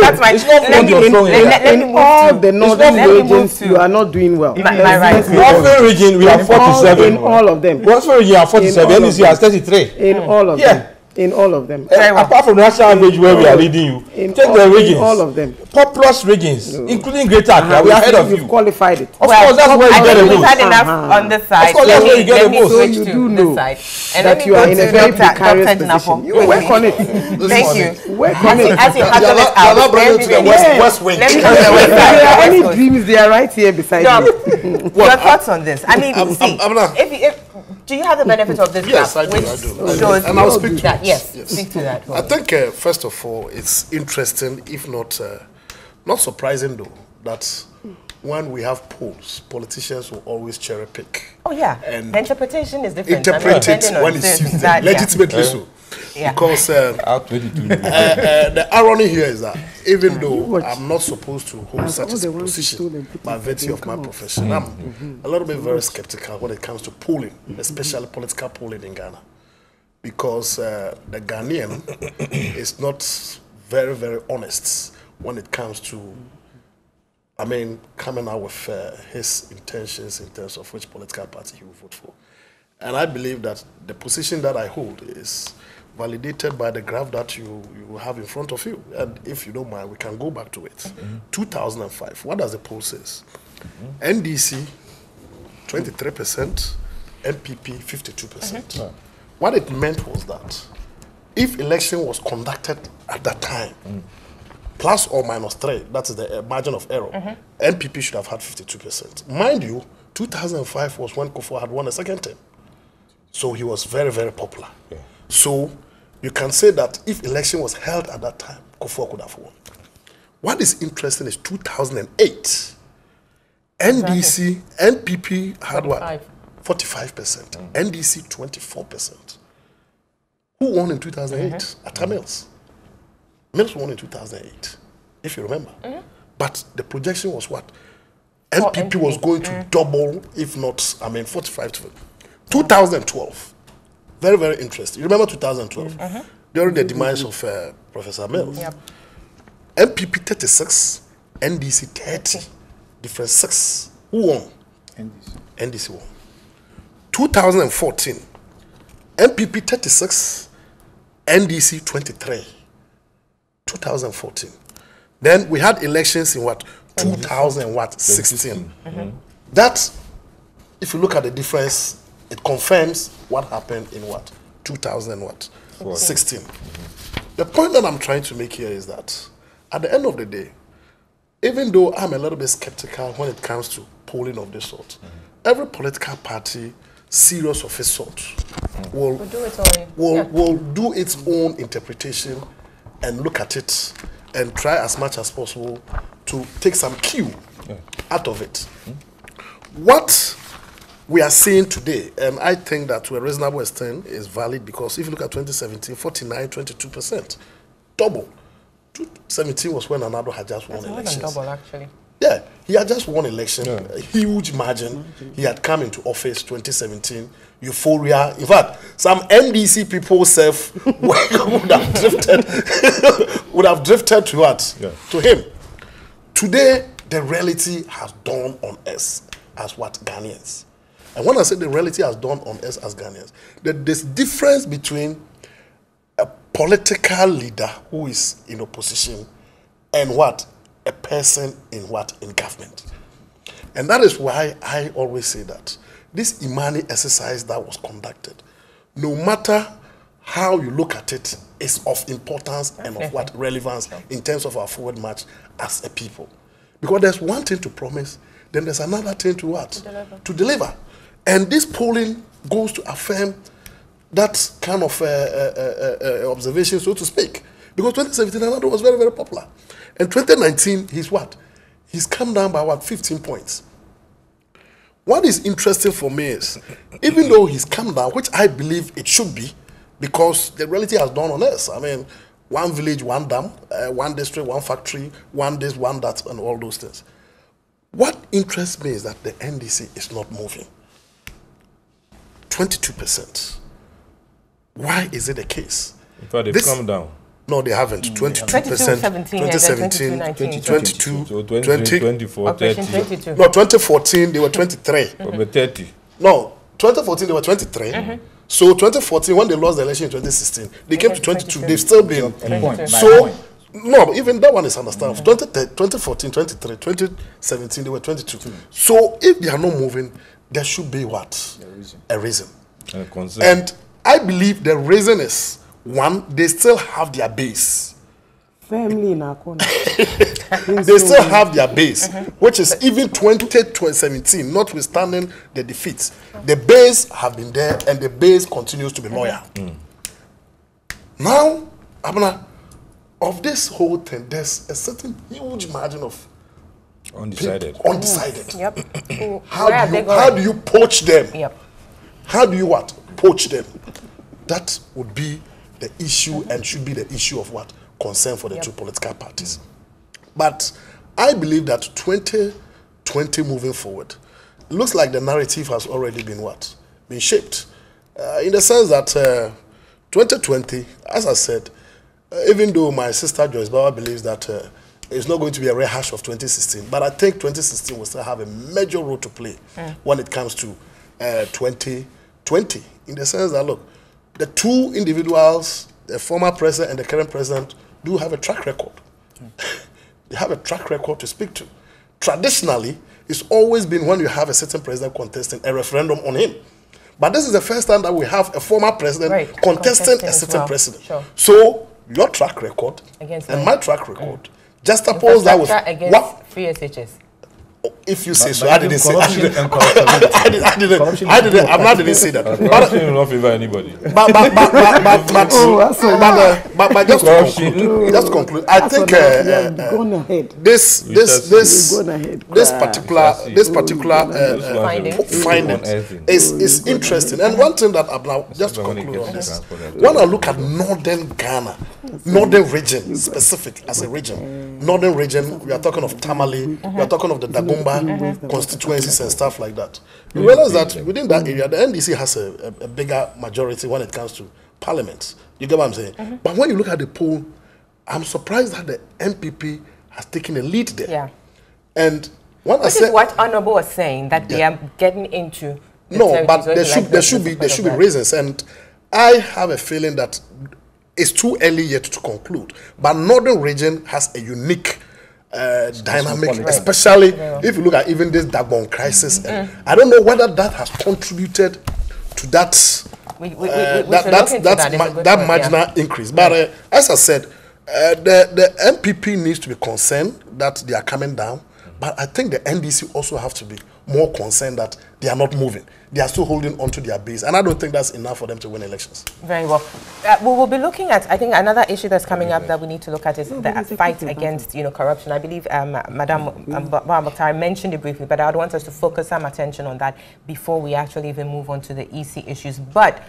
that's my- It's not let me- you're let- let- in. let- me in move all to- the northern regions, you are not doing well. My- my right. Northern region, we have In all- 47. In all of them. Northern region, we have In 47. all of NDC has them. 33. In all of Yeah. In all of them. Well. Apart from the national average where we are leading you, In take all- the in regions. all of them. Populous regions, including Greater Accra, we are ahead of You've you. qualified it. Of Well, course, that's where you I get we've vote. had enough Uh-huh. on this side. course, Let that's me- where you get let the switch So you do know side. And that you are in a very precarious position. You work on it. Thank you. Work on As you, it. as you You're not- it you're out, very, it to the West- Wing. Let me If to the West there side. are any dreams, they are right here beside you. your thoughts on this? I mean, see, if, if do you have the benefit of this Yes, graph, I do. I do. I do. And I'll speak to that? it. Yes, Yes. speak to that. I think, uh, first of all, it's interesting, if not uh, not surprising, though, that when we have polls, politicians will always cherry pick. Oh yeah, And the interpretation is different. Interpret it when it this, suits them, that, yeah. so. Yeah. Because uh, uh, uh, the irony here is that even though I'm not supposed to hold such a position stolen, by virtue of my come on. profession, I'm a little bit very skeptical when it comes to polling, especially political polling in Ghana. Because uh, the Ghanaian is not very, very honest when it comes to, I mean, coming out with uh, his intentions in terms of which political party he will vote for. And I believe that the position that I hold is validated by the graph that you, you have in front of you. And if you don't mind, we can go back to it. 2005, what does the poll says? NDC, 23%, NPP, 52%. percent hmm. What it meant was that if election was conducted at that time, hmm. plus or minus three, that is the uh, margin of error, mm-hmm. NPP should have had 52%. Mind you, 2005 was when Kufuor had won a second term. So he was very, very popular. So you can say that if election was held at that time, Kufuor could have won. What is interesting is 2008, NDC, NPP had what? 45%. NDC, 24%. Who won in 2008? Atta Mills. Mills won in 2008, if you remember. But the projection was what? NPP was going to double, if not, I mean, 45 to 2012. Very, very interesting. You remember 2012? Mm-hmm. Mm-hmm. During the demise of uh, Professor Mills. Yep. NPP 36, NDC 30, difference 6. Who won? NDC. NDC won. 2014, NPP 36, NDC 23. 2014. Then we had elections in what? 2000 what? 16. Mm-hmm. That, if you look at the difference, it confirms what happened in what? 2000 what? 16. The point that I'm trying to make here is that at the end of the day, even though I'm a little bit skeptical when it comes to polling of this sort, mm-hmm. every political party, serious of its sort, mm. will, We'll do it on. will, yeah. will do its own interpretation and look at it and try as much as possible to take some cue out of it. Mm. What we are seeing today, and I think that to a reasonable extent is valid because if you look at 2017, 49, 22%, double. 2017 was when Anado had just won It's more than elections. double, actually. Yeah, he had just won election, a huge margin. He had come into office 2017, euphoria. In fact, some NDC people self would have drifted, would have drifted to what? Yeah. To him. Today, the reality has dawned on us as what Ghanaians. And when I say the reality has dawned on us as Ghanaians, that there's difference between a political leader who is in opposition and what? A person in what? In government. And that is why i always say that this imani exercise that was conducted no matter how you look at it is of importance and of what relevance in terms of our forward march as a people. Because there's one thing to promise then there's another thing to what? Deliver. to deliver and this polling goes to affirm that kind of uh, uh, uh, uh, observation, so to speak. Because 2017, Anado was very, very popular. And 2019, he's what? He's come down by what? 15 points. What is interesting for me is, even though he's come down, which I believe it should be, because the reality has dawned on us. I mean, one village, one dam, uh, one district, one factory, one this, one that, and all those things. What interests me is that the NDC is not moving. 22%. Why is it the case? In fact, they've This- come down. No, they haven't. Mm, 22%. 22, 17, and then 2017, 22, 22, So 20, 20. 24, 30. 22. No, 2014, they were 23. But 30. No, 2014, they were 23. Mm-hmm. So 2014, when they lost the election in 2016, they came to 22. They've still been. point, by So, no, even that one is understandable. Mm-hmm. 20, 2014, 23, 2017, they were 22. Mm. So if they are not moving, there should be what? A reason. And a concern. And I believe the reason is one, they still have their base. Firmly in our corner. they still have their base, which is even 2017, notwithstanding the defeats. The base have been there, and the base continues to be loyal. Mm-hmm. Now, Abna, of this whole thing, there's a certain huge margin of Undecided. people undecided. Yep. How do you how do you poach them? Yep. How do you what poach them? That would be the issue and should be the issue of what concern for the Yep. two political parties. But I believe that 2020 moving forward, looks like the narrative has already been what been shaped, uh, in the sense that uh, 2020, as I said, uh, even though my sister Joyce Bawah believes that uh, it's not going to be a rehash of 2016, but I think 2016 will still have a major role to play mm. when it comes to uh, 2020, in the sense that, look, the two individuals, the former president and the current president, do have a track record. Mm. they have a track record to speak to. Traditionally, it's always been when you have a certain president contesting a referendum on him. But this is the first time that we have a former president Right, contesting contesting a certain well. president. Sure. So your track record Against and my track record, mm. Just suppose that was what free SHS. If you say But- so. I didn't say. I didn't. I didn't. I didn't. I didn't. I'm not didn't say that. But Corruption will not favor anybody. but but but but but but, Oh, but, uh, but, but just to conclude, just to conclude, I That's think uh, uh, uh, this this this see. We've gone ahead. this particular We shall see. this particular uh, uh, ones Finding. are really finding unearthing. is is interesting. And one thing that Abna, just to when conclude on this, when I look at northern Ghana, northern region specific as a region, northern region, we are talking of Tamale, we are talking of the Dagomba constituencies and stuff like that. You realize that within that mm. area, the NDC has a, a, a bigger majority when it comes to parliament. You get what I'm saying? Mm-hmm. But when you look at the poll, I'm surprised that the NPP has taken a lead there. Yeah. And when I Which say is what Honorable was saying, that they are getting into the no, but there they should like there should be there should be reasons, and I have a feeling that it's too early yet to conclude. But Northern region has a unique uh, dynamic, politics. especially if you look at even this Dagbon crisis. And I don't know whether that has contributed to that We, we, we, we, uh, that that that, that. Ma- that point, yeah. marginal increase. But uh, as I said, uh, the the NPP needs to be concerned that they are coming down. But I think the NDC also have to be more concerned that they are not moving. They are still holding on to their base, and I don't think that's enough for them to win elections. Very well. Uh, we will be looking at, I think, another issue that's coming up that we need to look at is the fight against, you know, corruption. I believe um, Madam um, Ba- Ba- Mokhtar mentioned it briefly, but I would want us to focus some attention on that before we actually even move on to the EC issues. But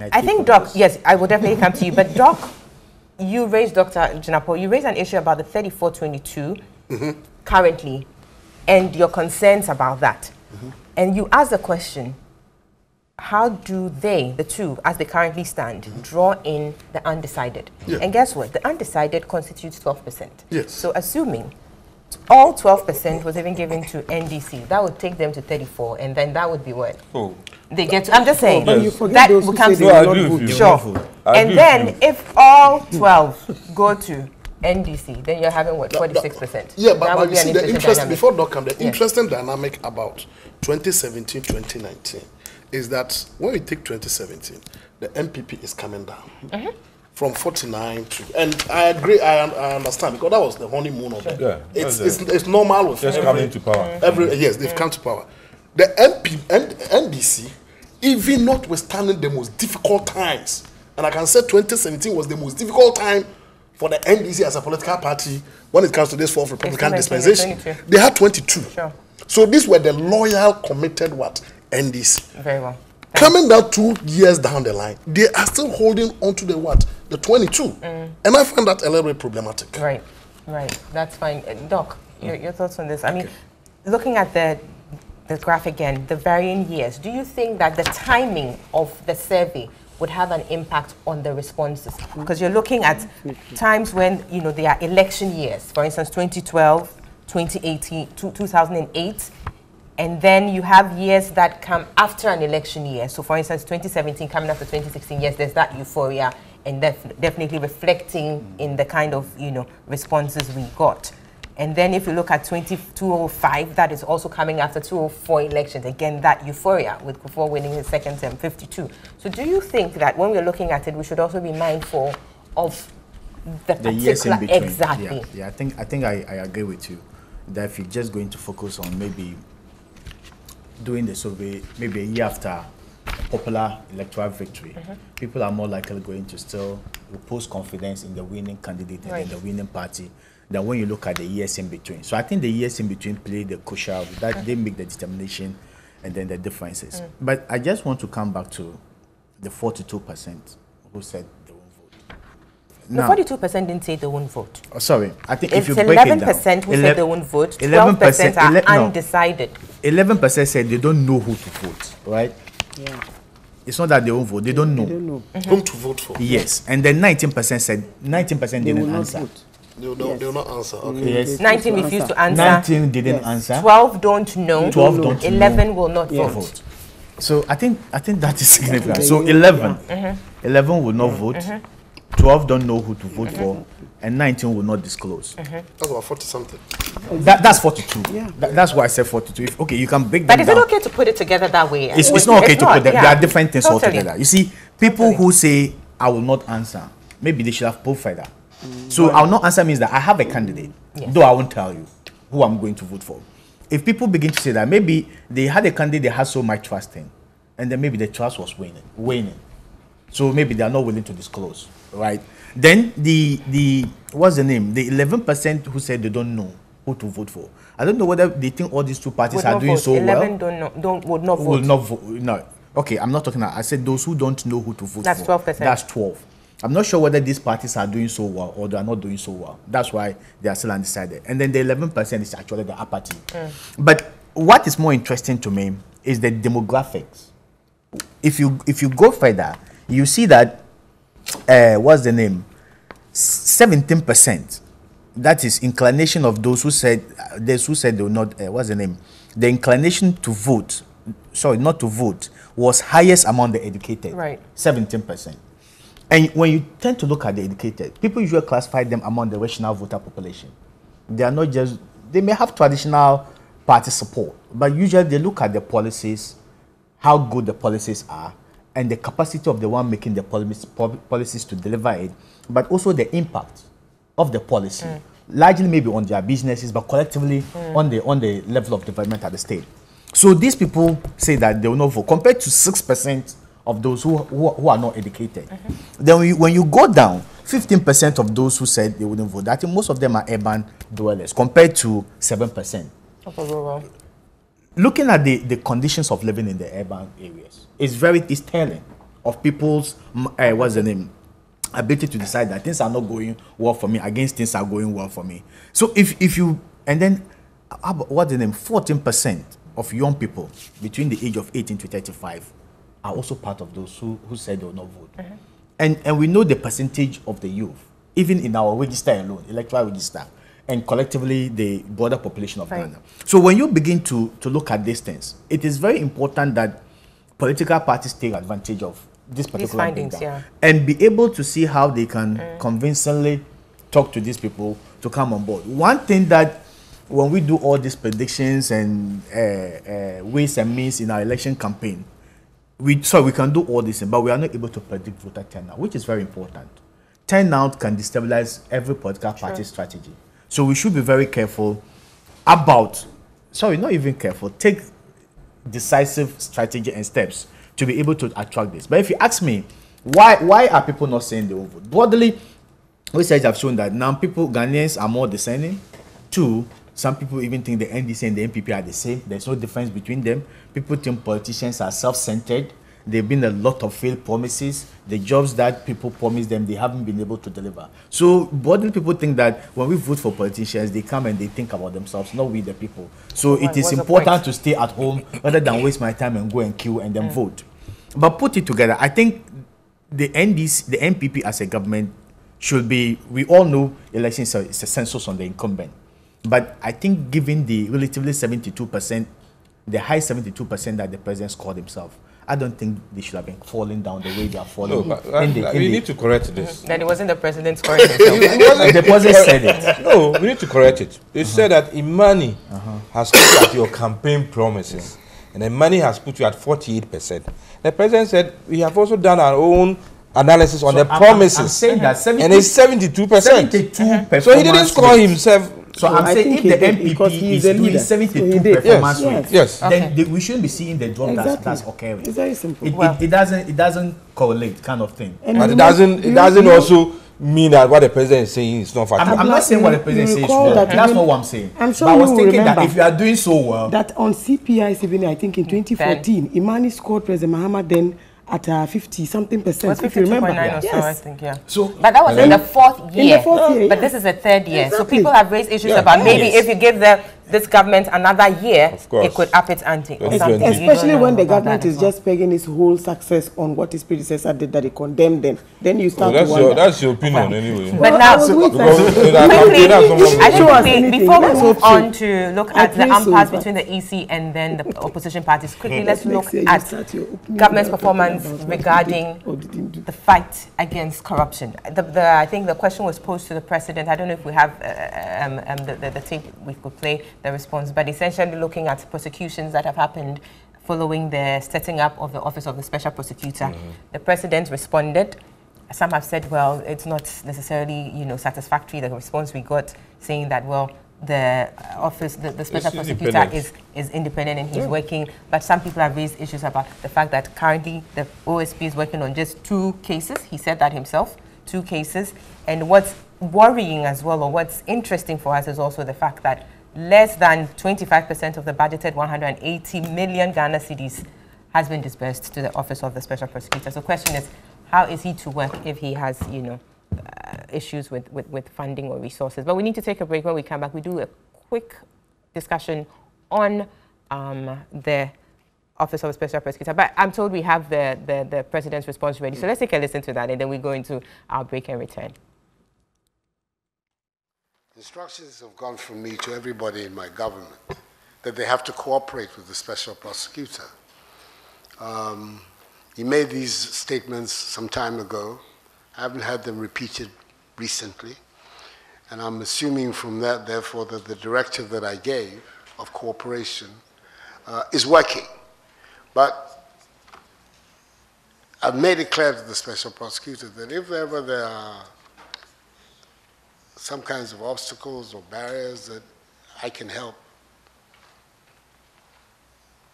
I think, Doc, yes, I will definitely come to you. But, Doc, you raised, Dr. Jinapo, you raised an issue about the 3422 currently and your concerns about that. Mm-hmm. And you asked the question how do they, the two, as they currently stand, mm-hmm. draw in the undecided? Yeah. And guess what? The undecided constitutes 12%. Yes. So, assuming all 12% was even given to NDC, that would take them to 34, and then that would be what? Oh. They get to, I'm just saying. But you forget that those will who come say to they No, will I not agree with vote. you. Sure. I And then if all 12 go to NDC, then you're having what, 46%? Yeah, but, but would you see the interest dynamic. before Doc come, the Yes. interesting dynamic about 2017, 2019 is that when we take 2017, the NPP is coming down Mm-hmm. from 49 to, and I agree, I, I understand because that was the honeymoon of it. Yeah, it's, that's it's, it's normal with Just every- coming to power. Mm-hmm. Every mm-hmm. yes, they've mm-hmm. come to power. The MP N, NDC, even notwithstanding the most difficult times, and I can say 2017 was the most difficult time for the NDC as a political party when it comes to this fourth Republican dispensation. 22. They had 22. Sure. So these were the loyal, committed what NDC. Very well. Coming down two years down the line, they are still holding on to the what? The 22. Mm. And I find that a little bit problematic. Right, right. That's fine. Uh, Doc, your, your thoughts on this? I mean, looking at the the graph again, the varying years, do you think that the timing of the survey would have an impact on the responses? Because you're looking at times when, you know, there are election years, for instance, 2012, 2018, 2008, and then you have years that come after an election year. So, for instance, 2017 coming after 2016, yes, there's that euphoria, and def- definitely reflecting in the kind of you know responses we got. And then if you look at 2205, that is also coming after 204 elections. Again, that euphoria with Kufuor winning his second term, 52. So, do you think that when we're looking at it, we should also be mindful of the the years in between. exactly. Yeah, yeah I think I think I, I agree with you that if you're just going to focus on maybe doing the survey maybe a year after a popular electoral victory, Mm-hmm. people are more likely going to still repose confidence in the winning candidate and Right. in the winning party than when you look at the years in between. So I think the years in between play the crucial that they make the determination and then the differences. Mm. But I just want to come back to the 42% who said they won't vote. The Now- forty-two percent didn't say they won't vote. Oh, sorry, I think It's if you break it eleven percent who ele- said they won't vote. Twelve 11% are ele- no. undecided. 11% said they don't know who to vote, right? Yeah. It's not that they won't vote, they don't know. They don't know. Whom to vote for? Yes, and then 19% said 19% didn't not answer. vote. They will not, they will not answer. Okay. Yes. Nineteen refused to to answer. 19 didn't Yes. answer. Twelve don't know. 12 don't know. Eleven will not Yeah. vote. vote. So I think I think that is significant. Yeah. So Yeah. 11, Mm-hmm. 11 will not vote. Mm-hmm. 12 don't know who to vote mm-hmm. for, and 19 will not disclose. Mm-hmm. That's about 40 something. That, that's 42. Yeah. That- that's why I said 42. If, okay, you can break that. But them is it okay to put it together that way? It's, it's not okay to put them. yeah. There are different things Totally. altogether. You see, people who say I will not answer, maybe they should have proved further. So I will not answer means that I have a candidate, Yes. though I won't tell you who I'm going to vote for. If people begin to say that, maybe they had a candidate they had so much trust in, and then maybe the trust was waning, waning. So maybe they are not willing to disclose, right? Then the the what's the name? The 11% who said they don't know who to vote for. I don't know whether they think all these two parties Would are doing vote. so well Eleven don't know. Don't would not will vote. not vote. No. Okay, I'm not talking. I said those who don't know who to vote That's for. 12%. That's 12. I'm not sure whether these parties are doing so well or they are not doing so well. That's why they are still undecided. And then the 11% is actually the apathy. But what is more interesting to me is the demographics. If you if you go further, you see that uh, what's the name? 17%. That is inclination of those who said uh, those who said they will not. Uh, what's the name? The inclination to vote, sorry, not to vote, was highest among the educated. Right. 17%. And when you tend to look at the educated, people usually classify them among the rational voter population. They are not just, they may have traditional party support, but usually they look at the policies, how good the policies are, and the capacity of the one making the policies, policies to deliver it, but also the impact of the policy, mm. largely maybe on their businesses, but collectively mm. on the on the level of development at the state. So these people say that they will not vote, compared to six percent of those who, who, who are not educated. Then when you, when you go down, fifteen percent of those who said they wouldn't vote, I think most of them are urban dwellers, compared to seven percent Of rural. looking at the, the conditions of living in the urban areas is very it's telling of people's mm, uh, what's the name ability to decide that things are not going well for me against things are going well for me so if if you and then what's the name 14 percent of young people between the age of 18 to 35 are also part of those who, who said they will not vote. And and we know the percentage of the youth even in our register alone electoral register and collectively the broader population of Right. ghana. So when you begin to to look at these things it is very important that political parties take advantage of this particular findings, breakdown yeah. and be able to see how they can convincingly talk to these people to come on board. One thing that when we do all these predictions and uh, uh, ways and means in our election campaign we so we can do all this but we are not able to predict voter turnout which is very important. Turnout can destabilize every political party strategy. So we should be very careful about sorry not even careful take decisive strategy and steps to be able to attract this. But if you ask me why why are people not saying they will vote? Broadly research have shown that now people ghanaians are more discerning. Two some people even think the ndc and the NPP are the same. There's no difference between them. People think politicians are self-centered. There have been a lot of failed promises. The jobs that people promised them they haven't been able to deliver. So broadly people think that when we vote for politicians they come and they think about themselves not we the people. So What- it is important to stay at home rather than waste my time and go and queue and then vote. But put it together i think the NDC, the NPP as a government should be, we all know elections are it's a census on the incumbent. But I think given the relatively 72%, the high 72% that the president scored himself, I don't think they should have been falling down the way they are falling. No, but uh, in the- in we the- need to correct this. That it wasn't the president scoring himself. the president said it. No, we need to correct it. They said that Imani has put you at your campaign promises, and then Imani has put you at 48%. The president said we have also done our own analysis on So the I'm- I'm- promises. I'm saying that 70 and it's 72%. 72 percent. So he didn't score himself. So I'm I saying if he the MPP is doing leader. So 72 he did. performance Yes, rate, yes. then Okay. the- we shouldn't be seeing the drop that's, Exactly. that's occurring. It's very simple. It, Well- it, it doesn't it doesn't correlate kind of thing. And But it doesn't. It doesn't you- also mean that what the president is saying is not I'm, factual. I'm not saying what the president says is wrong. that That's even- not what I'm saying. I'm sure but I was thinking that if you are doing so well, that on CPI 7, I think in 2014, Imani scored President Muhammad then at uh, 50 something percent. was if you remember. 52.9 or so, I think, yeah. So- but that was in the fourth year. in the year. fourth year, But yeah. this is the third year. So people have raised issues Yeah. about maybe Yes. if you give the this government another year, Of course. it could up its ante or something. Especially when the government is just pegging its whole success on what his predecessor did that he condemned them. Then you So start that's to your that's your opinion anyway. But Well, now, I was with Because that. that quickly, campaign has someone- I think Show us quickly, anything. before we move on to look at the pray impasse between the EC and then the opposition parties, quickly let's look at start government's performance what he did regarding or didn't do. the fight against corruption. The, the, I think the question was posed to the president. I don't know if we have uh, um, um, the, the, the tape we could play the response, but essentially looking at prosecutions that have happened following the setting up of the office of the special prosecutor. Mm-hmm. The president responded. Some have said, well, it's not necessarily, you know, satisfactory. The response we got saying that, well, the uh, office, the, the special It's prosecutor is is independent and he's working. But some people have raised issues about the fact that currently the OSP is working on just two cases. He said that himself, two cases. And what's worrying as well, or what's interesting for us, is also the fact that less than 25% of the budgeted 180 million Ghana cedis has been disbursed to the office of the special prosecutor. So, the question is, how is he to work if he has, you know, uh, issues with, with, with funding or resources. But we need to take a break. When we come back, we do a quick discussion on um, the Office of the Special Prosecutor. But I'm told we have the, the, the President's response ready. So let's take a listen to that and then we go into our break and return. Instructions have gone from me to everybody in my government that they have to cooperate with the special prosecutor. Um, he made these statements some time ago. I haven't had them repeated recently. And I'm assuming from that, therefore, that the directive that I gave of cooperation uh, is working. But I've made it clear to the special prosecutor that if ever there are some kinds of obstacles or barriers that I can help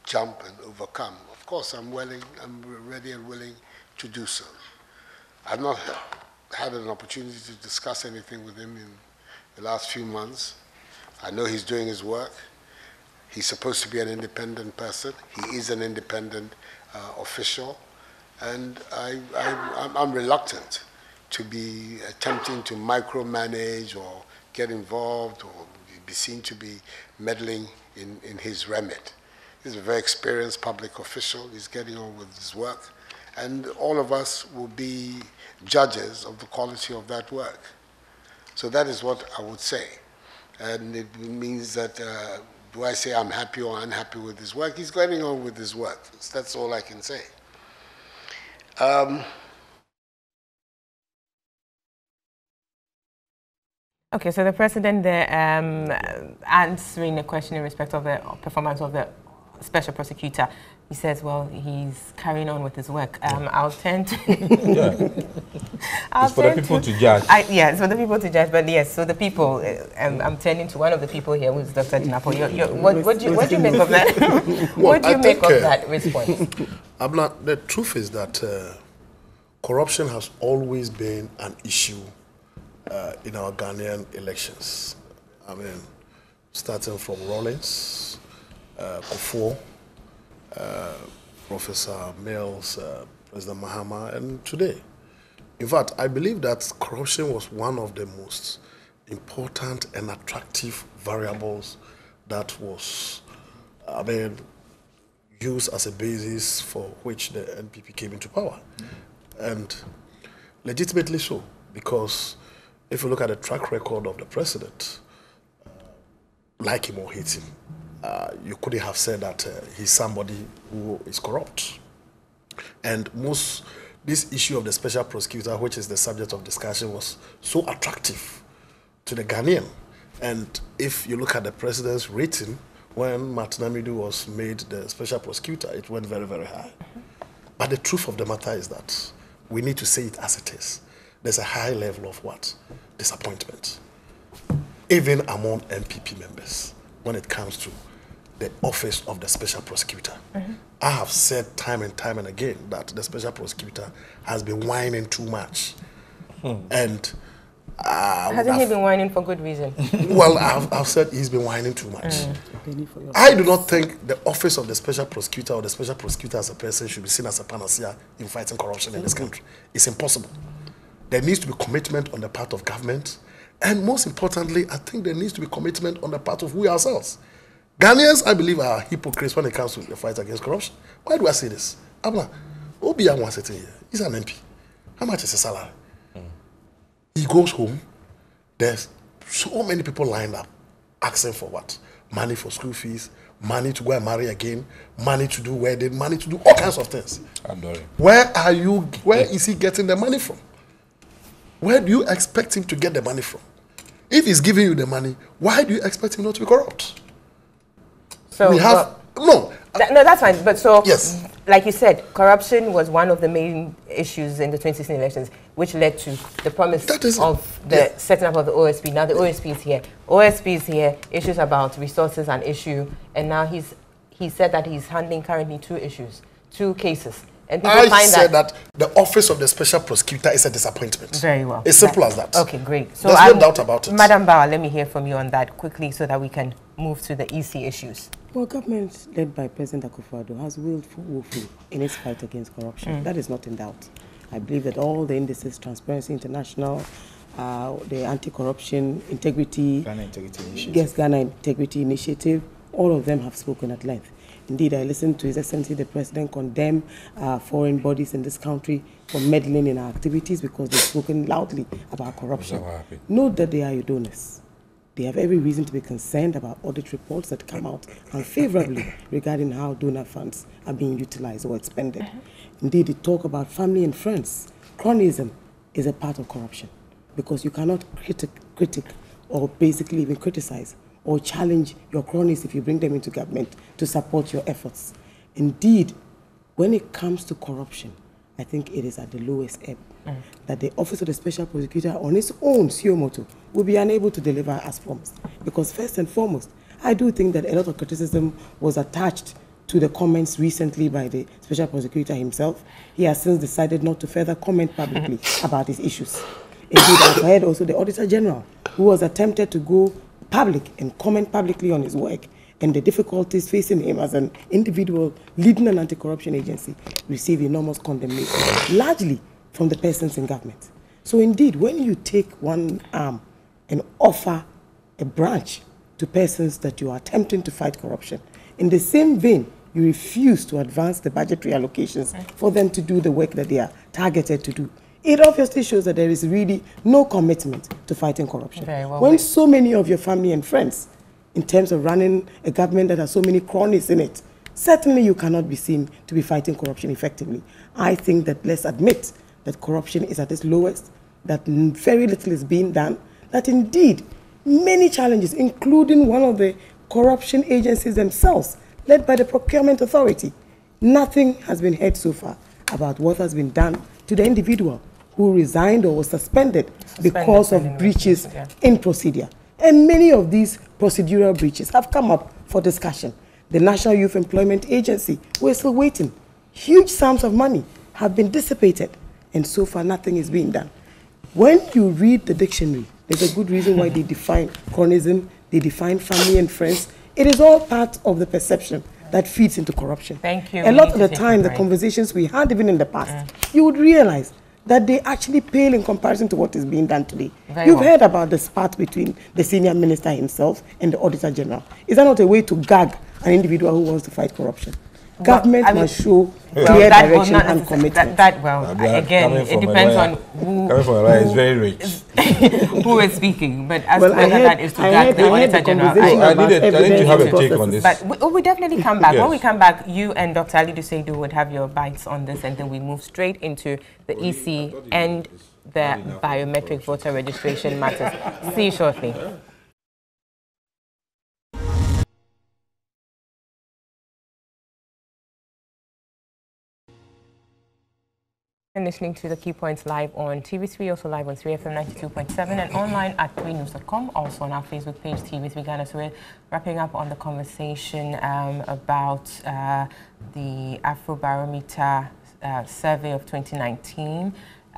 jump and overcome. Of course, I'm willing, I'm ready and willing to do so. I've not had an opportunity to discuss anything with him in the last few months. I know he's doing his work. He's supposed to be an independent person. He is an independent uh, official. And I, I, I'm, I'm reluctant to be attempting to micromanage or get involved or be seen to be meddling in, in his remit. He's a very experienced public official. He's getting on with his work. And all of us will be judges of the quality of that work. So that is what I would say. And it means that, uh, do I say I'm happy or unhappy with his work? He's getting on with his work. That's all I can say. Um, Okay, so the president there um, answering a question in respect of the performance of the special prosecutor, he says, well, he's carrying on with his work. Um, I'll turn to... I'll It's for the people to judge. I, yeah, it's for the people to judge, but yes, so the people, uh, um, I'm turning to one of the people here, who's Dr. Dinapo. You're, you're, what, what, do you, what do you make of that? what do I you make think, of uh, that response? I'm not, the truth is that uh, corruption has always been an issue uh, in our Ghanaian elections. I mean, starting from Rawlings, uh, Kufuor, uh, Professor Mills, uh, President Mahama, and today. In fact, I believe that corruption was one of the most important and attractive variables that was, I mean, used as a basis for which the NPP came into power. And legitimately so, because if you look at the track record of the president, like him or hate him, uh, you couldn't have said that uh, he's somebody who is corrupt. And most, this issue of the special prosecutor, which is the subject of discussion, was so attractive to the Ghanaian. And if you look at the president's rating, when Martin Amidu was made the special prosecutor, it went very, very high. But the truth of the matter is that we need to say it as it is. There's a high level of what? Disappointment. Even among NPP members when it comes to the office of the special prosecutor. Mm-hmm. I have said time and time and again that the special prosecutor has been whining too much. Hmm. And uh, Hasn't he I've- been whining for good reason? well, I've, I've said he's been whining too much. Mm. I do not think the office of the special prosecutor or the special prosecutor as a person should be seen as a panacea in fighting corruption in this mm. country. It's impossible. There needs to be commitment on the part of government. And most importantly, I think there needs to be commitment on the part of we ourselves. Ghanaians, I believe, are hypocrites when it comes to the fight against corruption. Why do I say this? Abna, O.B. Amoah sitting here. He's an MP. How much is his salary? He goes home. There's so many people lined up asking for what? Money for school fees, money to go and marry again, money to do wedding, money to do all kinds of things. Where are you? Where is he getting the money from? Where do you expect him to get the money from? If he's giving you the money, why do you expect him not to be corrupt? So we have no. Th- no, that's fine. But so, Yes. like you said, corruption was one of the main issues in the 2016 elections, which led to the promise of the yeah. setting up of the OSP. Now the OSP is here. OSP is here. Issues about resources and issue, and now he's he said that he's handling currently two issues, two cases, and people I find said that, that, the office of the special prosecutor is a disappointment. very well. It's simple That- as that. Okay, great. So There's I'm- no doubt about it. Madam Bawah, let me hear from you on that quickly, so that we can move to the EC issues. Well, government led by President Akufo-Addo has willed for woefully in its fight against corruption. Mm. That is not in doubt. I believe that all the indices, Transparency International, uh, the Anti-Corruption Integrity, Ghana Integrity Initiative. Yes, Ghana Integrity Initiative, all of them have spoken at length. Indeed, I listened to His Excellency the President condemn uh, foreign bodies in this country for meddling in our activities because they've spoken loudly about corruption. what? Note that they are your donors. They have every reason to be concerned about audit reports that come out unfavorably regarding how donor funds are being utilized or expended. Indeed, they talk about family and friends. Cronyism is a part of corruption because you cannot critic, critic or basically even criticize or challenge your cronies if you bring them into government to support your efforts. Indeed, when it comes to corruption, I think it is at the lowest ebb mm. that the Office of the Special Prosecutor on its own suo motu will be unable to deliver as promised. Because first and foremost, I do think that a lot of criticism was attached to the comments recently by the Special Prosecutor himself. He has since decided not to further comment publicly about his issues. Indeed, I've heard also the Auditor General, who was attempted to go public and comment publicly on his work and the difficulties facing him as an individual leading an anti-corruption agency receive enormous condemnation, largely from the persons in government. So indeed, when you take one arm and offer a branch to persons that you are attempting to fight corruption, in the same vein, you refuse to advance the budgetary allocations for them to do the work that they are targeted to do. It obviously shows that there is really no commitment to fighting corruption. Well. when so many of your family and friends, in terms of running a government that has so many cronies in it, certainly you cannot be seen to be fighting corruption effectively. I think that let's admit that corruption is at its lowest, that very little is being done, that indeed many challenges, including one of the corruption agencies themselves, led by the Procurement Authority, nothing has been heard so far about what has been done to the individual who resigned or was suspended, because of breaches yeah. in procedure. And many of these procedural breaches have come up for discussion. The National Youth Employment Agency, we're still waiting. Huge sums of money have been dissipated, and so far nothing is being done. When you read the dictionary, there's a good reason why they define cronism, they define family and friends. It is all part of the perception that feeds into corruption. Thank you. A We lot of the time, the conversations we had even in the past, you would realize that they actually pale in comparison to what is being done today. Very You've well. heard about the spat between the senior minister himself and the auditor general. Is that not a way to gag an individual who wants to fight corruption? Well, Government I mean- must show Well, clear that direction not and commitment. That, that well, Uh, they again, it depends on who, coming from a lawyer is very rich. who is speaking. But as Well, I whether heard- that is to I gag heard- the I heard Auditor General, conversation I about needed- I need to have a take on this. But we, oh, we definitely come back. When we come back, you and Dr. Alidu Seidu would have your bites on this, and then we move straight into the EC and the biometric voter registration matters. See you shortly. And listening to the Key Points live on TV3, also live on 3FM 92.7 and online at 3news.com, also on our Facebook page, TV3 Ghana. So we're wrapping up on the conversation um, about uh, the Afrobarometer uh, survey of 2019,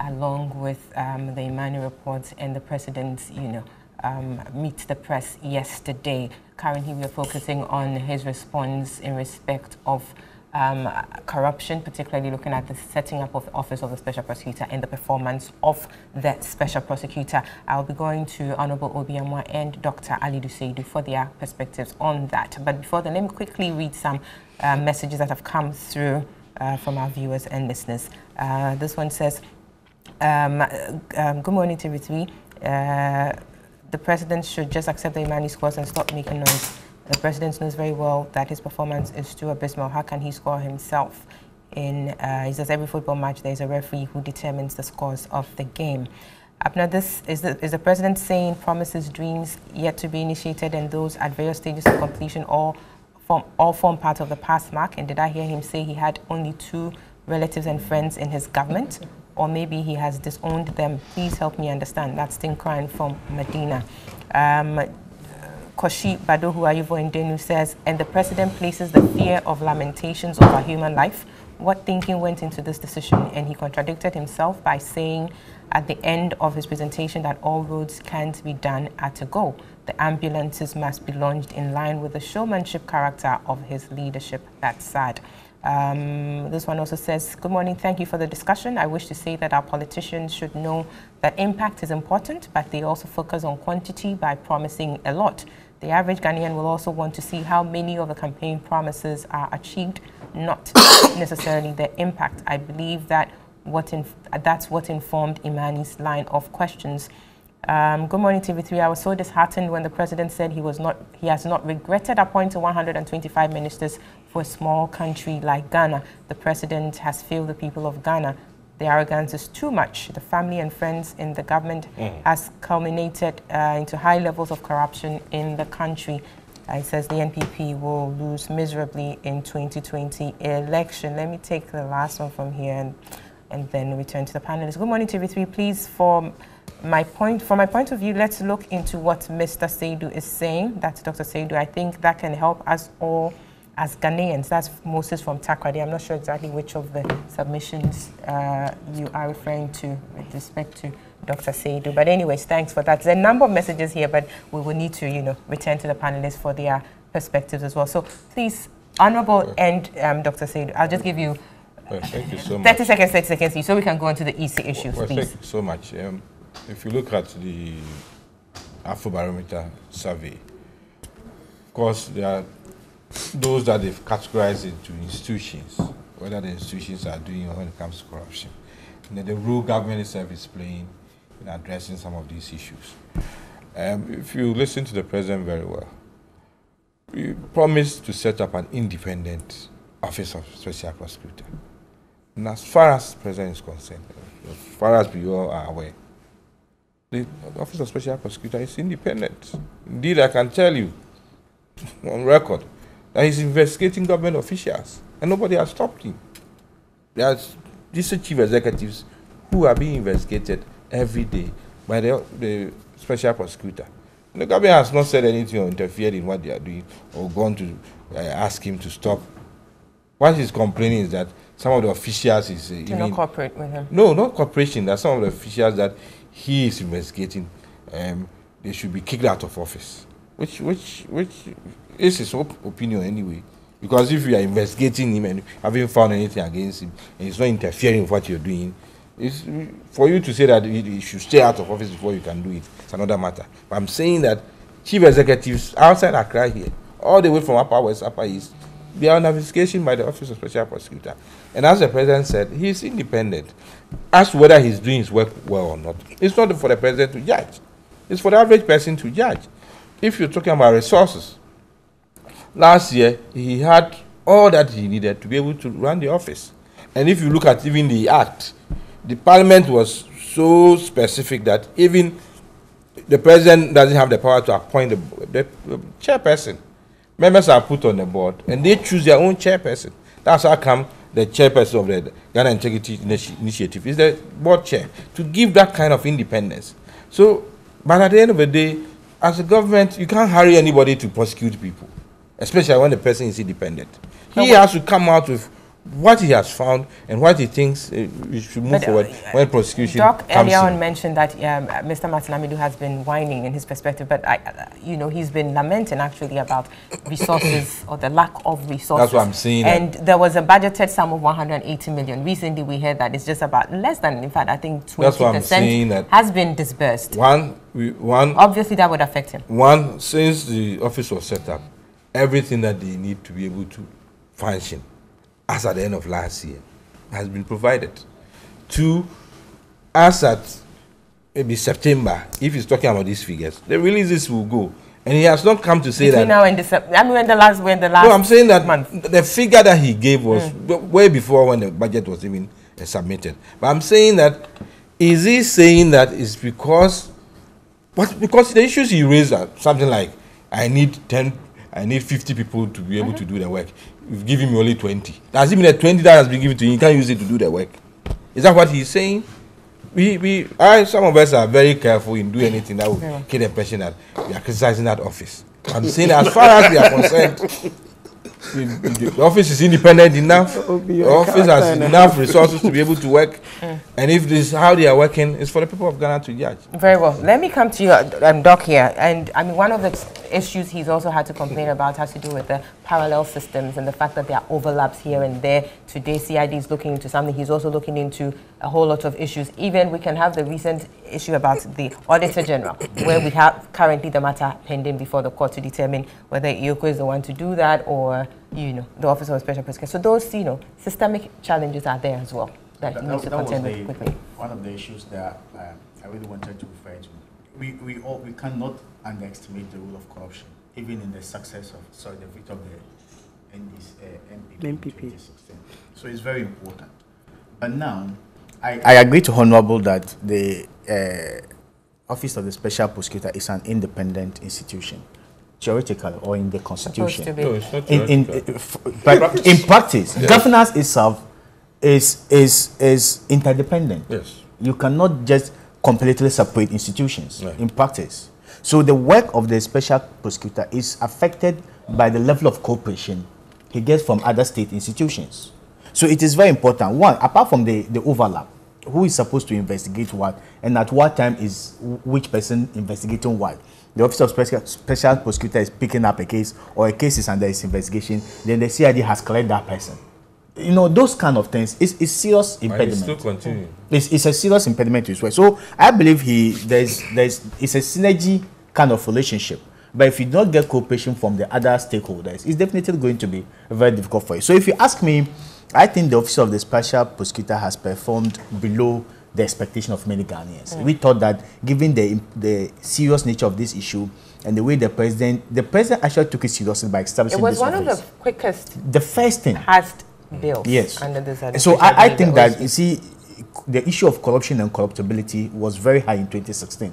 along with um, the Imani reports and the president's, you know, um, meet the press yesterday. Currently, we are focusing on his response in respect of um, corruption, particularly looking at the setting up of the Office of the Special Prosecutor and the performance of that Special Prosecutor. I'll be going to Honorable O.B. Amoah and Dr. Ali Seidu for their perspectives on that. But before then, let me quickly read some uh, messages that have come through uh, from our viewers and listeners. Uh, this one says, um, um, good morning to you uh, the president should just accept the Imani scores and stop making noise. The president knows very well that his performance is too abysmal. How can he score himself? In uh, he says every football match there is a referee who determines the scores of the game. Abner, this is the, is the president saying promises, dreams yet to be initiated, and those at various stages of completion all form all form part of the past mark. And did I hear him say he had only two relatives and friends in his government? Or maybe he has disowned them. Please help me understand. That's Tim Crying from Medina. Um, Koshi Badohu Ayuvo Ndenu says, and the president places the fear of lamentations over human life. What thinking went into this decision? And he contradicted himself by saying at the end of his presentation that all roads can't be done at a go. The ambulances must be launched in line with the showmanship character of his leadership. That's sad. Um, this one also says, good morning, thank you for the discussion. I wish to say that our politicians should know that impact is important, but they also focus on quantity by promising a lot. The average Ghanaian will also want to see how many of the campaign promises are achieved, not necessarily their impact. I believe that what that's what informed Imani's line of questions. Um, good morning, TV3. I was so disheartened when the president said he was not, he has not regretted appointing 125 ministers for a small country like Ghana. The president has failed the people of Ghana. The arrogance is too much. The family and friends in the government mm. has culminated uh, into high levels of corruption in the country. Uh, it says the NPP will lose miserably in 2020 election. Let me take the last one from here and, and then return to the panelists. Good morning, TV3. Please, for my point, from my point of view, let's look into what Mr. Seidu is saying. That's Dr. Seidu. I think that can help us all as Ghanaians. That's Moses from Takoradi. I'm not sure exactly which of the submissions uh, you are referring to with respect to Dr. Seidu. But anyways, thanks for that. There's a number of messages here, but we will need to, you know, return to the panelists for their perspectives as well. So please, Honorable and um, Dr. Seidu, I'll just give you, well, thank you so 30 much. seconds, 30 seconds, so we can go on to the EC issues, well, please. Thank you so much. Um, if you look at the Afrobarometer survey, of course, there are those that they've categorized into institutions, whether the institutions are doing when it comes to corruption. Then the role government itself is playing in addressing some of these issues. Um, if you listen to the president very well, he promised to set up an independent office of special prosecutor. And as far as the president is concerned, as far as we all are aware, the office of special prosecutor is independent. Indeed, I can tell you on record that he's investigating government officials, and nobody has stopped him. There's district chief executives who are being investigated every day by the, the special prosecutor. And the government has not said anything or interfered in what they are doing or gone to uh, ask him to stop. What he's complaining is that some of the officials is uh, even, not cooperate with him. No, not cooperation. That some of the officials that he is investigating, um, they should be kicked out of office, which which which it's his opinion anyway. Because if you are investigating him and haven't found anything against him, and he's not interfering with what you're doing, it's for you to say that he should stay out of office before you can do it. It's another matter. But I'm saying that chief executives outside Accra here, all the way from Upper West, Upper East, they are under investigation by the Office of Special Prosecutor. And as the president said, he is independent. As to whether he's doing his work well or not, it's not for the president to judge. It's for the average person to judge. If you're talking about resources, last year he had all that he needed to be able to run the office. And if you look at even the act, the parliament was so specific that even the president doesn't have the power to appoint the, the, the chairperson. Members are put on the board and they choose their own chairperson. That's how come the chairperson of the Ghana Integrity Initiative, is the board chair, to give that kind of independence. So, but at the end of the day, as a government, you can't hurry anybody to prosecute people, especially when the person is independent. He has to come out with what he has found and what he thinks uh, we should move But, uh, forward when prosecution Doc comes earlier in. on mentioned that um, uh, Mr. Martin Amidu has been whining in his perspective, but I, uh, you know, he's been lamenting actually about resources or the lack of resources. That's what I'm saying, that- And there was a budgeted sum of 180 million. Recently, we heard that it's just about less than, in fact, I think 20 That's what I'm saying, percent that- has been disbursed. One, we, one, Obviously, that would affect him. One, since the office was set up, everything that they need to be able to function, as at the end of last year, has been provided. Two, as at maybe September, if he's talking about these figures, the releases will go. And he has not come to say Between that. now and December, I mean, when the last, when the last. No, I'm saying that month. the figure that he gave was Mm. way before when the budget was even uh, submitted. But I'm saying that is he saying that is because what because the issues he raised are something like I need ten I need fifty people to be able to do the work. You've given me only twenty. Does it mean that twenty that has been given to you, you can't use it to do the work? Is that what he's saying? We, we, I, some of us are very careful in doing anything that will Yeah. give the impression that we are criticizing that office. I'm saying as far as we are concerned, the, office is independent enough. The office has enough resources to be able to work. Mm. And if this is how they are working, it's for the people of Ghana to judge. Very well. Let me come to you, um, Doc, here. And I mean, one of the issues he's also had to complain about has to do with the parallel systems and the fact that there are overlaps here and there. Today, CID is looking into something. He's also looking into a whole lot of issues. Even we can have the recent issue about the Auditor General, where we have currently the matter pending before the court to determine whether EOCO is the one to do that or, you know, the Office of Special Prosecutor. So those, you know, systemic challenges are there as well that to that was contend with quickly. One of the issues that um, I really wanted to refer to. We, we, all, we cannot underestimate the role of corruption, even in the success of, sorry, the victory of the NDC, uh, NPP, in 2016. So it's very important. But now, I, I agree to Honorable that the uh, Office of the Special Prosecutor is an independent institution, theoretically or in the Constitution. to be. No, it's not In, in, theoretical. uh, f- but in practice, Yes. governance itself is, is, is interdependent. Yes. You cannot just completely separate institutions in practice. So the work of the special prosecutor is affected by the level of cooperation he gets from other state institutions. So it is very important. One, apart from the, the overlap, who is supposed to investigate what, and at what time is which person investigating what. The Office of Special, Special Prosecutor is picking up a case, or a case is under his investigation, then the CID has cleared that person. You know, those kind of things is is serious And it's impediment. still continuing. It's, it's a serious impediment to his work. So I believe he there's there's it's a synergy kind of relationship. But if you don't get cooperation from the other stakeholders, it's definitely going to be very difficult for you. So if you ask me, I think the Office of the Special Prosecutor has performed below the expectation of many Ghanaians. Mm. We thought that given the the serious nature of this issue and the way the president the president actually took it seriously by establishing this It was one of the quickest the first thing passed bills Yes. under this So. I, I think that you see, the issue of corruption and corruptibility was very high in 2016,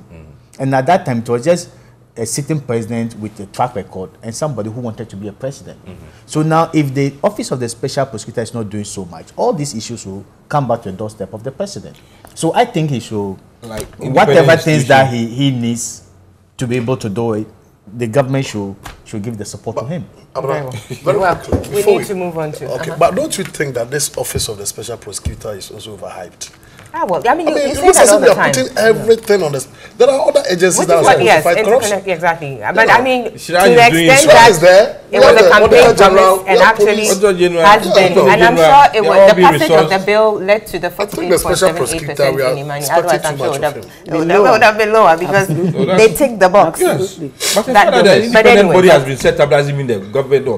and at that time it was just a sitting president with a track record and somebody who wanted to be a president. So now, if the office of the special prosecutor is not doing so much, all these issues will come back to the doorstep of the president. So I think he should, Like whatever things that he, he needs to be able to do it, the government should should give the support to him. Abraham, Very well. quickly, We before need to move on to- Okay, uh-huh. but don't you think that this office of the special prosecutor is also overhyped? Ah, well, I mean, I mean, you it say looks that as all if the they are time. putting everything on this. There are other agencies that are what, supposed yes, to fight corruption. exactly. But Yeah. I mean, to I the extent so? that Is there? it We was have a campaign General, promise, and we actually police. Auditor General, has Auditor been, and I'm sure it they was, the be passage of the bill led to the 48.78% in Imani. expecting Otherwise, I'm sure it much would have, it would have, it would have been lower because they tick the box. Yes. But the That fact that doesn't- the but independent anyway, body has been set up doesn't mean the government or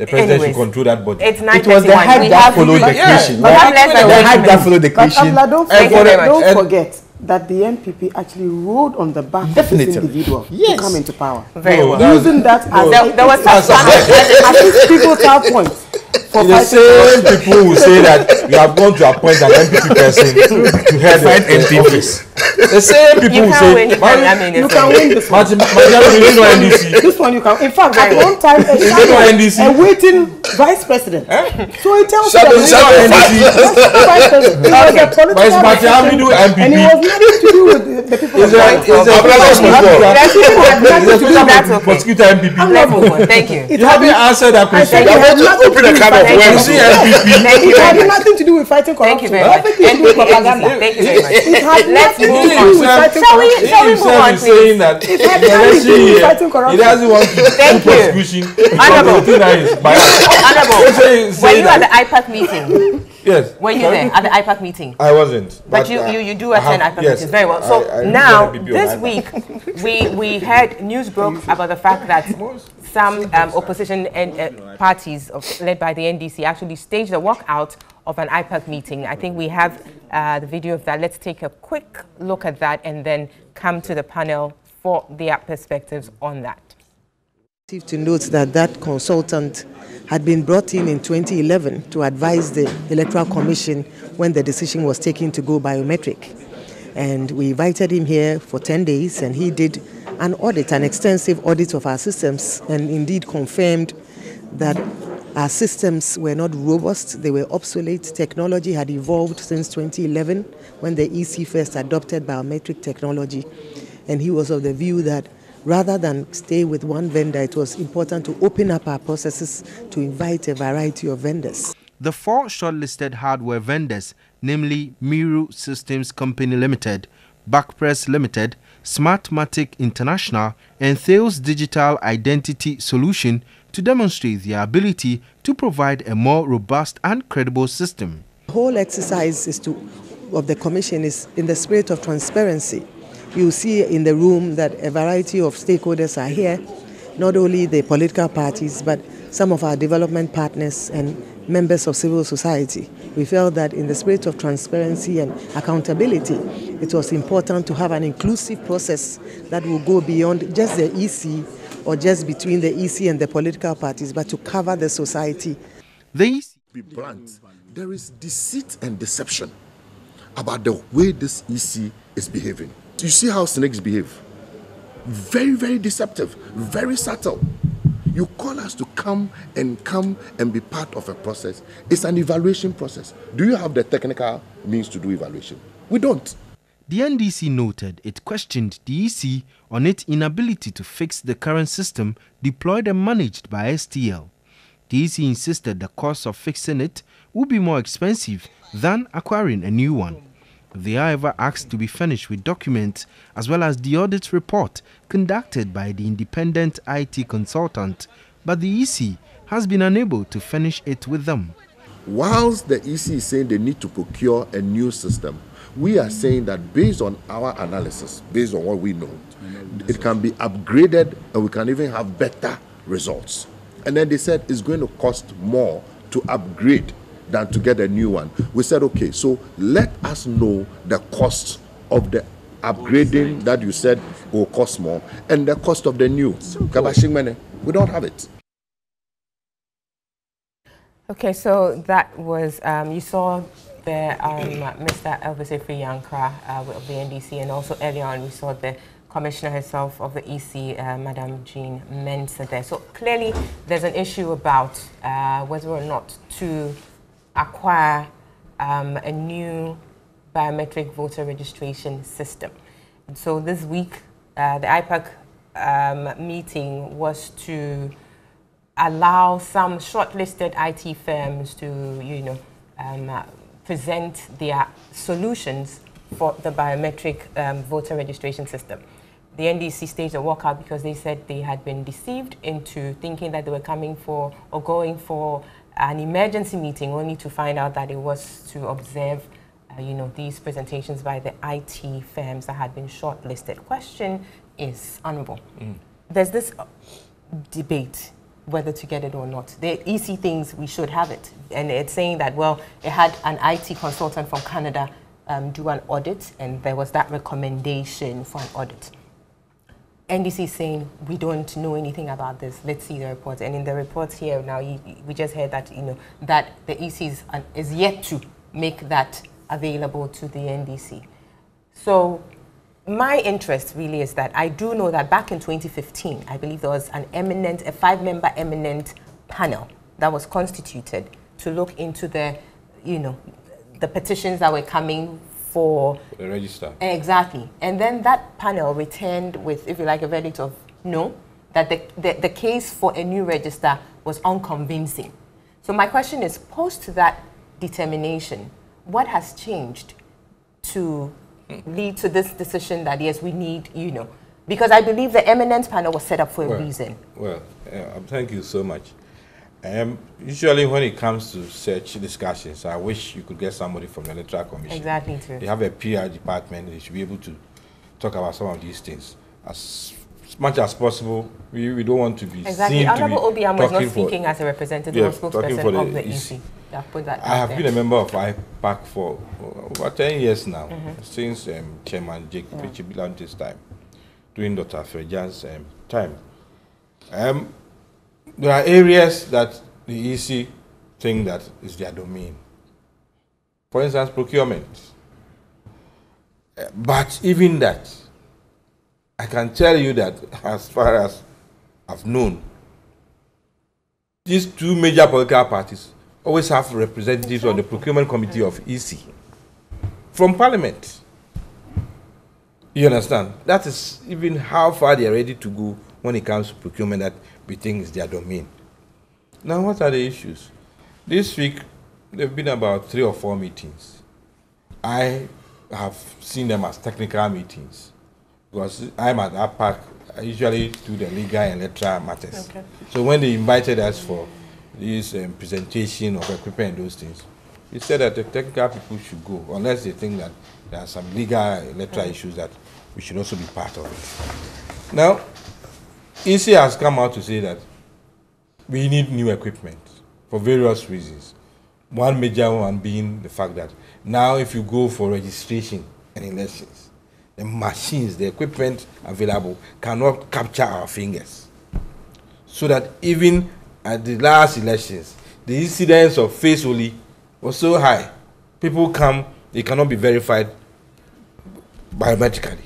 the president should control that body. It was the 9:31. hype that followed the Yeah. creation. We have less than the hype that followed the But creation. Thank you forget, very much. don't And- forget that the NPP actually rode on the back Definitely. of this individual Yes. to come into power. Very No, well. Using that as There, there was That's some a- as his pivotal point for the same people who say that we have gone to appoint an MPP person to head the office. The same people You who can't say, win. You can, I mean, You can win this one. Martin, Martin, you know NDC. This one you can. In fact, at Very well. one time, a, know NDC? a waiting vice president. So he tells Shadow- you shadow that NDC. he was vice president. He was a But it's political Martin Amidu assistant, NPP. and he was nothing to do with the, the people Is of there- White is there- House. Abdullah Mosquito? That people have nothing to do with That's okay. NPP. I'm Let's not move on. Thank you. You haven't had- answered that question. said You have had to nothing open to a do can with of fighting worms. corruption. Thank you It very had much. nothing to do with fighting Thank you very much. Everything to do with propaganda. Thank you very much. Let's move do on. with Shall we, shall we move himself on, is saying please? that It had the nothing to election do with here, he doesn't want to Thank do you. prosecution because Honourable. the thing that is biased. Honourable, You're were you at the IPAC meeting? Yes. Were you Sorry? there at the IPAC meeting? I wasn't. But you, uh, you, you do attend have- IPAC yes, meetings very well. So I- I now, represent NPP on this IPAC. week, we, we heard news broke about the fact that some um, opposition and, uh, parties of, led by the NDC actually staged a walkout of an IPAC meeting. I think we have uh, the video of that. Let's take a quick look at that and then come to the panel for their perspectives on that. to note that that consultant had been brought in in 2011 to advise the Electoral Commission when the decision was taken to go biometric. And we invited him here for 10 days, and he did an audit, an extensive audit of our systems, and indeed confirmed that our systems were not robust, they were obsolete. Technology had evolved since 2011 when the EC first adopted biometric technology. And he was of the view that rather than stay with one vendor, it was important to open up our processes to invite a variety of vendors. The four shortlisted hardware vendors, namely Miru Systems Company Limited, Backpress Limited, Smartmatic International, and Thales Digital Identity Solution, to demonstrate their ability to provide a more robust and credible system. The whole exercise is to, of the commission is in the spirit of transparency. You see in the room that a variety of stakeholders are here, not only the political parties, but some of our development partners and members of civil society. We felt that in the spirit of transparency and accountability, it was important to have an inclusive process that will go beyond just the EC or just between the EC and the political parties, but to cover the society. These be blunt. There is deceit and deception about the way this EC is behaving. You see how snakes behave? Very, very deceptive, very subtle. You call us to come and come and be part of a process. It's an evaluation process. Do you have the technical means to do evaluation? We don't. The NDC noted it questioned the EC on its inability to fix the current system deployed and managed by STL. The EC insisted the cost of fixing it would be more expensive than acquiring a new one. They however asked to be furnished with documents as well as the audit report conducted by the independent IT consultant, but the EC has been unable to furnish it with them. Whilst the EC is saying they need to procure a new system, we are saying that based on our analysis, based on what we know, it can be upgraded and we can even have better results. And then they said it's going to cost more to upgrade than to get a new one. We said, okay, so let us know the cost of the upgrading that you said will cost more and the cost of the new. Kabashingmene, we don't have it. Okay, so that was, um, you saw the um, Mr. Elvis Yankra uh, of the NDC, and also earlier on we saw the Commissioner herself of the EC, uh, Madam Jean Mensa there. So clearly there's an issue about uh, whether or not to acquire um, a new biometric voter registration system. And so this week, uh, the IPAC um, meeting was to allow some shortlisted IT firms to, you know, um, present their solutions for the biometric um, voter registration system. The NDC staged a walkout because they said they had been deceived into thinking that they were coming for or going for an emergency meeting only to find out that it was to observe uh, you know, these presentations by the IT firms that had been shortlisted. Question is, Honorable, Mm. there's this debate whether to get it or not. The EC thinks we should have it. And it's saying that, well, it had an IT consultant from Canada um, do an audit, and there was that recommendation for an audit. NDC is saying we don't know anything about this. Let's see the report. And in the reports here now, you, we just heard that you know that the EC is, uh, is yet to make that available to the NDC. So my interest really is that I do know that back in 2015, I believe there was an eminent, a five-member eminent panel that was constituted to look into the, you know, the petitions that were coming for The register. Exactly. And then that panel returned with, if you like, a verdict of no, that the, the, the case for a new register was unconvincing. So my question is, post that determination, what has changed to lead to this decision that yes, we need, you know, because I believe the eminent panel was set up for a reason. Well, uh, thank you so much. Um, usually, when it comes to such discussions, I wish you could get somebody from the Electoral Commission. Exactly true. They have a PR department. They should be able to talk about some of these things as much as possible. We, we don't want to be Exactly. Honorable Obiam was not speaking as a representative Yeah, or spokesperson the of the EC. EC. Yeah, put that I have there. been a member of IPAC for over 10 years now, Mhm. since um, Chairman Jake Yeah. Pichibilante's time, during Dr. Afari-Gyan's um, time. Um, there are areas that the EC think that is their domain. For instance, procurement. Uh, But even that, I can tell you that as far as I've known, these two major political parties always have representatives on the procurement committee of EC from parliament. You understand? That is even how far they are ready to go when it comes to procurement that we think is their domain. Now, what are the issues? This week, there have been about three or four meetings. I have seen them as technical meetings because I'm at IPAC. I usually do the legal and electoral matters. Okay. So when they invited us for this um, presentation of equipment and those things, they said that the technical people should go unless they think that there are some legal electoral issues that we should also be part of it. Now, EC has come out to say that we need new equipment for various reasons. One major one being the fact that now if you go for registration and elections, the machines, the equipment available cannot capture our fingers. So that even at the last elections, the incidence of face only was so high. People come, they cannot be verified biometrically.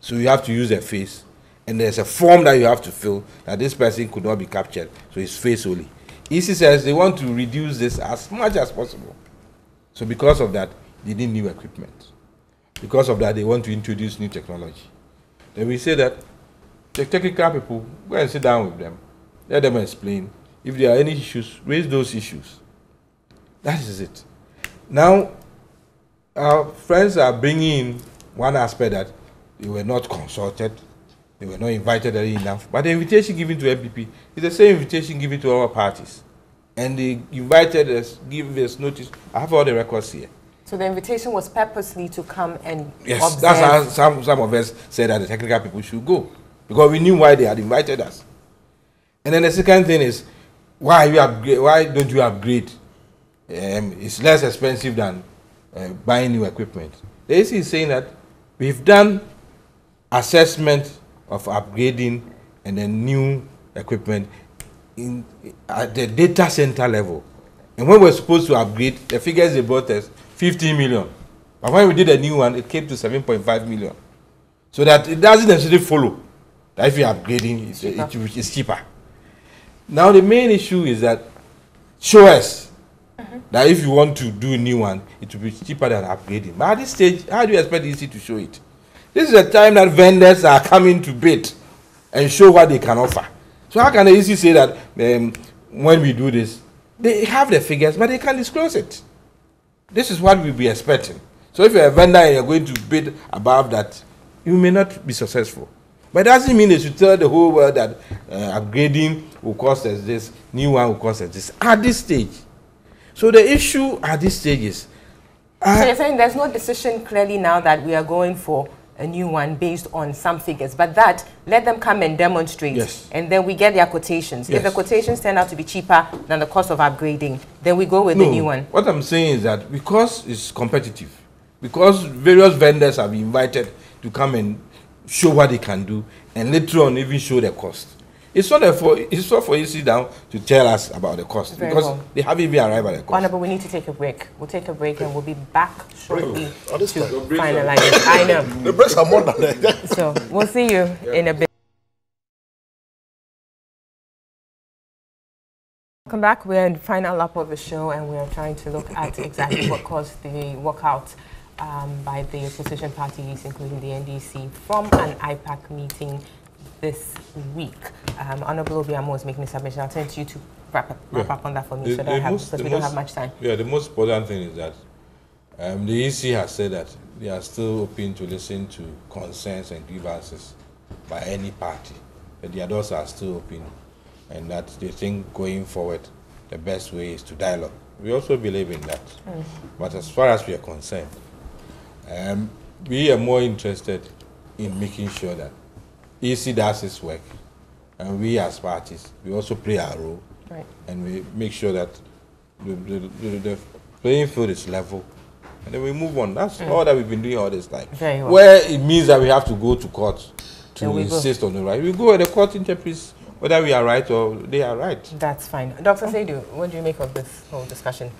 So you have to use a face. And there's a form that you have to fill that this person could not be captured. So it's face only. EC says they want to reduce this as much as possible. So because of that, they need new equipment. Because of that, they want to introduce new technology. Then we say that the technical people, go and sit down with them. Let them explain. If there are any issues, raise those issues. That is it. Now, our friends are bringing in one aspect that they were not consulted, they were not invited early enough. But the invitation given to NPP is the same invitation given to our parties. And they invited us, give us notice. I have all the records here. So the invitation was purposely to come and Yes, observe. that's how some, some of us said that the technical people should go. Because we knew why they had invited us. And then the second thing is, why you upgrade, why don't you upgrade? Um, it's less expensive than uh, buying new equipment. The EC is saying that we've done assessment of upgrading and then new equipment in at the data center level. And when we're supposed to upgrade, the figures they brought us 15 million. But when we did a new one, it came to 7.5 million. So that it doesn't necessarily follow that if you're upgrading, it's, Cheaper. it- it's cheaper. Now the main issue is that show us that if you want to do a new one, it will be cheaper than upgrading. But at this stage, how do you expect the EC to show it? This is a time that vendors are coming to bid and show what they can offer. So how can the EC say that um, when we do this, they have the figures, but they can't disclose it? This is what we'll be expecting. So if you're a vendor and you're going to bid above that, you may not be successful. But it doesn't mean they should tell the whole world that uh, upgrading will cost us this, new one will cost us this. At this stage. So the issue at this stage is so you're saying there's no decision clearly now that we are going for a new one based on some figures, but that let them come and demonstrate, Yes. and then we get their quotations. If the quotations turn out to be cheaper than the cost of upgrading, then we go with the new one. What I'm saying is that because it's competitive, because various vendors have been invited to come and show what they can do, and later on even show the cost. It's not a for it's not for EC down to tell us about the cost Very because well. they haven't even arrived at the cost. Honorable, we need to take a break. We'll take a break and we'll be back shortly Oh, this to time. finalize it. I know. The breaks are more than that. So we'll see you in a bit. Welcome back. We're in the final lap of the show and we are trying to look at exactly what caused the walkout um, by the opposition parties, including the NDC, from an IPAC meeting this week. Um, Honorable O.B. Amoah is making a submission. I'll turn to you to wrap up, wrap Yeah. up on that for me The- so that the I have, most- because the we don't have much time. Yeah, the most important thing is that um, the EC has said that they are still open to listen to concerns and grievances by any party. That their doors are still open, and that they think going forward, the best way is to dialogue. We also believe in that. Mm. But as far as we are concerned, um, we are more interested in making sure that EC does its work, and we as parties, we also play our role, Right. and we make sure that the, the, the, the playing field is level, and then we move on. That's Mm. all that we've been doing all this time. Very well. Where it means that we have to go to court to Then we go. insist on the right, we go and the court interprets whether we are right or they are right. That's fine. Dr. Seidu, what do you make of this whole discussion?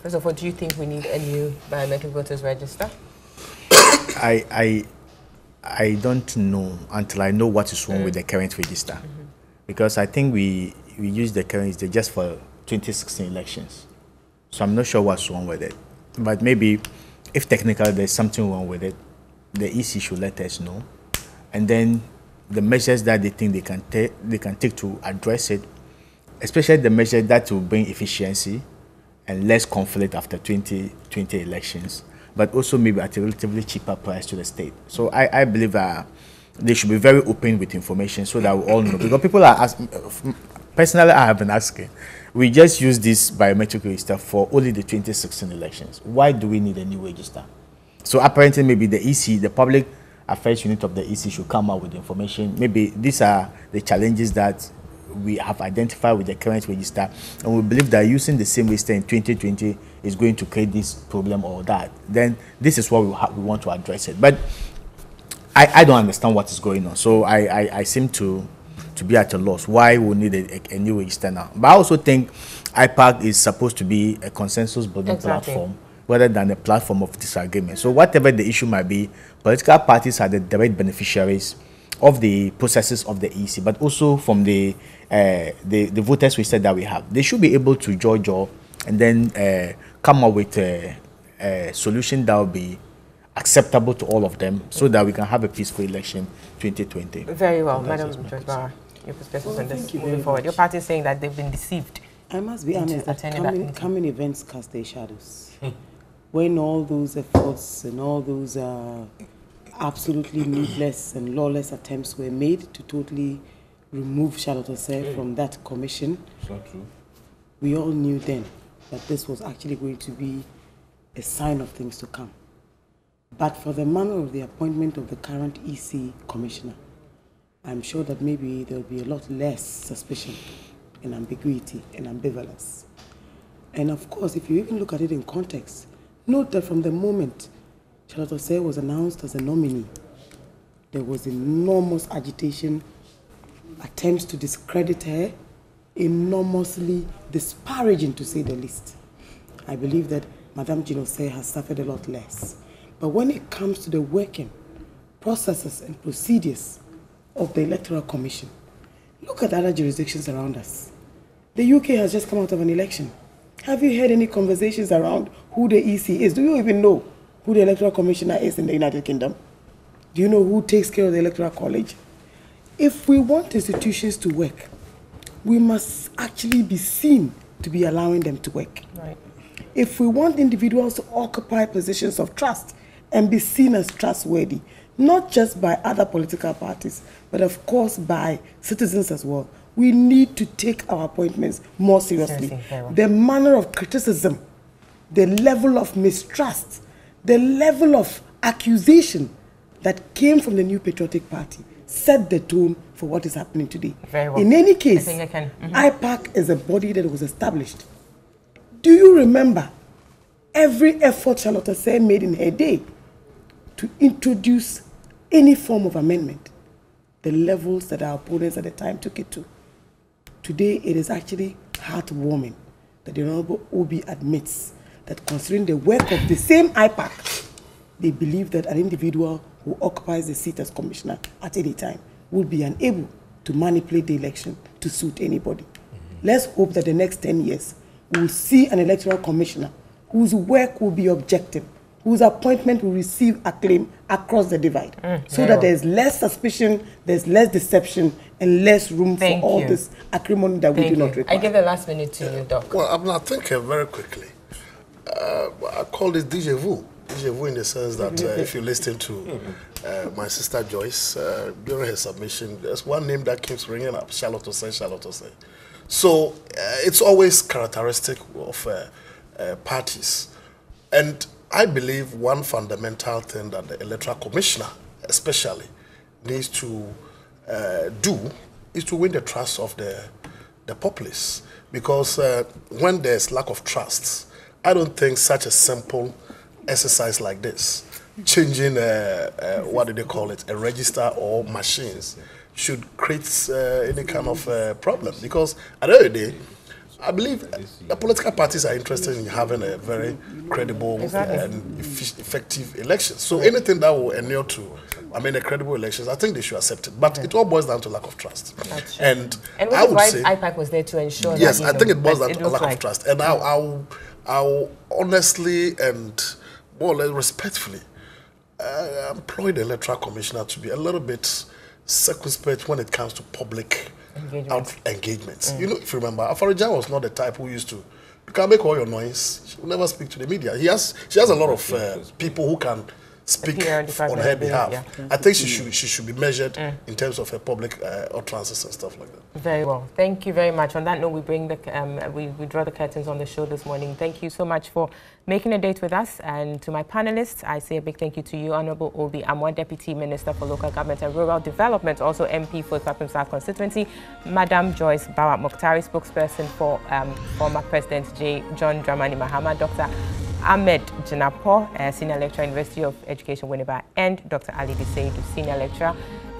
First of all, do you think we need a new biometric voters register? I, I, I don't know until I know what is wrong with the mm. current register. Mm-hmm. Because I think we, we use the current register just for 2016 elections. So I'm not sure what's wrong with it. But maybe if technically there's something wrong with it, the EC should let us know. And then the measures that they think they can take they can take to address it, especially the measures that will bring efficiency and less conflict after 2020 elections, but also maybe at a relatively cheaper price to the state. So I, I believe uh, they should be very open with information so that we all know. Because people are asking, personally, I have been asking, we just use this biometric register for only the 2016 elections. Why do we need a new register? So apparently, maybe the EC, the public affairs unit of the EC, should come out with information. Maybe these are the challenges that we have identified with the current register, and we believe that using the same register in 2020 is going to create this problem or that. Then this is what we, we want to address it. But I, I don't understand what is going on. So I, I, I seem to to be at a loss. Why we need a, a, new external. But I also think IPAC is supposed to be a consensus building Exactly. platform rather than a platform of disagreement. So whatever the issue might be, political parties are the direct beneficiaries of the processes of the EC, but also from the uh, the, the voters register that we have. They should be able to judge or and then uh, come up with a, a solution that will be acceptable to all of them so that we can have a peaceful election 2020. Very well, That's Madam just George Barra, your perspective Well, on this you moving forward. much. Your party is saying that they've been deceived. I must be honest that attending that coming, coming events cast their shadows. when all those efforts and all those uh, absolutely needless and lawless attempts were made to totally remove Charlotte Osei from that commission, It's not true. we all knew then that this was actually going to be a sign of things to come. But for the manner of the appointment of the current EC commissioner, I'm sure that maybe there'll be a lot less suspicion and ambiguity and ambivalence. And of course, if you even look at it in context, note that from the moment Charlotte Osei was announced as a nominee, there was enormous agitation, attempts to discredit her, enormously disparaging to say the least. I believe that Madame Jean Osei has suffered a lot less. But when it comes to the working processes and procedures of the Electoral Commission, look at other jurisdictions around us. The UK has just come out of an election. Have you heard any conversations around who the EC is? Do you even know who the Electoral Commissioner is in the United Kingdom? Do you know who takes care of the Electoral College? If we want institutions to work, we must actually be seen to be allowing them to work. Right. If we want individuals to occupy positions of trust and be seen as trustworthy, not just by other political parties, but of course by citizens as well, we need to take our appointments more seriously. Seriously. The manner of criticism, the level of mistrust, the level of accusation that came from the New Patriotic Party set the tone for what is happening today. Very well. In any case, I I can. mhm. IPAC is a body that was established. Do you remember every effort Charlotte Osei made in her day to introduce any form of amendment? The levels that our opponents at the time took it to. Today, it is actually heartwarming that the Honorable O.B. admits that considering the work of the same IPAC, they believe that an individual who occupies the seat as commissioner at any time will be unable to manipulate the election to suit anybody. let's hope that the next 10 years we will see an electoral commissioner whose work will be objective, whose appointment will receive acclaim across the divide, Mm, so that there's less suspicion, there's less deception, and less room Thank for all you. this acrimony that we Thank do not you. require. I give the last minute to you, Doc. Well, I'm not thinking very quickly. Uh, I call this deja vu. Deja vu in the sense that uh, if you listen to uh, my sister Joyce uh, during her submission, there's one name that keeps ringing up Charlotte Osei, Charlotte Osei. So uh, it's always characteristic of uh, uh, parties. And I believe one fundamental thing that the Electoral Commissioner, especially, needs to uh, do is to win the trust of the, the populace. Because uh, when there's lack of trust, I don't think such a simple exercise like this, changing, uh, uh, what do they call it, a register or machines, should create uh, any kind of uh, problem. Because at the end of the day, I believe the political parties are interested in having a very credible Exactly. and effective election. So anything that will enable to, I mean, a credible elections, I think they should accept it. But it all boils down to lack of trust. And, And I would why say, IPAC was there to ensure yes, I think it boils that down to a lack like- of trust. And I'll, I'll, I'll honestly and more or less respectfully uh, employ the electoral commissioner to be a little bit circumspect when it comes to public Engagement. out engagements. Mm. You know, if you remember, Afari-Gyan was not the type who used to. You can make all your noise. She will never speak to the media. He has, she has a lot of uh, people who can speak on department, her yeah, behalf. yeah. I think she should she should be measured Mm. in terms of her public uh, utterances and stuff like that. Very well. Thank you very much. On that note, we bring the um, we, we draw the curtains on the show this morning. Thank you so much for making a date with us. And to my panelists, I say a big thank you to you, Honorable O.B. Amoah, Deputy Minister for Local Government and Rural Development, also MP for Clapham South constituency, Madam Joyce Bawah Mogtari, spokesperson for um, former President J. John Dramani Mahama, Dr. Ahmed Janapo, uh, Senior Lecturer, University of Education, Winneba, and Dr. Alidu Seidu, Senior Lecturer,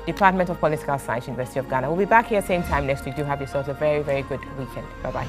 Department of Political Science, University of Ghana. We'll be back here same time next week. Do have yourselves a very, very good weekend. Bye-bye.